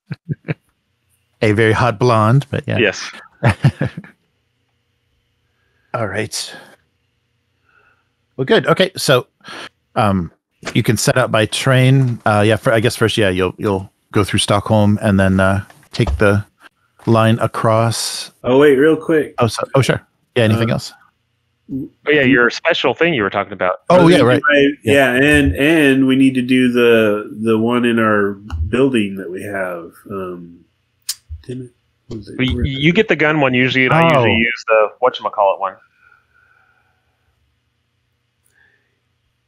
A very hot blonde, but yeah. yes, All right. Well, good. Okay, so um, you can set out by train. Uh, yeah, for, I guess first, yeah, you'll you'll go through Stockholm and then uh, take the line across. Oh wait, real quick. Oh, so, oh, sure. Yeah. Anything Uh, else? but yeah, your special thing you were talking about. Oh, yeah, was right. gonna my- yeah, and and we need to do the the one in our building that we have. Um, damn it. What was it? You, you get the gun one usually, and I Oh. usually use the whatchamacallit one.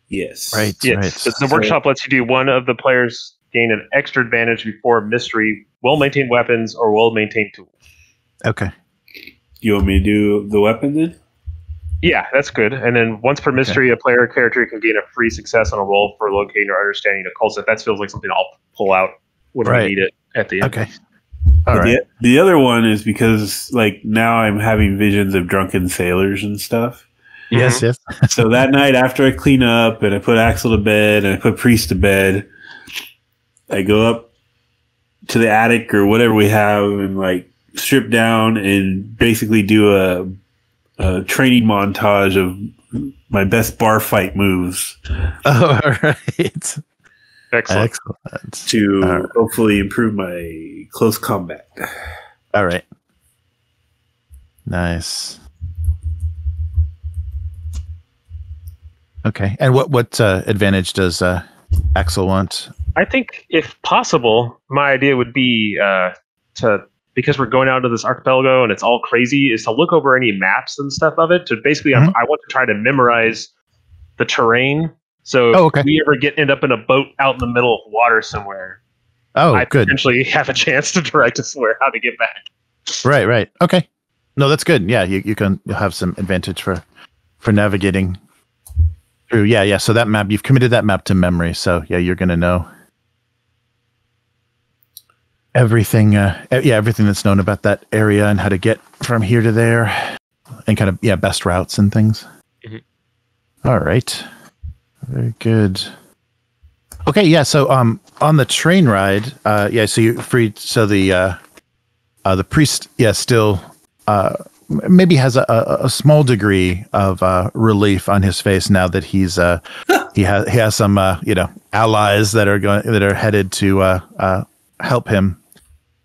yes. Right. Yes, Right. the, the workshop lets you do one of the players gain an extra advantage before mystery, well maintained weapons, or well maintained tools. Okay. You want me to do the weapon then? Yeah, that's good. And then once per mystery, a player character can gain a free success on a roll for locating or understanding a cult set. That feels like something I'll pull out when I need it at the end. Okay. All But right. the, the other one is because like now I'm having visions of drunken sailors and stuff. Yes, mm-hmm. yes. so that night after I clean up and I put Aksel to bed and I put Priest to bed, I go up to the attic or whatever we have and like strip down and basically do a, a training montage of my best bar fight moves All right. Excellent. Excellent. to Alright. hopefully improve my close combat. All right. Nice. Okay. And what what uh, advantage does uh, Aksel want? I think, if possible, my idea would be uh, to because we're going out to this archipelago and it's all crazy, is to look over any maps and stuff of it. To basically, I'm- Mhm. I want to try to memorize the terrain. So Oh, okay. if we ever get end up in a boat out in the middle of water somewhere, Oh, I good. potentially have a chance to direct us where how to get back. Right, right. Okay. No, that's good. Yeah, you, you can you'll have some advantage for for navigating through. Yeah, yeah. So that map you've committed that map to memory. So yeah, you're gonna know everything. Uh, yeah, everything that's known about that area and how to get from here to there, and kind of yeah, best routes and things. Mhm. All right. Very good. Okay, yeah. So um, on the train ride, uh, yeah. So you free. So the uh, uh, the priest, yeah, still uh, maybe has a, a, a small degree of uh, relief on his face now that he's uh, he has he has some uh, you know allies that are going that are headed to uh, uh, help him.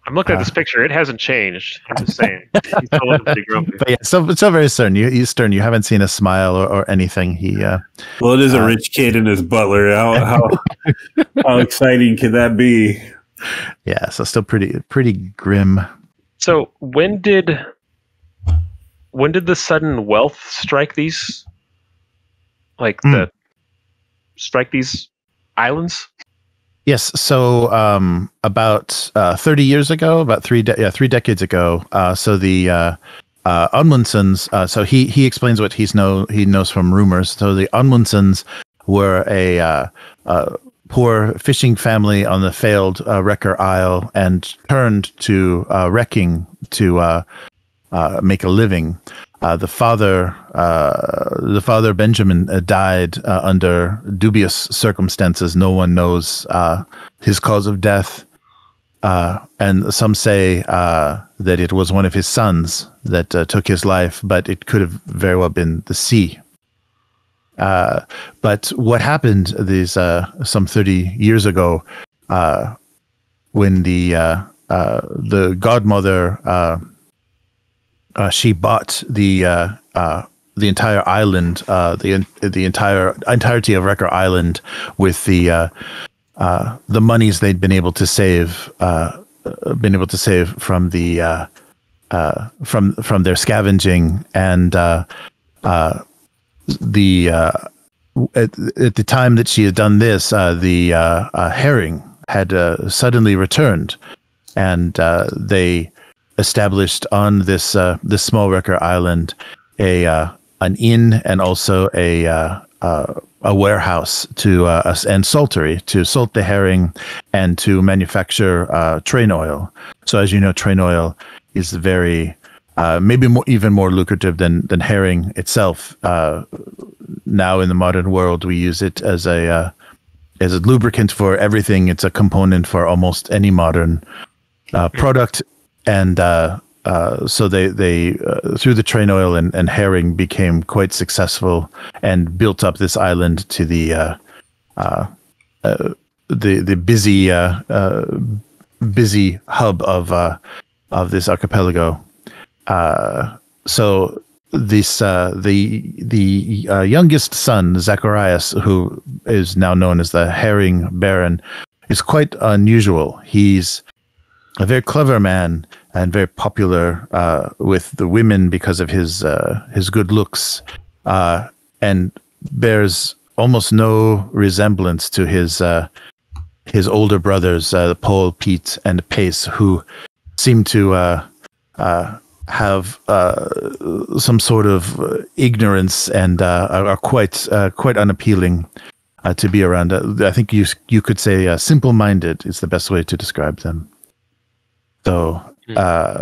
I'm looking at Uh. this picture; it hasn't changed. I'm just saying, he's still pretty grumpy. But yeah, so so very stern. You he's stern. You haven't seen a smile or, or anything. He uh, Well, it is a Uh, rich kid and his butler. How how, how exciting can that be? yeah, so still pretty pretty grim. So when did when did the sudden wealth strike these like Hmm. the strike these islands? Yes. So um, about uh, 30 years ago, about three de- yeah three decades ago. Uh, so the uh, uh, Amundsens. Uh, so he he explains what he's know he knows from rumors. So the Amundsens were a uh, uh, poor fishing family on the failed Wrecker Isle and turned to wrecking to make a living. Uh, the father, uh, the father Benjamin, uh, died uh, under dubious circumstances. No one knows uh, his cause of death, uh, and some say that it was one of his sons that took his life, but it could have very well been the sea. But what happened these some thirty years ago, when the the godmother uh, she bought the uh, uh, the entire island, uh, the the entire entirety of Wrecker Island, with the uh, uh, the monies they'd been able to save, been able to save from the from from their scavenging and the at, at the time that she had done this, the herring had suddenly returned, and they established on this uh, this small wrecker island a uh, an inn and also a uh, uh, a warehouse to uh, and saltery to salt the herring and to manufacture uh, train oil. So as you know, train oil is very maybe more, even more lucrative than than herring itself. Now in the modern world, we use it as a as a lubricant for everything. It's a component for almost any modern uh, product, and uh, uh, so they they uh, through the train oil and, and herring became quite successful and built up this island to the uh, uh, uh, the the busy uh, uh, busy hub of uh, of this archipelago. Uh, so this uh, the the youngest son Zacharias, who is now known as the Herring Baron, is quite unusual. He's a very clever man and very popular uh, with the women because of his uh, his good looks, uh, and bears almost no resemblance to his uh, his older brothers, uh, Paul, Pete, and Pace, who seem to uh, have some sort of ignorance and are, quite quite unappealing to be around. I think you you could say simple-minded is the best way to describe them. So Hmm. uh,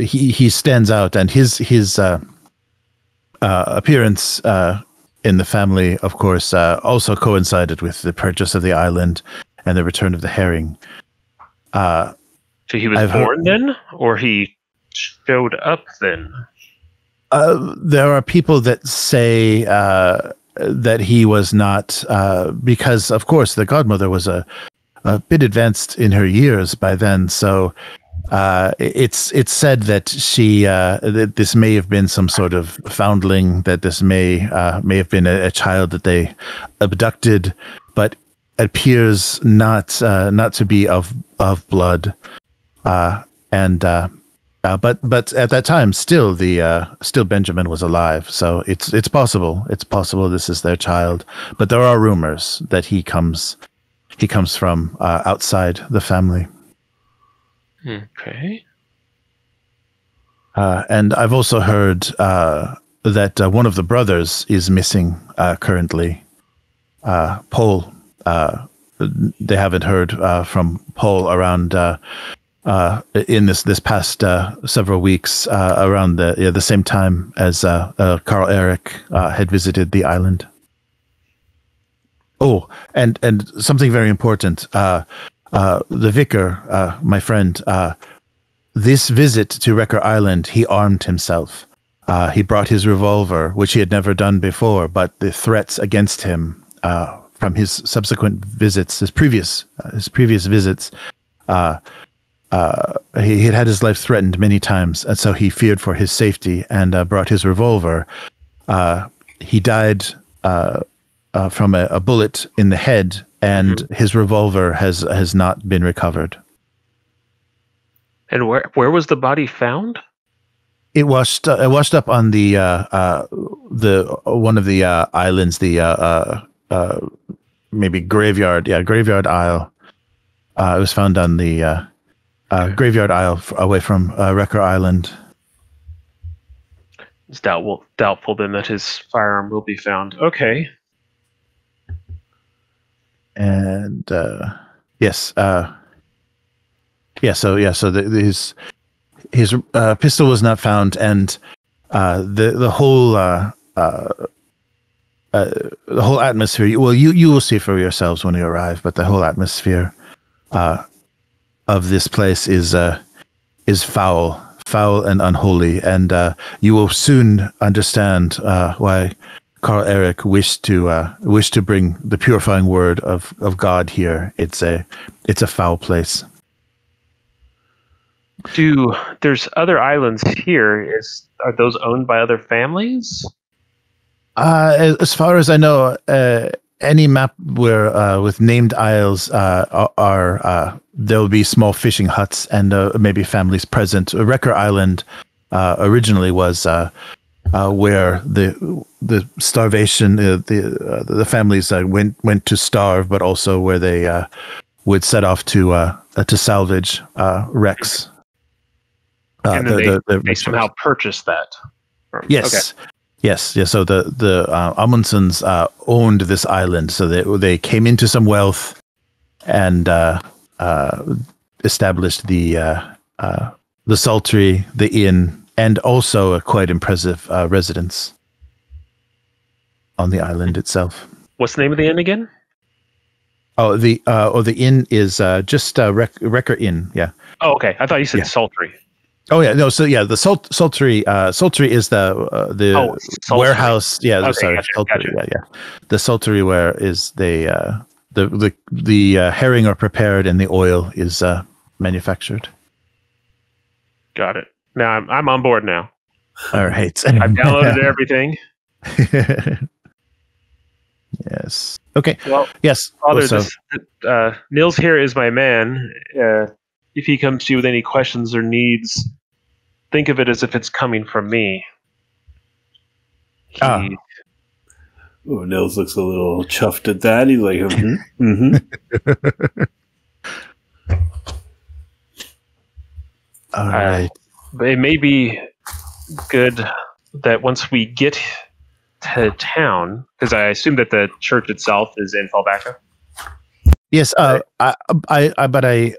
he he stands out, and his his uh, uh, appearance uh, in the family, of course, uh, also coincided with the purchase of the island and the return of the herring. Uh, So he was I've heard- born then, or he showed up then? Uh, there are people that say uh, that he was not, uh, because of course the godmother was a, a bit advanced in her years by then. So uh, it's it's said that she uh, that this may have been some sort of foundling, that this may uh, may have been a, a child that they abducted, but appears not uh, not to be of of blood, uh, and. Uh, but but at that time, still the still Benjamin was alive, so it's it's possible. It's possible this is their child. But there are rumors that he comes he comes from uh, outside the family. Okay. Uh, and I've also heard uh, that uh, one of the brothers is missing uh, currently. Uh, Paul. Uh, they haven't heard uh, from Paul around uh, uh, in this this past uh, several weeks uh, around the yeah, the same time as Carl Eric uh, had visited the island. Oh, and and something very important. Uh, uh, the vicar, uh, my friend, uh, this visit to Wrecker Island, he armed himself. Uh, he brought his revolver, which he had never done before, but the threats against him uh, from his subsequent visits, his previous his previous visits, he had had his life threatened many times, and so he feared for his safety and brought his revolver. He died uh, from a, a bullet in the head, and his revolver has has not been recovered. And where where was the body found? It washed uh, it washed up on the uh, uh, the one of the uh, islands, the uh, uh, uh, maybe graveyard, yeah, graveyard isle. Uh, it was found on the uh, uh, graveyard isle f- away from uh, Wrecker Island. It's doubtful doubtful then that his firearm will be found. Okay. And uh, yes, uh, yeah. So yeah, so the, his his uh, pistol was not found, and uh, the the whole uh, uh, uh, the whole atmosphere. Well, you you will see for yourselves when you arrive, but the whole atmosphere uh, of this place is uh, is foul, foul and unholy, and uh, you will soon understand uh, why Carl Eric wished to uh, wished to bring the purifying word of, of God here. It's a it's a foul place. Do there's other islands here? Is are those owned by other families? Uh, as, as far as I know, uh, any map where uh, with named isles uh, are, uh, there will be small fishing huts and uh, maybe families present. Wrecker Island uh, originally was uh, where the the starvation uh, the uh, the families uh, went went to starve, but also where they uh, would set off to uh, uh, to salvage uh, wrecks. Uh, and then they, they somehow purchased that. from- Yes. Yes, yes. So the the uh, Amundsens uh, owned this island, so they they came into some wealth and uh, uh, established the uh, uh, the sultry, the inn, and also a quite impressive uh, residence on the island itself. What's the name of the inn again? Oh, the uh, oh the inn is uh, just uh, Rec- Wrecker Inn. Yeah. Oh, okay. I thought you said Yeah. sultry. Oh yeah, no. So yeah, the salt sultry uh, sultry is the uh, the Oh, warehouse. Yeah, Okay, sorry, gotcha, sultry. gotcha. Yeah, yeah. The sultry ware is the uh, the the the uh, herring are prepared and the oil is uh, manufactured. Got it. Now I'm I'm on board now. All right. I've downloaded everything. yes. Okay. Well, Yes. Father, so- this, uh, Nils here is my man. Uh, if he comes to you with any questions or needs, think of it as if it's coming from me. He, Ah. Oh, Nils looks a little chuffed at that. He's like, mm-hmm, mm-hmm. all Uh, right. but it may be good that once we get to town, because I assume that the church itself is in Fjällbacka. Yes. Uh, I, I, I, but I,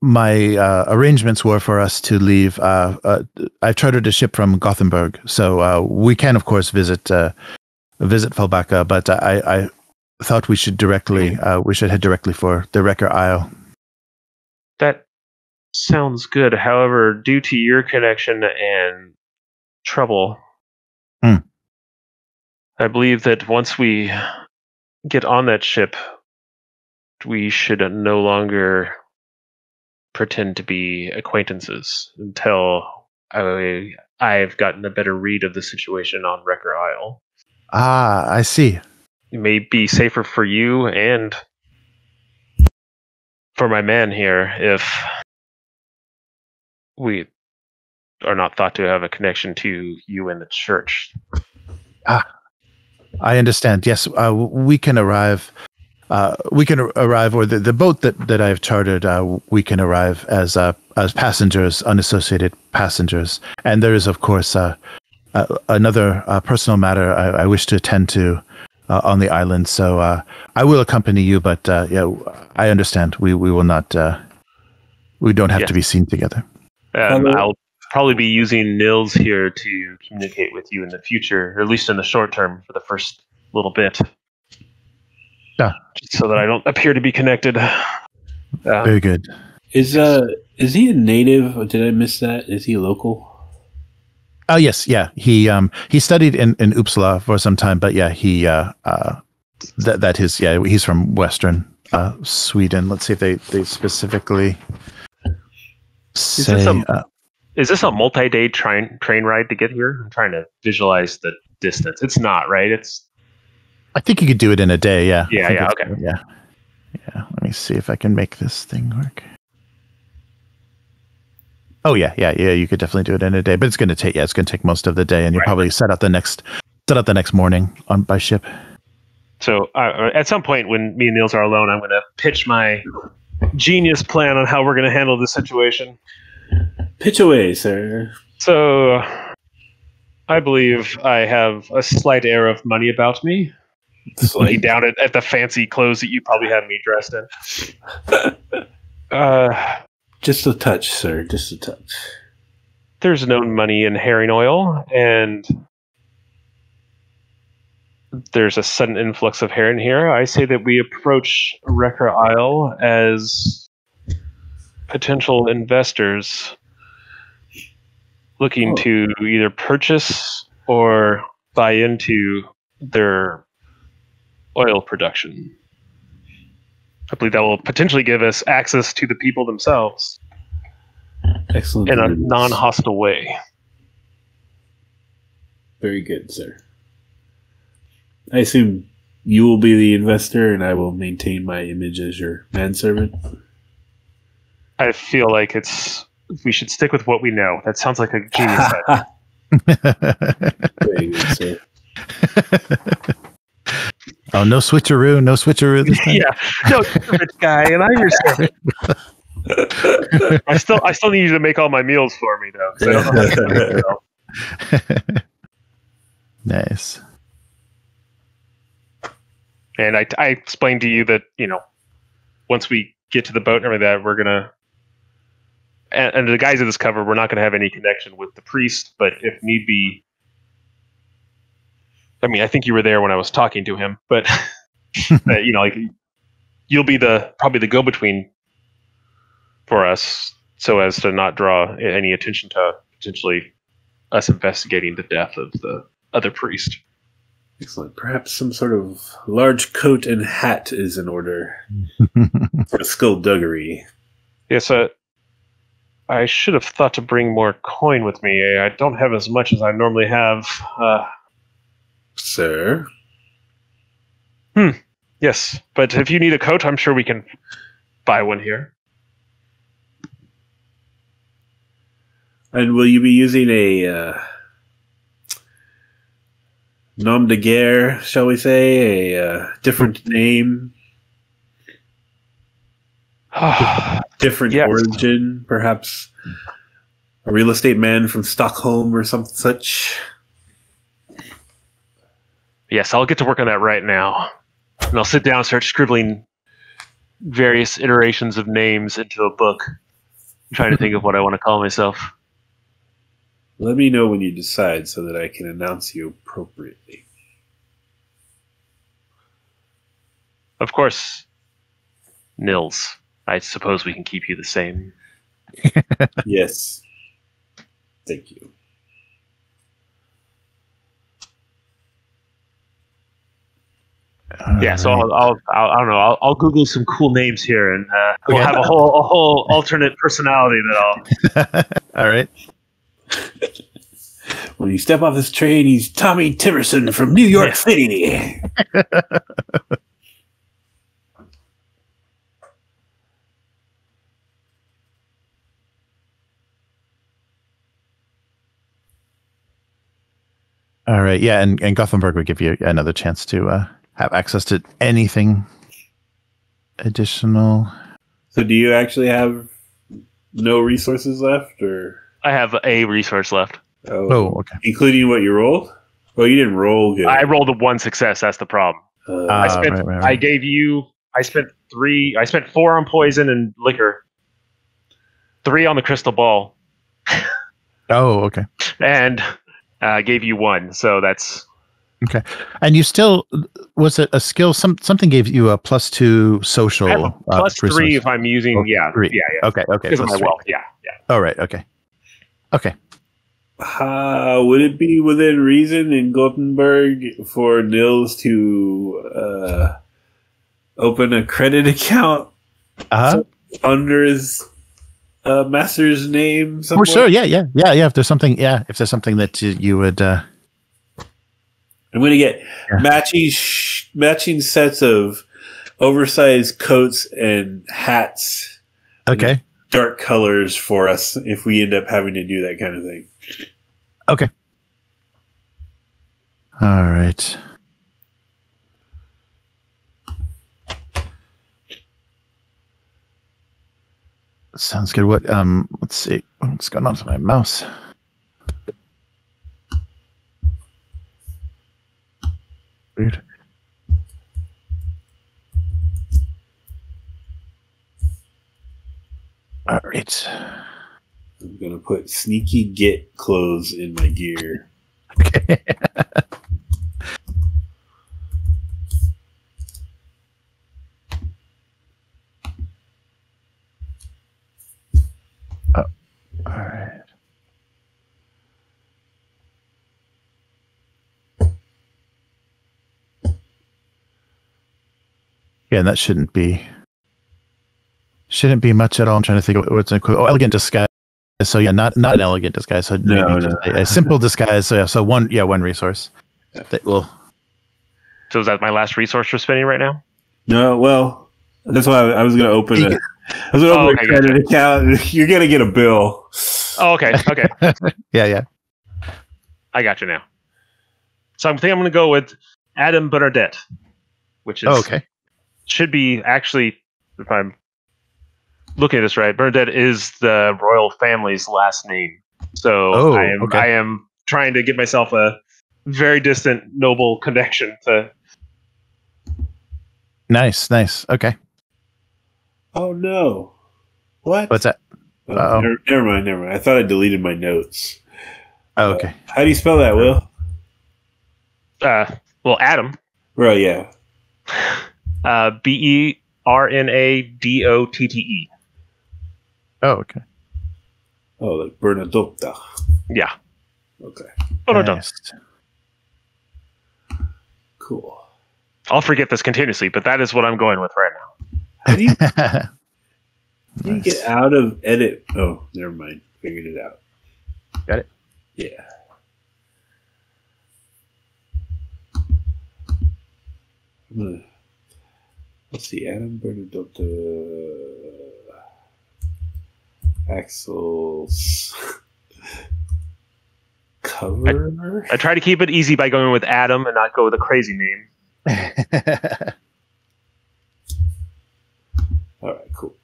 my uh, arrangements were for us to leave. Uh, uh, I chartered a ship from Gothenburg, so uh, we can, of course, visit uh, visit Fjällbacka. But I, I thought we should directly uh, we should head directly for the Wrecker Isle. That sounds good. However, due to your connection and trouble, Hmm. I believe that once we get on that ship, we should no longer pretend to be acquaintances until I, I've gotten a better read of the situation on Wrecker Isle. Ah, I see. It may be safer for you and for my man here if we are not thought to have a connection to you and the church. Ah, I understand. Yes, uh, we can arrive. Uh, we can arrive, or the, the boat that, that I've chartered, uh, we can arrive as uh, as passengers, unassociated passengers. And there is, of course, uh, uh, another uh, personal matter I, I wish to attend to uh, on the island. So uh, I will accompany you, but uh, yeah, I understand. We we will not. Uh, we don't have Yeah. to be seen together. Um, I'll probably be using Nils here to communicate with you in the future, or at least in the short term for the first little bit. Yeah. Just so that I don't appear to be connected. Um, Very good. Is uh is he a native? Or did I miss that? Is he local? Oh yes, yeah. He um he studied in, in Uppsala for some time, but yeah, he uh uh that that his yeah he's from Western uh Sweden. Let's see if they they specifically say. this a- uh, is this a multi-day train train ride to get here? I'm trying to visualize the distance. It's not right. It's I think you could do it in a day. Yeah. Yeah, yeah, okay. Yeah. Yeah. Let me see if I can make this thing work. Oh yeah, yeah, yeah. You could definitely do it in a day, but it's going to take yeah, it's going to take most of the day, and you Right. probably set out the next set out the next morning on by ship. so uh, at some point when me and Nils are alone, I'm going to pitch my genius plan on how we're going to handle this situation. Pitch away, sir. So, I believe I have a slight air of money about me. Looking down at, at the fancy clothes that you probably have me dressed in. Uh, Just a touch, sir. Just a touch. there's no money in herring oil, and there's a sudden influx of herring here. I say that we approach Wrecker Isle as potential investors looking Oh. to either purchase or buy into their oil production. I believe that will potentially give us access to the people themselves Excellent. in a non hostile way. Very good, sir. I assume you will be the investor, and I will maintain my image as your manservant. I feel like it's we should stick with what we know. That sounds like a genius idea. Very good, sir. oh, no switcheroo, no switcheroo this time. yeah, no, you're rich guy, and I'm your servant. I still, I still need you to make all my meals for me, though. 'cause I don't know how to do it, nice. And I, I explained to you that you know, once we get to the boat and everything, that we're gonna, and, and the guys of this cover, we're not gonna have any connection with the priest, but if need be. I mean, I think you were there when I was talking to him, but uh, you know, like you'll be the probably the go-between for us, so as to not draw any attention to potentially us investigating the death of the other priest. Excellent. Perhaps some sort of large coat and hat is in order for skullduggery. Yes, uh, I should have thought to bring more coin with me. I don't have as much as I normally have. Uh, Sir, yes, but if you need a coat, I'm sure we can buy one here. and will you be using a uh, nom de guerre, shall we say, a uh, different name, different Yes. origin, perhaps a real estate man from Stockholm or something such? yes, I'll get to work on that right now. And I'll sit down and start scribbling various iterations of names into a book. I'm trying to think of what I want to call myself. Let me know when you decide so that I can announce you appropriately. Of course, Nils. I suppose we can keep you the same. yes. Thank you. yeah, so All I'll, I'll, I'll I don't know. I'll, I'll Google some cool names here, and uh, we'll Okay. have a whole a whole alternate personality that I'll. All right. When you step off this train, he's Tommy Timerson from New York City. All right. Yeah, and, and Gothenburg would give you another chance to uh, have access to anything additional. So, do you actually have no resources left, or I have a resource left. oh, Oh, okay. including what you rolled? Well, you didn't roll good. I rolled a one success. That's the problem. Uh, I Ah, spent. right, right, I gave you. I spent three. I spent four on poison and liquor. Three on the crystal ball, Oh, okay. and uh, gave you one. So that's okay. And you still was it a skill? Some something gave you a plus two social. I have a uh, plus three if I'm using. Oh, yeah, three. yeah, yeah. Okay. Okay. Because of plus my three. wealth. Yeah, yeah. Oh, right. Okay. Okay. Uh, would it be within reason in Gothenburg for Nils to uh, open a credit account Uh under his uh, master's name? For sure. Yeah. Yeah. Yeah. Yeah. If there's something, yeah. If there's something that you, you would. uh I'm going to get Yeah. matching sh- matching sets of oversized coats and hats, Okay. Dark colors for us if we end up having to do that kind of thing. Okay. All right. Sounds good. What? Um. Let's see. What's going on with my mouse? Weird. All right. I'm going to put sneaky git clothes in my gear. Okay. oh, all right. Yeah, and that shouldn't be shouldn't be much at all. I'm trying to think of what's an equi- oh, elegant disguise. So yeah, not not an elegant disguise. So maybe No, just no. A, a simple disguise. So yeah, so one yeah one resource that will So is that my last resource for spending right now? No, well, that's why I, I was going to open it. I was going to Oh, open okay, a credit account. You're going to get a bill. Oh, okay, okay. yeah yeah I got you now. So I'm think I'm going to go with Adam Bernadette, which is oh, okay should be actually, if I'm looking at this right, Bernadette is the royal family's last name. So Oh, I am okay. I am trying to give myself a very distant noble connection to. nice nice okay Oh, no. What? what's that Oh, Uh-oh. never, never mind, never mind. I thought I deleted my notes. oh, okay How do you spell that, Will? Uh, well, Adam, Well, yeah. uh, B E R N A D O T T E. oh okay Oh, like Bernadotte. Yeah. Okay, Oh, no, no. Cool. I'll forget this continuously, but that is what I'm going with right now. How do you, how do you Nice. get out of edit? Oh, never mind. Figured it out. Got it? Yeah. I'm gonna- Let's see, Adam Bernadotte. Aksel's cover. I try to keep it easy by going with Adam and not go with a crazy name. All right, cool.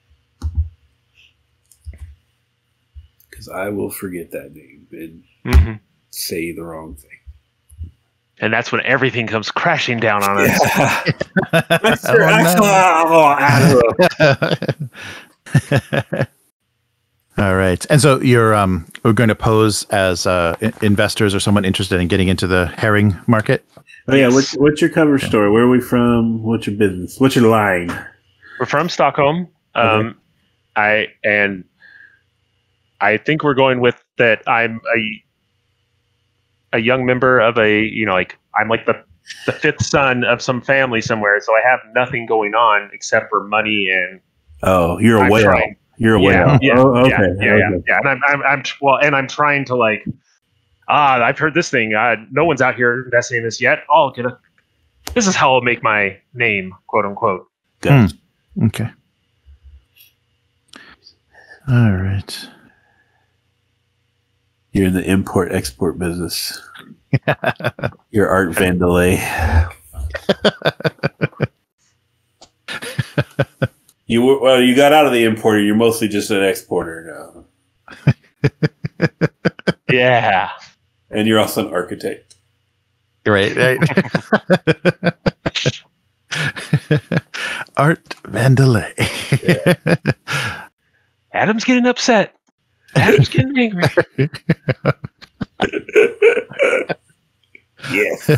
Because I will forget that name and hmm say the wrong thing. And that's when everything comes crashing down on us. Yeah. Oh, Aksel, oh, Aksel. All right. And so you're um we're going to pose as uh i- investors or someone interested in getting into the herring market. Oh yeah, what's what's your cover story? Where are we from? What's your business? What's your line? We're from Stockholm. Um, I and I think we're going with that. I'm a a young member of a you know like I'm like the the fifth son of some family somewhere, so I have nothing going on except for money and Oh, you're a I'm whale. Trying- You're a yeah, whale. yeah, oh, okay. yeah, yeah, yeah, yeah. And I'm, I'm, I'm well, and I'm trying to like, ah, I've heard this thing. Uh, no one's out here investing in this yet. Oh, get a. This is how I'll make my name, quote unquote. Gotcha. Okay. All right. You're in the import export business. You're Art Vandelay. you were, well, you got out of the importer. You're mostly just an exporter now, Yeah. and you're also an architect. Right, right. Art Vandelay. Adam's getting upset. Adam's getting angry. yes.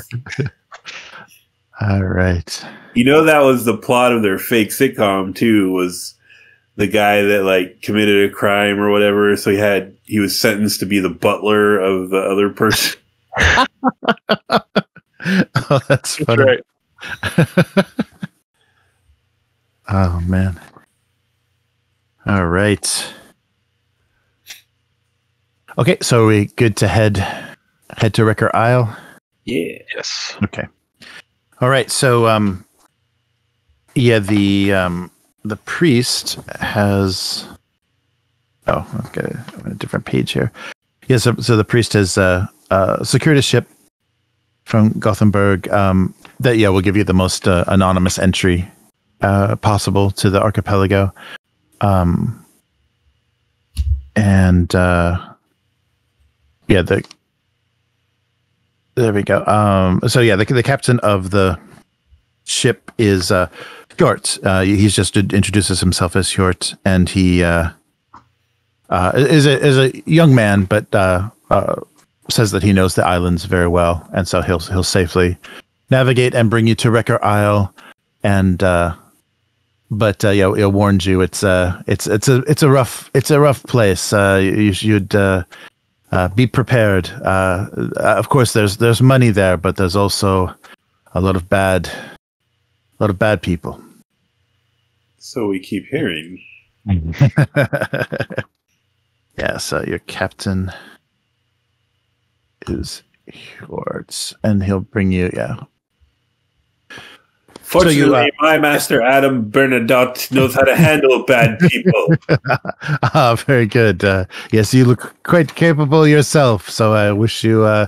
All right. You know that was the plot of their fake sitcom too. Was the guy that like committed a crime or whatever? So he had he was sentenced to be the butler of the other person. Oh, that's funny. right. oh man. All right. Okay, so are we good to head head to Wrecker Isle? Yeah. Yes. Okay. All right. So, um, yeah, the um, the priest has. Oh, I've a, a different page here. Yeah. So, so the priest has uh, uh, secured a ship from Gothenburg. Um, that yeah will give you the most uh, anonymous entry uh, possible to the archipelago. Um, and uh, yeah, the there we go. Um, so yeah, the, the captain of the ship is uh, Hjort. Uh, he's just introduces himself as Hjort, and he uh, uh, is a is a young man, but uh, uh, says that he knows the islands very well, and so he'll he'll safely navigate and bring you to Wrecker Isle. And uh, but uh, yeah, it warns you it's uh it's it's a it's a rough it's a rough place. Uh, you should. Uh, uh, be prepared. Uh, uh, of course, there's there's money there, but there's also a lot of bad, a lot of bad people. So we keep hearing. yeah. So your captain is Hjorts, and he'll bring you. Yeah. Fortunately, you, uh, my master Adam Bernadotte knows how to handle bad people. ah, very good. Uh, yes, you look quite capable yourself. So I wish you uh,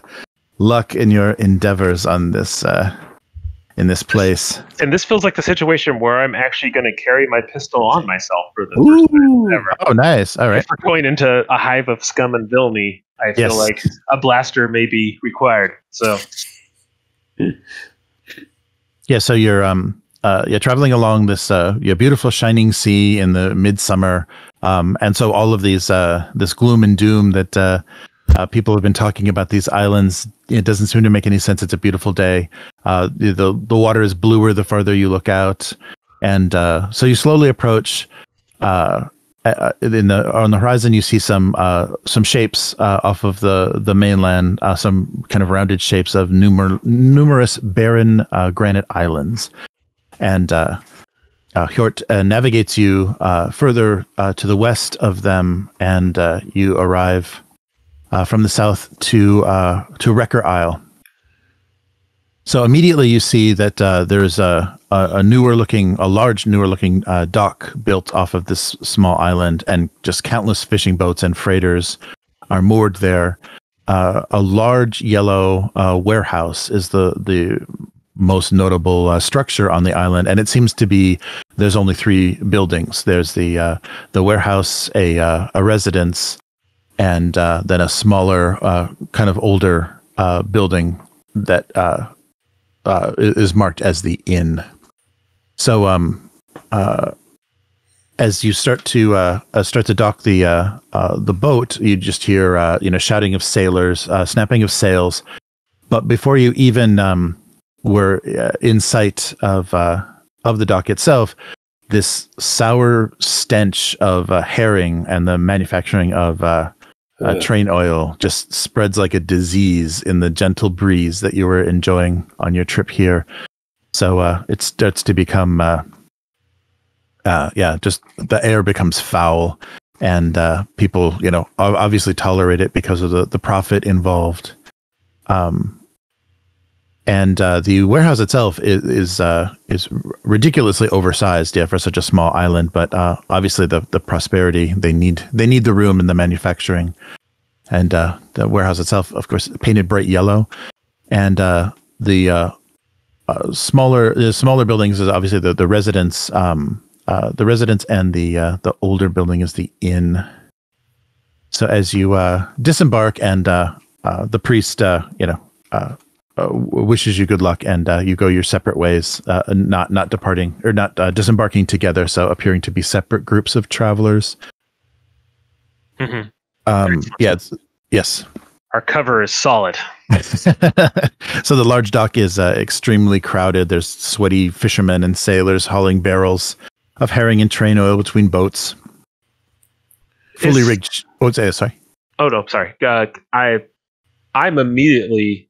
luck in your endeavors on this uh, in this place. And this feels like the situation where I'm actually going to carry my pistol on myself for the first time ever. Oh, nice. All right. If we're going into a hive of scum and villainy, I feel Yes. like a blaster may be required. So Yeah, so you're um uh you're traveling along this uh your beautiful shining sea in the midsummer. Um and so all of these uh this gloom and doom that uh, uh people have been talking about these islands it doesn't seem to make any sense it's a beautiful day uh the the water is bluer the farther you look out and uh so you slowly approach uh uh, in the on the horizon you see some uh some shapes uh, off of the the mainland uh, some kind of rounded shapes of numer- numerous barren uh, granite islands and uh Hjort navigates you further to the west of them, and you arrive from the south to to Wrecker Isle. So immediately you see that uh, there's a, a, newer looking, a large newer looking uh, dock built off of this small island, and just countless fishing boats and freighters are moored there. Uh, a large yellow uh, warehouse is the the most notable uh, structure on the island, and it seems to be there's only three buildings. There's the uh, the warehouse, a a residence, and then a smaller, kind of older building that uh, uh, is marked as the inn. So, um, uh, as you start to uh, uh, start to dock the uh, uh, the boat, you just hear you know shouting of sailors, snapping of sails. But before you even um, were in sight of of the dock itself, this sour stench of herring and the manufacturing of uh, train oil just spreads like a disease in the gentle breeze that you were enjoying on your trip here. So uh, it starts to become, uh, uh, yeah, just the air becomes foul, and uh, people, you know, obviously tolerate it because of the the profit involved. Um, and uh, the warehouse itself is is, uh, is ridiculously oversized, yeah, for such a small island. But uh, obviously, the the prosperity they need they need the room and the manufacturing, and uh, the warehouse itself, of course, painted bright yellow, and uh, the uh, smaller the smaller buildings is obviously the the residence, um, the residence, and the the older building is the inn. So as you disembark, and the priest, you know. Uh, wishes you good luck, and uh, you go your separate ways, uh, not not departing or not uh, disembarking together. So appearing to be separate groups of travelers. Mhm. Um, yeah, yes. Our cover is solid. so the large dock is uh, extremely crowded. There's sweaty fishermen and sailors hauling barrels of herring and train oil between boats. Fully Is- rigged. Oh, sorry. Oh no, sorry. Uh, I I'm immediately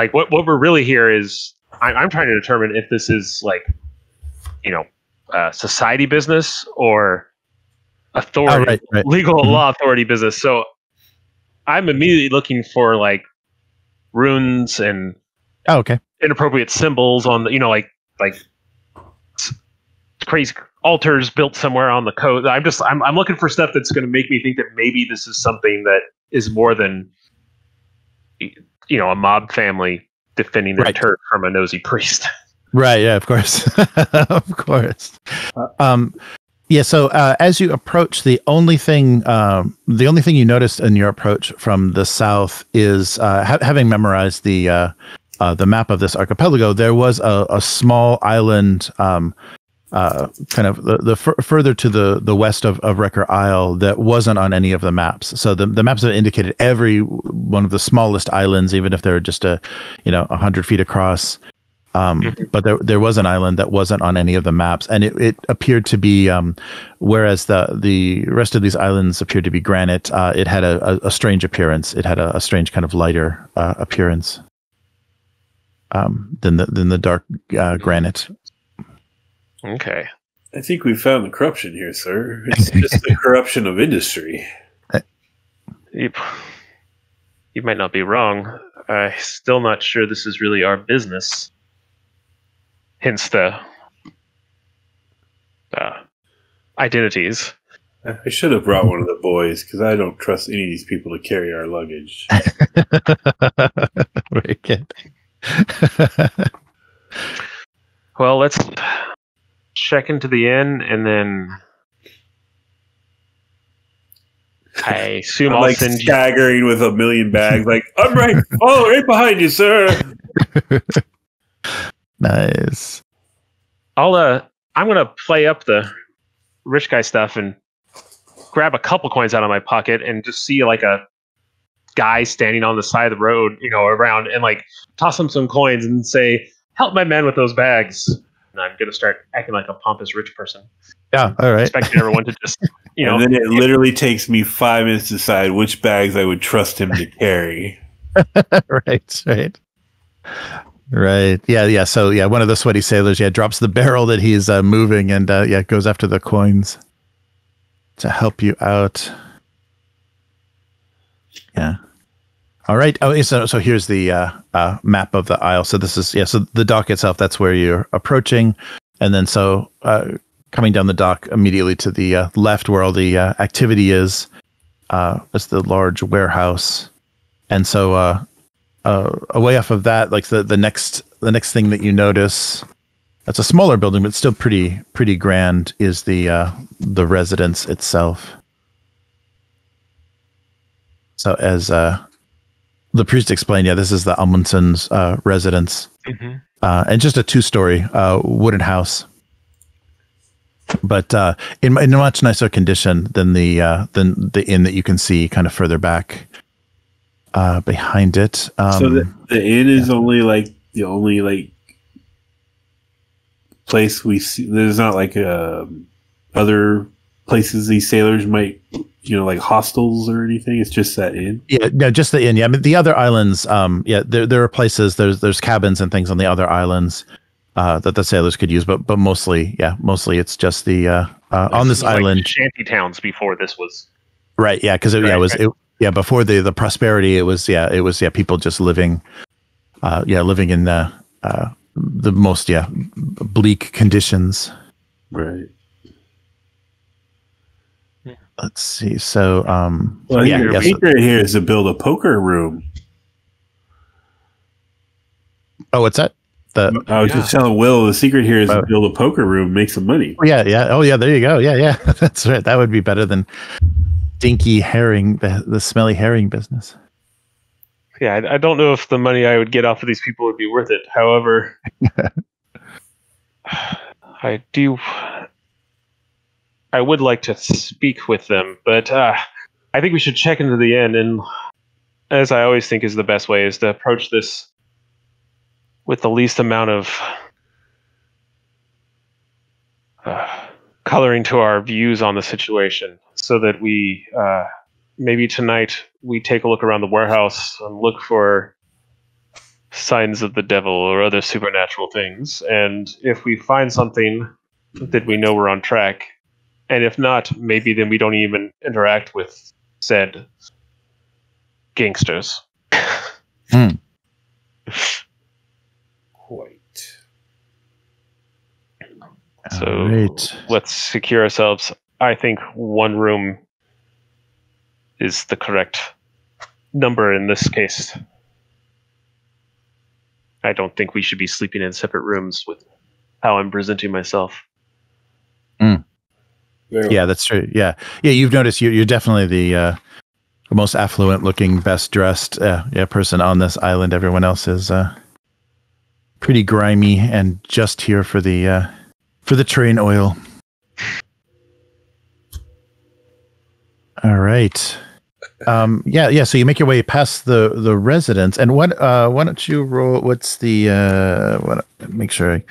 like what what we're really here is I, I'm trying to determine if this is like you know uh, society business or authority Oh, right, right. legal Mhm. law authority business. So I'm immediately looking for like runes and Oh, okay. inappropriate symbols on the you know like like crazy altars built somewhere on the coast. I'm just I'm I'm looking for stuff that's going to make me think that maybe this is something that is more than you know a mob family defending their Right. turf from a nosy priest. Right. Yeah. Of course. of course. Um, yeah. So uh, as you approach, the only thing, um, the only thing you noticed in your approach from the south is uh, ha- having memorized the uh, uh, the map of this archipelago. There was a, a small island, um, uh, kind of the, the fur further to the the west of, of Wrecker Isle that wasn't on any of the maps. So the the maps have indicated every one of the smallest islands, even if they're just a you know a hundred feet across. Um, Mhm. But there there was an island that wasn't on any of the maps, and it, it appeared to be um, whereas the the rest of these islands appeared to be granite. Uh, it had a, a, a strange appearance. It had a, a strange kind of lighter uh, appearance um, than the than the dark uh, granite. Okay. I think we found the corruption here, sir. It's just the corruption of industry. You, you might not be wrong. I'm still not sure this is really our business. Hence the uh, identities. I should have brought one of the boys because I don't trust any of these people to carry our luggage. Very good. Well, let's check into the inn and then I assume I'm I'll like send you. staggering with a million bags. Like I'm right, oh, right behind you, sir. nice. I'll uh, I'm gonna play up the rich guy stuff and grab a couple coins out of my pocket and just see like a guy standing on the side of the road, you know, around and like toss him some coins and say, "Help my man with those bags." And I'm gonna start acting like a pompous rich person, Yeah. All right. expecting everyone to just, you know, and then it literally takes me five minutes to decide which bags I would trust him to carry. right. Right. Right. Yeah. Yeah. So yeah, one of the sweaty sailors, yeah, drops the barrel that he's uh, moving and uh, yeah, goes after the coins to help you out. Yeah. All right. Oh, so so here's the uh, uh, map of the isle. So this is yeah. So the dock itself, that's where you're approaching, and then so uh, coming down the dock immediately to the uh, left, where all the uh, activity is, uh, is the large warehouse, and so away off of that, like the the next the next thing that you notice, that's a smaller building, but still pretty pretty grand, is the the residence itself. So as uh, the priest explained, yeah, this is the Amundsen's uh, residence, Mhm. uh, and just a two story uh, wooden house. but uh, in in a much nicer condition than the uh, than the inn that you can see kind of further back uh, behind it. Um, so the, the inn is only like the only like place we see. There's not like uh, other places these sailors might, you know, like hostels or anything. It's just that inn. Yeah, no, just the inn. Yeah, I mean the other islands. Um, yeah, there there are places. There's there's cabins and things on the other islands uh, that the sailors could use, but but mostly, yeah, mostly it's just the uh, uh, on this Like island. shanty towns before this was. Right. Yeah. Because it, yeah, it was right. it, yeah before the the prosperity. It was yeah it was yeah people just living, uh, yeah living in the uh, the most yeah bleak conditions. Right. Let's see. So um Well, yeah your yes secret here is to build a poker room. oh what's that the I was Yeah. just telling Will the secret here is Oh. to build a poker room, make some money. oh, yeah yeah oh yeah there you go yeah yeah that's right that would be better than dinky herring the the smelly herring business. Yeah, I, I don't know if the money I would get off of these people would be worth it. However, I do. I would like to speak with them, but uh, I think we should check into the inn. And as I always think is the best way, is to approach this with the least amount of uh, coloring to our views on the situation, so that we uh, maybe tonight we take a look around the warehouse and look for signs of the devil or other supernatural things. And if we find something, that we know we're on track. And if not, maybe then we don't even interact with said gangsters. Hmm. Quite. So Alright. let's secure ourselves. I think one room is the correct number in this case. I don't think we should be sleeping in separate rooms with how I'm presenting myself. Very Yeah, that's true. Yeah, yeah. You've noticed you, you're definitely the uh, most affluent looking, best dressed, uh, yeah, person on this island. Everyone else is uh, pretty grimy and just here for the uh, for the train oil. All right. Um, yeah, yeah. So you make your way past the the residence, and what? Uh, why don't you roll? What's the? Uh, what? Make sure. I,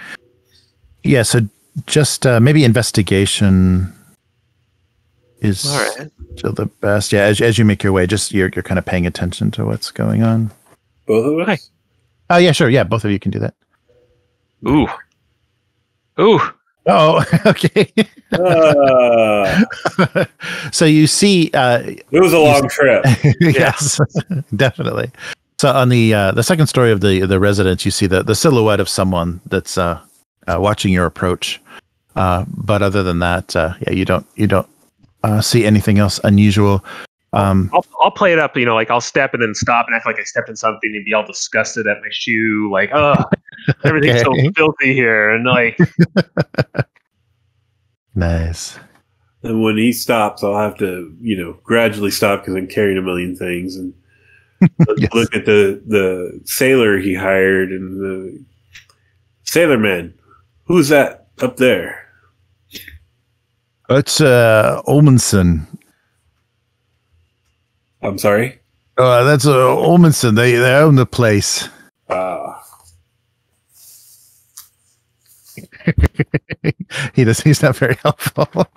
yeah. So just uh, maybe investigation is All right. still the best. Yeah, as, as you make your way, just you're you're kind of paying attention to what's going on. Both of us? Oh yeah, sure. Yeah, both of you can do that. Ooh. Ooh. Oh, okay. Uh, so you see, uh, it was a long trip. yes, definitely. So on the uh, the second story of the the residence, you see the the silhouette of someone that's uh, uh, watching your approach. Uh, but other than that, uh, yeah, you don't you don't uh, see anything else unusual. Um, I'll, I'll play it up, you know, like I'll step and then stop and act like I stepped in something and be all disgusted at my shoe, like, oh, everything's Okay. so filthy here. And like, nice. And when he stops, I'll have to, you know, gradually stop because I'm carrying a million things and look, Yes. look at the the sailor he hired and the sailor man. Who's that up there? It's uh, Olmanson. I'm sorry. Uh, that's uh, Olmanson. They they own the place. Ah, he does. He's not very helpful.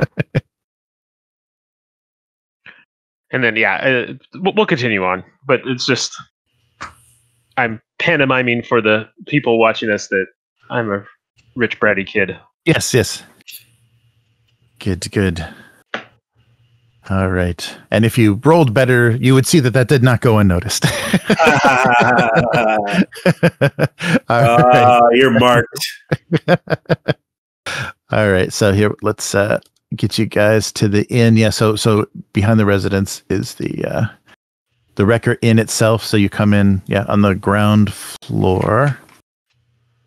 and then, yeah, uh, we'll, we'll continue on. But it's just, I'm pantomiming for the people watching us that I'm a rich, bratty kid. yes, yes. Good, good. All right. And if you rolled better, you would see that that did not go unnoticed. Right. Ah, you're marked. All right. So here, let's uh, get you guys to the inn. Yeah. So so behind the residence is the uh, the Wrecker Inn itself. So you come in, yeah, on the ground floor,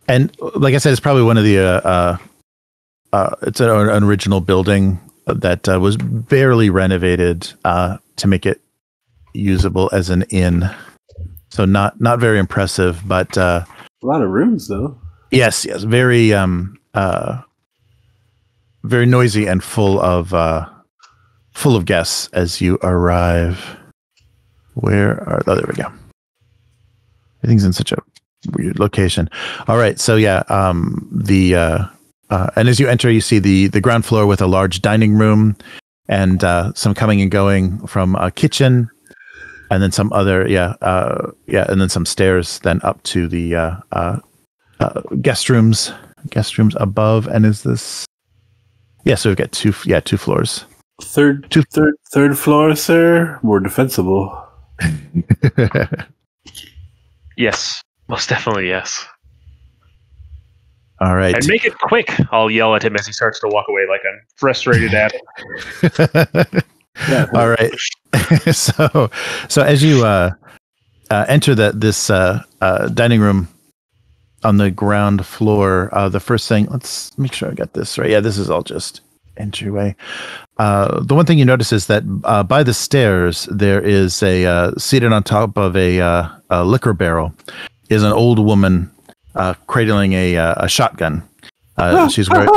and like I said, it's probably one of the uh, uh, uh it's an, an original building that uh, was barely renovated uh, to make it usable as an inn. So not not very impressive, but. Uh, A lot of rooms though. Yes, yes, very um uh very noisy and full of uh, full of guests as you arrive. Where are? Oh, there we go. Everything's in such a weird location. All right, so yeah, um, the uh, and as you enter, you see the the ground floor with a large dining room and uh, some coming and going from a kitchen, and then some other yeah uh, yeah, and then some stairs then up to the uh, uh, uh, guest rooms guest rooms above. And is this? Yeah, so we've got two yeah two floors. Third, Two- third, third floor, sir. More defensible. Yes, most definitely yes. All right. And make it quick. I'll yell at him as he starts to walk away, like I'm frustrated at him. Yeah. All right. so, so as you uh, uh, enter the this uh, uh, dining room on the ground floor, uh, the first thing. Let's make sure I got this right. Yeah, this is all just entryway. Uh, the one thing you notice is that uh, by the stairs there is a uh, seated on top of a, uh, a liquor barrel is an old woman uh, cradling a uh, a shotgun. Uh, she's wearing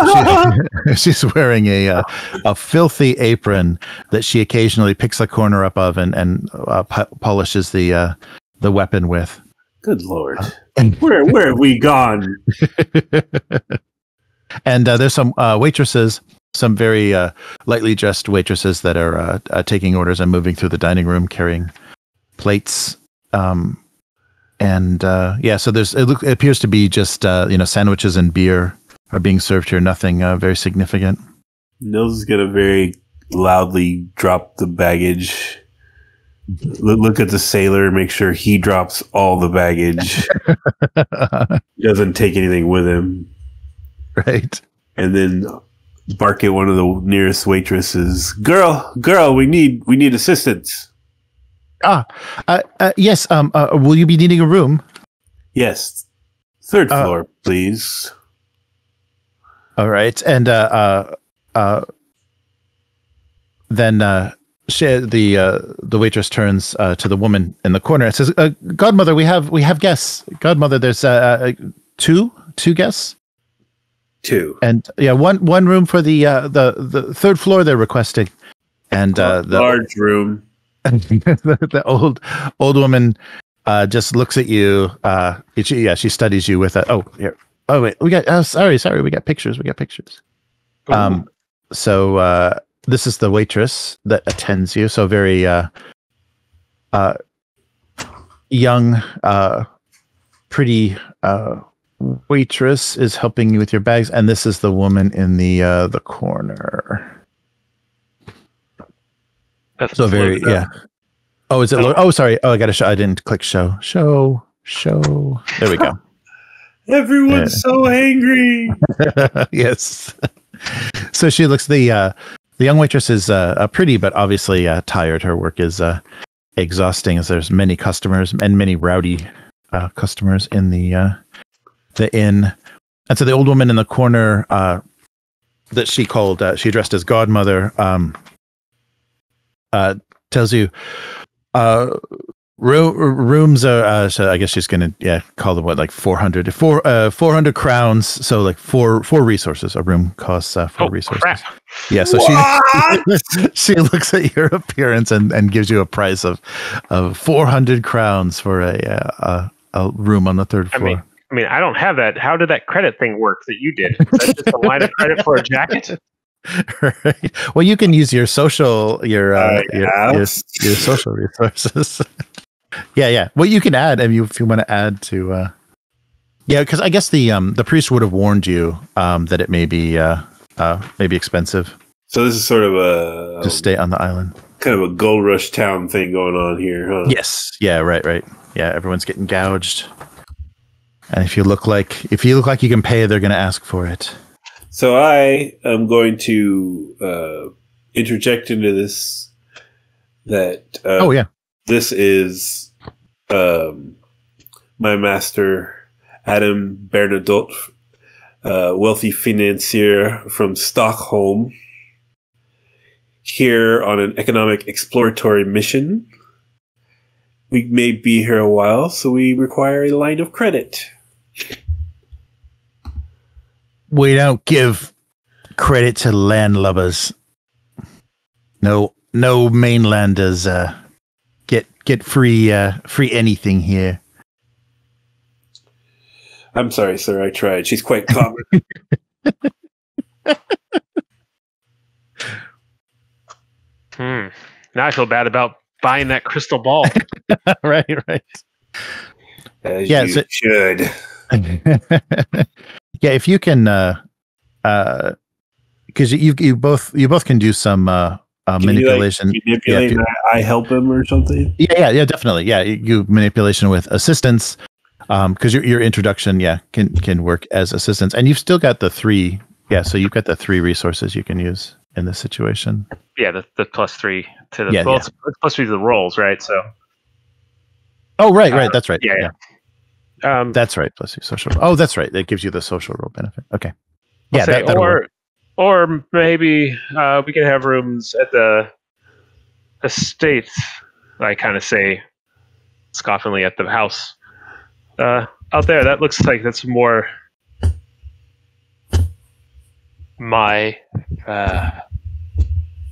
she, she's wearing a uh, a filthy apron that she occasionally picks a corner up of and and uh, po- polishes the uh, the weapon with. Good lord. And Where where have we gone? and uh, there's some uh, waitresses, some very uh, lightly dressed waitresses that are uh, uh, taking orders and moving through the dining room carrying plates. Um, and uh, yeah, so there's it, look, it appears to be just uh, you know sandwiches and beer are being served here. Nothing uh, very significant. Nils is gonna very loudly drop the baggage. Look, look at the sailor, make sure he drops all the baggage. Doesn't take anything with him. right. And then bark at one of the nearest waitresses. Girl, girl, we need we need assistance. Ah, uh, uh, yes. Um, uh, will you be needing a room? Yes. Third Uh, floor, please. All right, and uh, uh, uh, then uh, she, the uh, the waitress turns uh, to the woman in the corner and says, uh, "Godmother, we have we have guests. Godmother, there's uh, uh, two two guests, Two. and yeah, one one room for the uh, the the third floor. They're requesting, and uh, the large room. The, the old old woman uh, just looks at you. Uh, she, yeah, she studies you with a. Oh, here. Oh wait, we got. Oh, sorry, sorry. We got pictures. We got pictures. Um, so uh, this is the waitress that attends you. So very uh, uh, young, uh, pretty uh, waitress is helping you with your bags, and this is the woman in the uh, the corner. That's So very yeah. Oh, is it? Lo- oh, sorry. Oh, I got to show. I didn't click show. Show. Show. There we go. Everyone's so angry. yes. so she looks the uh, the young waitress is uh, uh, pretty, but obviously uh, tired. Her work is uh, exhausting, as there's many customers and many rowdy uh, customers in the uh, the inn. And so the old woman in the corner uh, that she called, uh, she addressed as godmother, um, uh, tells you, uh, roo- rooms are. Uh, so I guess she's gonna yeah call them what like 400 four uh 400 crowns. So like four four resources. A room costs uh, four Oh, resources. crap. Yeah. So she she looks at your appearance and, and gives you a price of of 400 crowns for a uh, a, a room on the third I floor. mean, I mean, I don't have that. How did that credit thing work that you did? Is that just a line of credit for a jacket? right. Well, you can use your social your uh, Uh, your, your, your social resources. yeah, yeah. Well, you can add if you if you want to add to. uh Yeah, because I guess the um the priest would have warned you um that it may be uh uh maybe expensive So this is sort of a to stay on the island. kind of a gold rush town thing going on here, huh? Yes. Yeah. Right. Right. Yeah. Everyone's getting gouged. And if you look like if you look like you can pay, they're going to ask for it. So I am going to uh, interject into this that uh, oh yeah. this is um, my master Adam Bernadotte, uh, wealthy financier from Stockholm, here on an economic exploratory mission. We may be here a while, so we require a line of credit. We don't give credit to landlubbers. No, no mainlanders uh, get get free uh, free anything here. I'm sorry, sir. I tried. She's quite common. Hmm. Now I feel bad about buying that crystal ball. right, right. As Yeah, you so- should. yeah, if you can, uh, uh, because you you both you both can do some uh, uh Can you, like, manipulation. Manipulate. Yeah, and I, I help him or something. Yeah, yeah, yeah, definitely. Yeah, you, you manipulation with assistance, um, because your your introduction, yeah, can can work as assistance, and you've still got the three. Yeah, so you've got the three resources you can use in this situation. yeah, the, the plus three to the Yeah, well, yeah. It's, it's plus three to the rolls, right? So Oh, right, right. Uh, That's right. yeah, yeah. Um, That's right. Plus your social. Oh, that's right. That gives you the social role benefit. Okay. I'll Yeah, say, that, or work. or maybe uh, we can have rooms at the estate. I kind of say scoffingly at the house uh, out there. That looks like that's more my uh,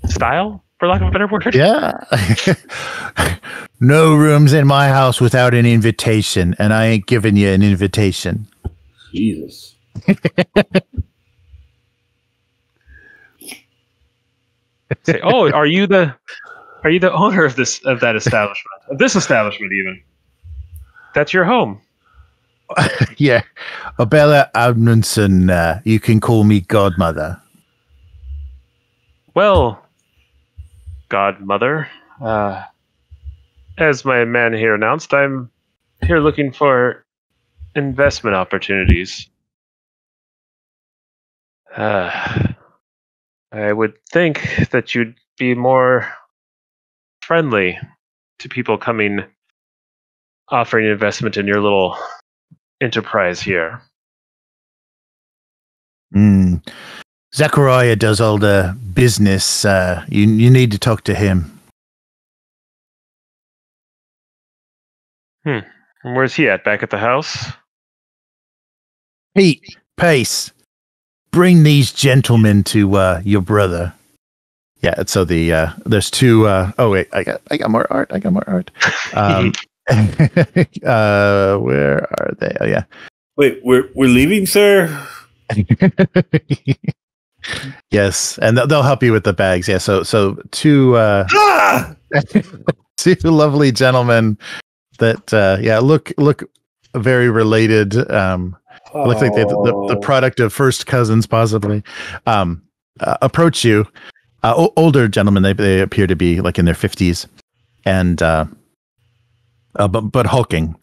style, for lack of a better word. Yeah. no rooms in my house without an invitation, and I ain't giving you an invitation. Jesus. Say, oh, are you the are you the owner of this of that establishment of this establishment even? That's your home. yeah. Abella Amundsen, uh, you can call me godmother. Well, godmother, uh, as my man here announced, I'm here looking for investment opportunities. Uh, I would think that you'd be more friendly to people coming offering investment in your little enterprise here. Mm. Zachariah does all the business. Uh, you, you need to talk to him. And where's he at? Back at the house? Pete, Pace, bring these gentlemen to uh, your brother. Yeah, so the uh, there's two. Uh, oh wait, I got I got more art. I got more art. Um, uh, where are they? Oh yeah. Wait, we're we're leaving, sir. yes, and they'll, they'll help you with the bags. Yeah. So so two uh, Ah! two lovely gentlemen that uh, yeah look look very related. Um, looks like they the, the Oh. product of first cousins possibly um uh, approach you uh, o- older gentlemen they, they appear to be like in their 50s and uh, uh but but hulking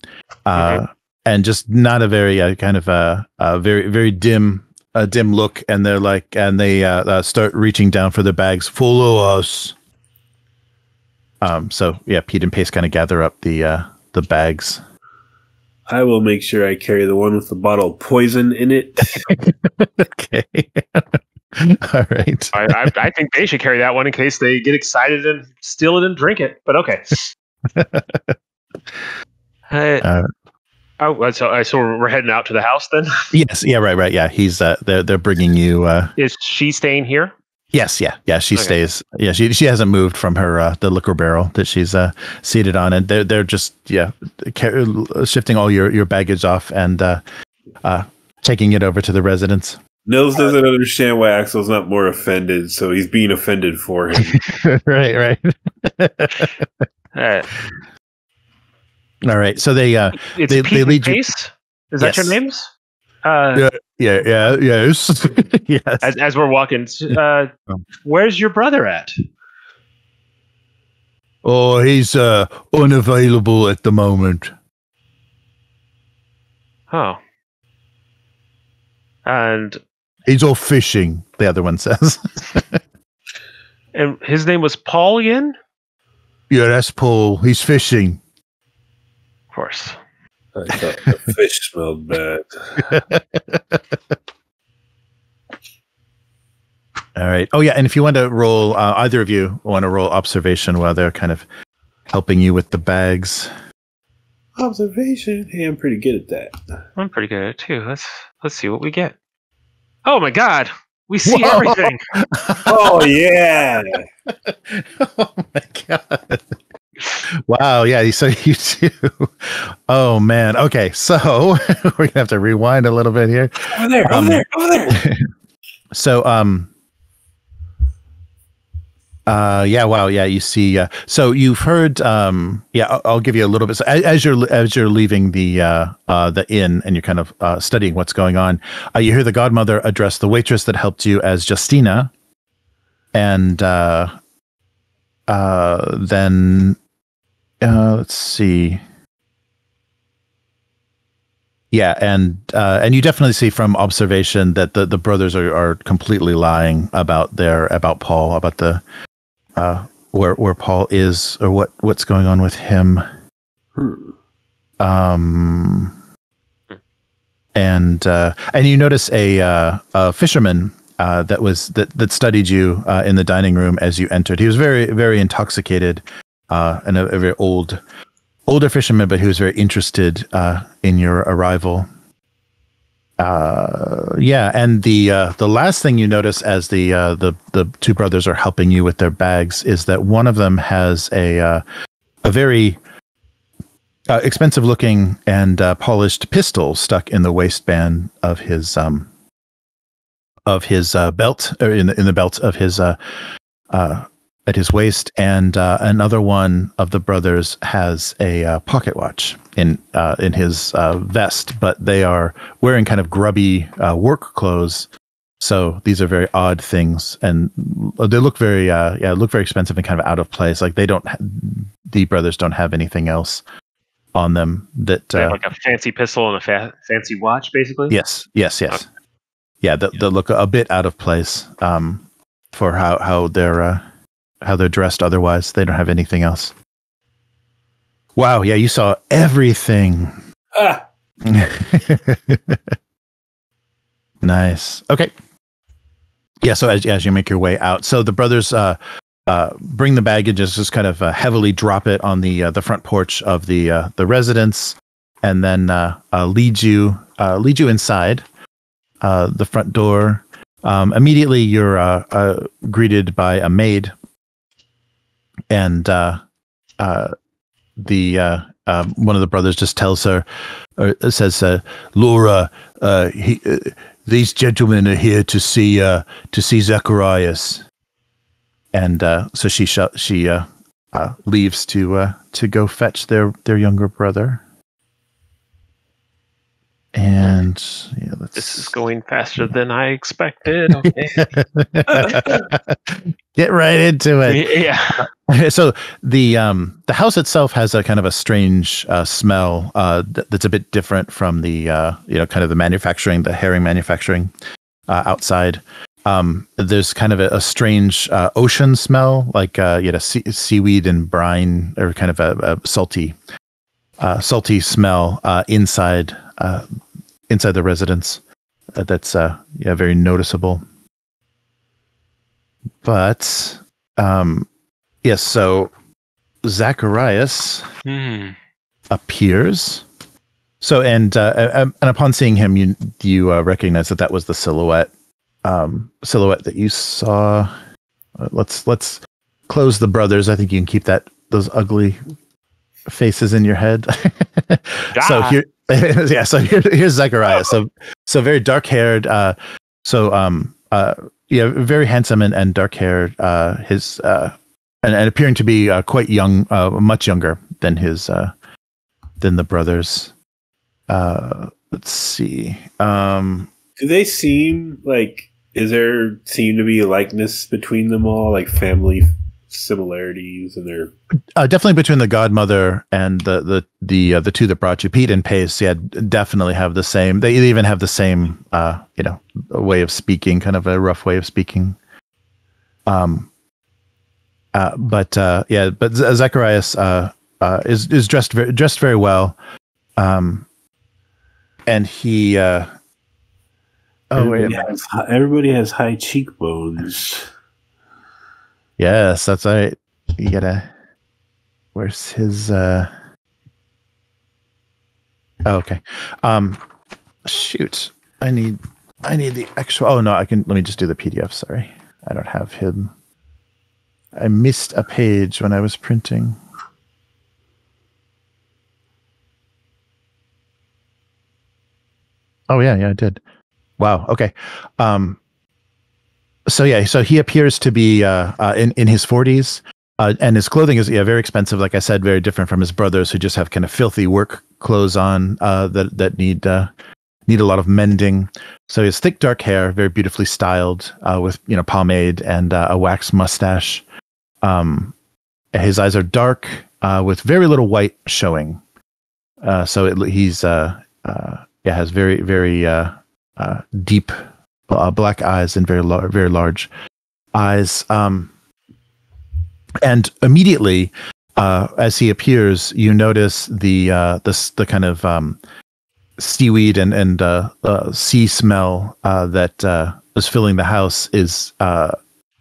uh and just not a very uh, kind of uh, uh very very dim a dim look and they're like and they uh, uh start reaching down for their bags follow us um so yeah pete and pace kind of gather up the uh the bags I will make sure I carry the one with the bottle of poison in it. okay all right I, I, I think they should carry that one in case they get excited and steal it and drink it. But okay. Uh, Uh, oh, so, uh, so we're heading out to the house then. Yes, yeah, right, right, yeah. He's uh, they're they're bringing you. Uh, Is she staying here? Yes, yeah, yeah. She Okay. stays. Yeah, she she hasn't moved from her uh, the liquor barrel that she's uh, seated on, and they're they're just yeah, car- shifting all your your baggage off and uh, uh, taking it over to the residence. Nils doesn't understand why Aksel's not more offended, so he's being offended for him. right, right. Uh, all right. So they uh, it's They- Pete they and lead you- Pace? Is that your names? Uh, Yeah. yeah, yeah, yes, yes. as, as we're walking, uh, Um. where's your brother at? Oh, he's uh, unavailable at the moment. Oh. And He's off fishing. The other one says. and his name was Paul again? yeah, that's Paul. He's fishing. Of course. I thought the fish smelled bad. All right. Oh yeah, and if you want to roll, uh, either of you want to roll observation while they're kind of helping you with the bags. Observation. Hey, I'm pretty good at that. I'm pretty good at it too. Let's let's see what we get. Oh my god. We see Whoa. everything. Oh yeah. oh my god. Wow, yeah, so you too. Oh man. Okay, so we're gonna have to rewind a little bit here. Over there, over Um, there, over there. So um uh yeah wow yeah you see uh so you've heard um yeah I'll, I'll give you a little bit so a- as you're as you're leaving the uh uh the inn and you're kind of uh studying what's going on uh, you hear the godmother address the waitress that helped you as Justina and uh uh then uh let's see yeah, and uh, and you definitely see from observation that the, the brothers are, are completely lying about their about Paul about the uh, where where Paul is or what what's going on with him. Hmm. Um, and uh, and you notice a, uh, a fisherman uh, that was that that studied you uh, in the dining room as you entered. He was very very intoxicated uh, and a, a very old older fisherman, but he was very interested uh, in your arrival. Uh, yeah, and the uh, the last thing you notice as the uh, the the two brothers are helping you with their bags is that one of them has a uh, a very uh, expensive looking and uh, polished pistol stuck in the waistband of his um of his uh, belt or in the, in the belt of his uh, uh at his waist and uh, another one of the brothers has a uh, pocket watch in uh, in his uh, vest but they are wearing kind of grubby uh, work clothes so these are very odd things and they look very uh, yeah look very expensive and kind of out of place like they don't ha- the brothers don't have anything else on them that They have uh, like a fancy pistol and a fa- fancy watch, basically. Yes, yes, yes. Yeah, that that look a bit out of place um, for how how they're uh, how they're dressed. Otherwise, they don't have anything else. Wow, yeah, you saw everything. Ah, nice. Okay. Yeah. So as as you make your way out, so the brothers uh, uh, bring the baggage, just kind of uh, heavily drop it on the uh, the front porch of the uh, the residence, and then uh, uh, lead you uh, lead you inside uh, the front door. Um, immediately, you're uh, uh, greeted by a maid, and uh, uh, the uh, um, one of the brothers just tells her, or says, uh, "Laura, uh, he, uh, these gentlemen are here to see uh, to see Zacharias." And uh, so she sh- she uh, uh, leaves to uh, to go fetch their their younger brother. And yeah, let's This is going faster than I expected. Okay. get right into it. yeah. so the um the house itself has a kind of a strange uh, smell uh, th- that's a bit different from the uh, you know kind of the manufacturing the herring manufacturing uh, outside. Um, there's kind of a, a strange uh, ocean smell, like uh, you know sea- seaweed and brine, or kind of a, a salty uh, salty smell uh, inside uh, inside the residence. Uh, that's uh, yeah very noticeable. But um, Yes, so Zacharias Hmm. appears. So and uh, and upon seeing him, you you uh, recognize that that was the silhouette um, silhouette that you saw. Uh, let's let's close the brothers. I think you can keep that those ugly faces in your head. so here, yeah. So here, here's Zacharias. So so very dark haired. Uh, so um uh yeah, very handsome and, and dark haired. Uh, his uh and, and appearing to be uh, quite young, uh, much younger than his uh, than the brothers. Uh, let's see. Um, do they seem like? Is there seem to be a likeness between them all, like family similarities, and their uh, definitely between the godmother and the the the uh, the two that brought you, Pete and Pace, yeah, definitely have the same. They even have the same, uh, you know, way of speaking, kind of a rough way of speaking. Um, uh, but uh, yeah, but Z- Zacharias uh, uh, is is dressed very, dressed very well, um, and he. Uh, oh wait, everybody minute. has, everybody has high cheekbones. Yes, that's right. You gotta. Where's his? uh oh, Okay. Um, shoot. I need I need the actual. Oh no, I can. Let me just do the PDF. Sorry, I don't have him. I missed a page when I was printing. Oh yeah, yeah, I did. Wow. Okay. Um. So yeah, so he appears to be uh, uh in in his forties. Uh, and his clothing is yeah very expensive. Like I said, very different from his brothers who just have kind of filthy work clothes on uh, that that need uh, need a lot of mending. So he has thick dark hair, very beautifully styled, uh, with you know pomade and a wax mustache. Um, his eyes are dark with very little white showing. So it, he's yeah has very very deep uh, black eyes and very lar- very large eyes. Um, and immediately, uh, as he appears, you notice the uh, the the kind of um, seaweed and and uh, uh, sea smell uh, that uh, is filling the house is uh,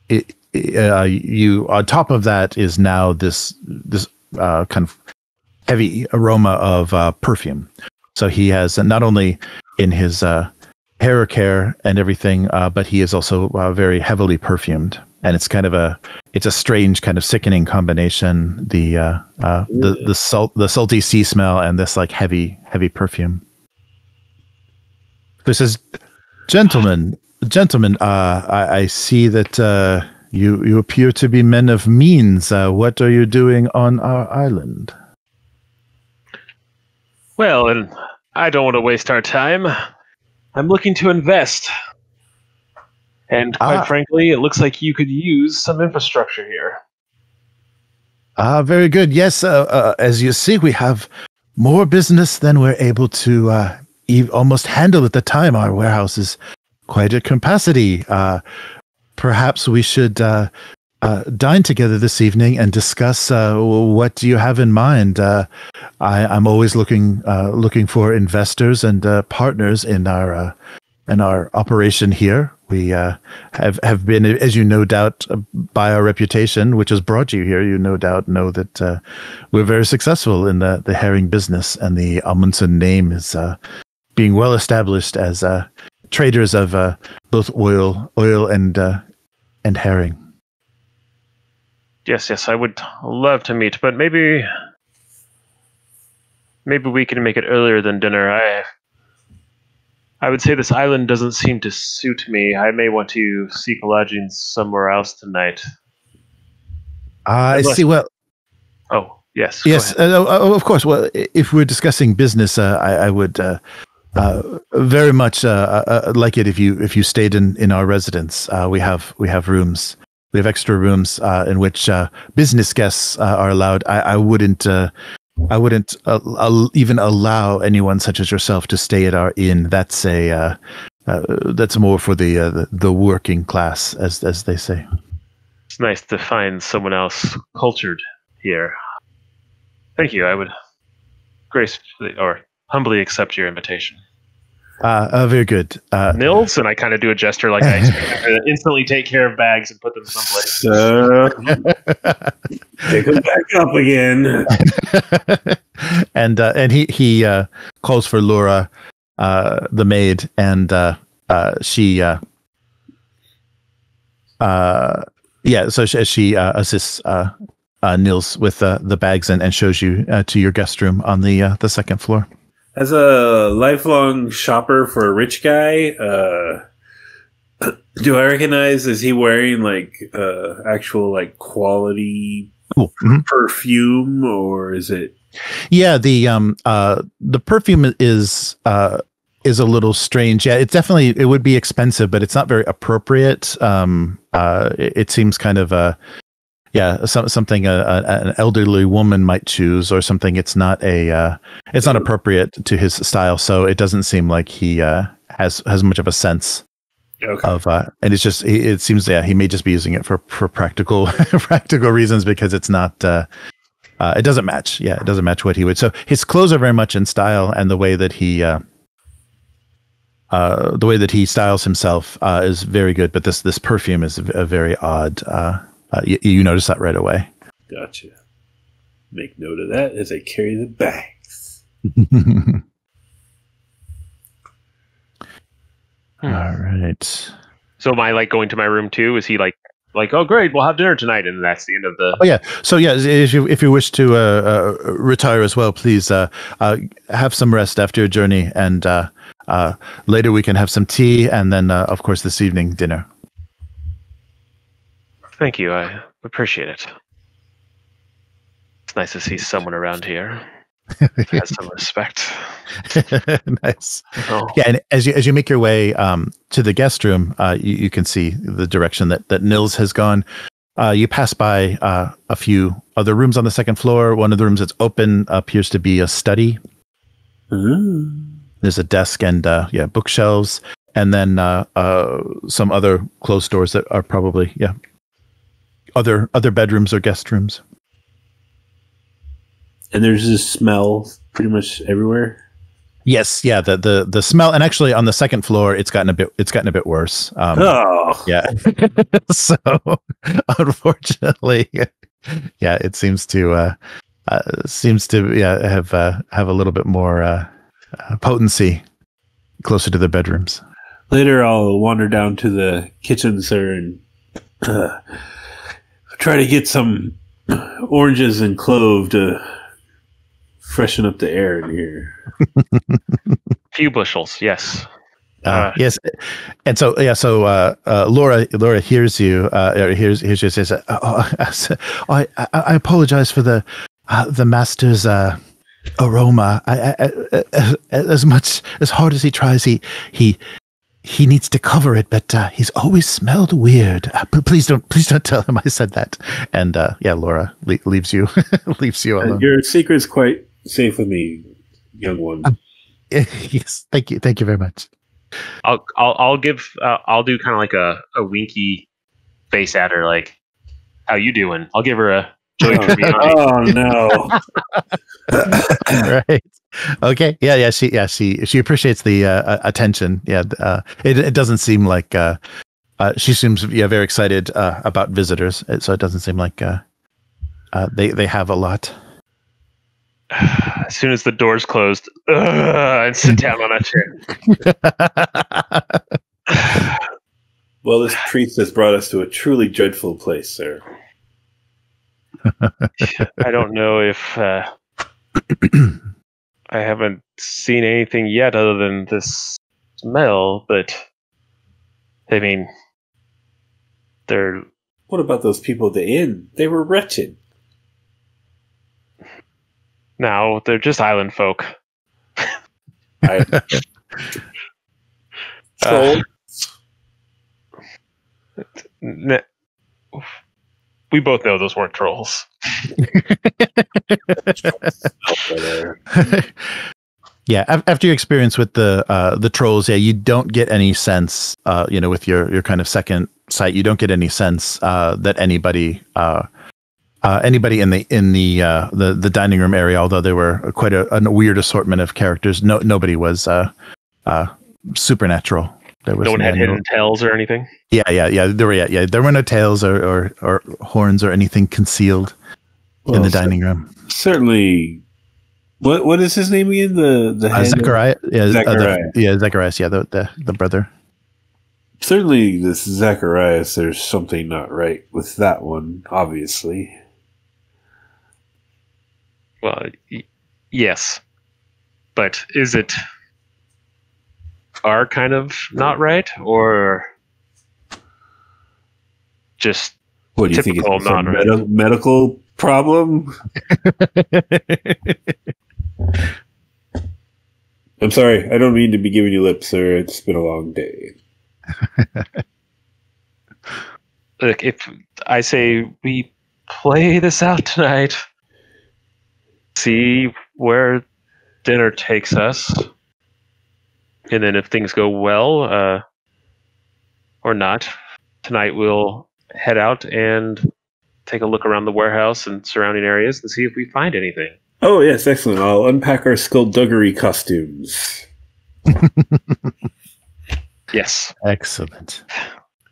it, uh, you on top of that is now this this uh, kind of heavy aroma of uh, perfume. So he has not only in his uh, hair care and everything, uh, but he is also uh, very heavily perfumed, and it's kind of a it's a strange kind of sickening combination. The uh, uh, the the salt the salty sea smell and this like heavy heavy perfume. This is gentlemen, gentlemen. Uh, I, I see that uh, you you appear to be men of means. Uh, what are you doing on our island? Well, and I don't want to waste our time. I'm looking to invest. And quite Ah. frankly, it looks like you could use some infrastructure here. Ah, very good. Yes, uh, uh, as you see, we have more business than we're able to uh, e- almost handle at the time. Our warehouse is quite at capacity. Uh, perhaps we should uh, uh, dine together this evening and discuss uh, what do you have in mind. Uh, I, I'm always looking uh, looking for investors and uh, partners in our uh, in our operation here. We have have been, as you no doubt, by our reputation, which has brought you here, you no doubt know that we're very successful in the the herring business, and the Amundsen name is being well established as traders of both oil, oil and and herring. Yes, yes, I would love to meet, but maybe maybe we can make it earlier than dinner. I I would say this island doesn't seem to suit me. I may want to seek lodging somewhere else tonight. I Unless- see. Well, Oh, yes. Yes, uh, uh, of course. Well, if we're discussing business, uh, I, I would uh, uh, very much uh, uh, like it if you if you stayed in in our residence. Uh, we have we have rooms. We have extra rooms uh, in which uh, business guests uh, are allowed. I, I wouldn't. Uh, I wouldn't uh, even allow anyone such as yourself to stay at our inn. That's a uh, that's more for the, the the working class, as as they say. It's nice to find someone else cultured here. Thank you. I would gracefully or humbly accept your invitation. Uh, uh, very good. Uh, Nils, and I kind of do a gesture like I expect her to instantly take care of bags and put them someplace. So pick them back up again. and uh, and he he uh, calls for Laura, uh, the maid, and uh, uh, she uh, uh, yeah. So she, she uh, assists uh, uh, Nils with uh, the bags and, and shows you uh, to your guest room on the uh, the second floor. As a lifelong shopper for a rich guy, uh, do I recognize is he wearing like uh, actual like quality Cool. Mhm. perfume or is it Yeah, the um uh the perfume is uh is a little strange. Yeah, it's definitely it would be expensive, but it's not very appropriate. Um uh it, it seems kind of uh yeah, some, something a, a, an elderly woman might choose or something it's not a uh it's not appropriate to his style, so it doesn't seem like he uh has has much of a sense okay? of uh and it's just it, it seems yeah, he may just be using it for for practical practical reasons because it's not uh uh, it doesn't match. Yeah, it doesn't match what he would. So his clothes are very much in style, and the way that he, uh, uh, the way that he styles himself uh, is very good. But this this perfume is a very odd. Uh, you, you notice that right away. Gotcha. Make note of that as I carry the bags. Hmm. All right. So am I like going to my room too? Is he like like oh great we'll have dinner tonight and that's the end of the Oh yeah. So yeah, if you if you wish to uh, uh, retire as well, please uh, uh, have some rest after your journey, and uh, uh, later we can have some tea, and then uh, of course this evening dinner. Thank you. I appreciate it. It's nice to see someone around here who has some respect. nice. Oh, Yeah, and as you as you make your way um, to the guest room, uh, you, you can see the direction that that Nils has gone. Uh, you pass by uh, a few other rooms on the second floor. One of the rooms that's open appears to be a study. There's a desk and uh, yeah, bookshelves, and then uh, uh, some other closed doors that are probably yeah, other other bedrooms or guest rooms. And there's this smell pretty much everywhere. Yes, yeah, the the the smell, and actually on the second floor, it's gotten a bit it's gotten a bit worse. Um, oh, Yeah. so unfortunately, yeah, it seems to uh, uh seems to yeah have uh, have a little bit more uh, uh, potency closer to the bedrooms. later I'll wander down to the kitchen, sir, and uh, try to get some oranges and clove to freshen up the air in here. few bushels, yes. Uh, Uh, yes, and so yeah, so uh, uh, Laura Laura hears you. Uh, or hears hears you says, uh, oh, I, I I apologize for the uh, the master's uh, aroma. I, I, I, as much as hard as he tries, he he he needs to cover it, but uh, he's always smelled weird. Uh, please don't please don't tell him I said that. And uh, yeah, Laura le- leaves you leaves you Uh, alone. your secret's quite safe with me, young one. yes, thank you, thank you very much. I'll I'll I'll give uh, I'll do kind of like a, a winky face at her, like how you doing? I'll give her a Joey oh no! right. Okay. Yeah. Yeah. She. Yeah. She. She appreciates the uh, uh, attention. Yeah. Uh, it. It doesn't seem like. Uh, uh, she seems yeah very excited uh, about visitors. uh, So it doesn't seem like uh, uh, they they have a lot. as soon as the door's closed, ugh, and sit down on a chair. well, this priest has brought us to a truly dreadful place, sir. I don't know if uh, I haven't seen anything yet other than this smell, but I mean, they're What about those people at the inn? They were wretched. now they're just island folk. I, Uh, N- we both know those weren't trolls. yeah. After your experience with the uh, the trolls, yeah, you don't get any sense. Uh, you know, with your your kind of second sight, you don't get any sense uh, that anybody. Uh, uh, anybody in the in the uh, the the dining room area, although there were quite a, a weird assortment of characters, no nobody was supernatural. There was No one had no- hidden tails or anything. Yeah, yeah, yeah. There were yeah, yeah. There were no tails or or, or horns or anything concealed in the dining room. certainly. What what is his name again? The the Uh, head? Zechariah, yeah, uh, the- Zechariah. yeah, Zacharias, yeah, the, the the brother. Certainly, this Zacharias. There's something not right with that one. Obviously, Well, y- yes, but is it our kind of not right, or just what do you think? Typical It's a non-right. medical problem? I'm sorry. I don't mean to be giving you lip, sir. It's been a long day. Look, if I say we play this out tonight, see where dinner takes us, and then if things go well uh, or not, tonight we'll head out and take a look around the warehouse and surrounding areas and see if we find anything. Oh yes, excellent. I'll unpack our skullduggery costumes. Yes, Excellent.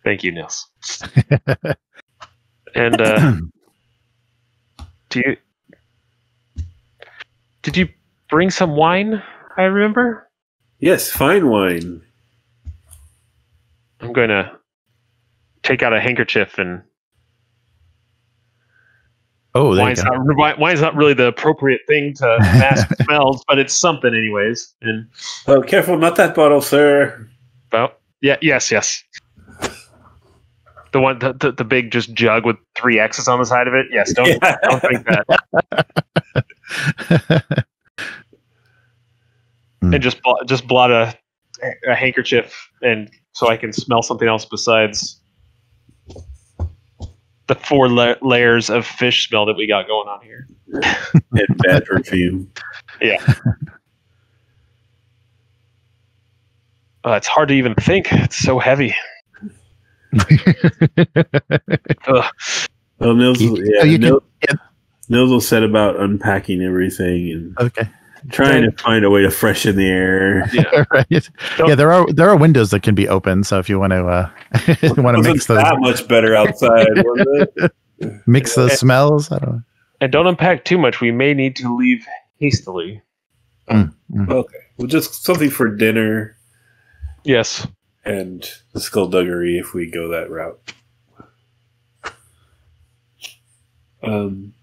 thank you, Nils. and uh, do you did you bring some wine? I remember. Yes, fine wine. I'm going to take out a handkerchief and Oh, there you wine's go. not, wine's not really the appropriate thing to mask smells, but it's something anyways. And Oh, careful, not that bottle, sir. about yeah, yes, yes. The one, the, the, the big just jug with three X's on the side of it. Yes, don't Yeah. don't drink that. Hmm. and just blot, just blot a, a handkerchief, and so I can smell something else besides the four la- layers of fish smell that we got going on here. and bad perfume. Yeah. Uh, it's hard to even think. It's so heavy. Ugh. Well, Nils, yeah, oh, you can- Nils, yeah. Nils will set about unpacking everything and okay. Trying to find a way to freshen the air. right. Don't- Yeah, there are there are windows that can be open. So if you want to uh, want to mix those that much better outside, it? mix those smells, I don't know. And don't unpack too much. We may need to leave hastily. Mm, mm. Okay, well, just something for dinner Yes. and the skullduggery if we go that route. Um,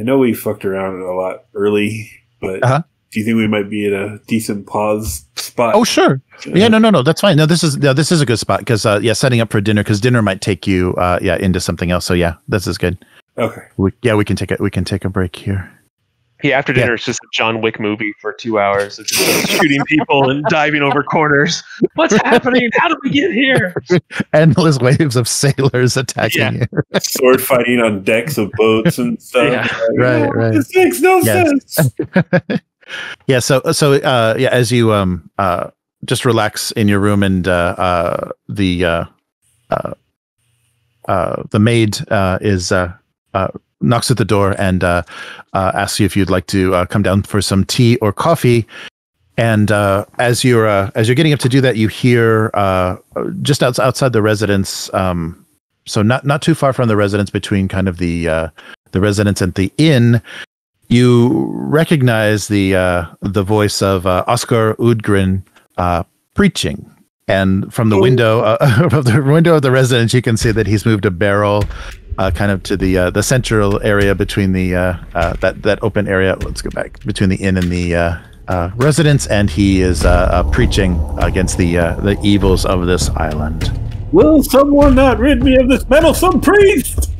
I know we fucked around a lot early, but Uh-huh. do you think we might be at a decent pause spot? Oh sure. Yeah, no, no, no. That's fine. No, this is no, this is a good spot because uh, yeah, setting up for dinner because dinner might take you uh, yeah into something else. So yeah, this is good. Okay. We, yeah, we can take it. We can take a break here. Yeah, after dinner, it's just a John Wick movie for two hours. It's just shooting people and diving over corners. What's happening? How did we get here? Endless waves of sailors attacking Yeah. you. Sword fighting on decks of boats and stuff. Yeah. Like, Right, "Oh, right. This makes no Yes. sense. yeah. So so uh, yeah, as you um uh just relax in your room and uh, uh the uh, uh, uh the maid uh is uh, uh knocks at the door and uh, uh asks you if you'd like to uh, come down for some tea or coffee. And uh, as you're uh, as you're getting up to do that, you hear uh, just outs- outside the residence, um, so not not too far from the residence, between kind of the uh, the residence and the inn, you recognize the uh, the voice of uh, Oscar Udgren uh, preaching. And from the window uh, from the window of the residence, you can see that he's moved a barrel uh, kind of to the uh, the central area between the uh, uh, that that open area. Let's go back between the inn and the uh, uh, residence, and he is preaching against the the evils of this island. Will someone not rid me of this meddlesome priest?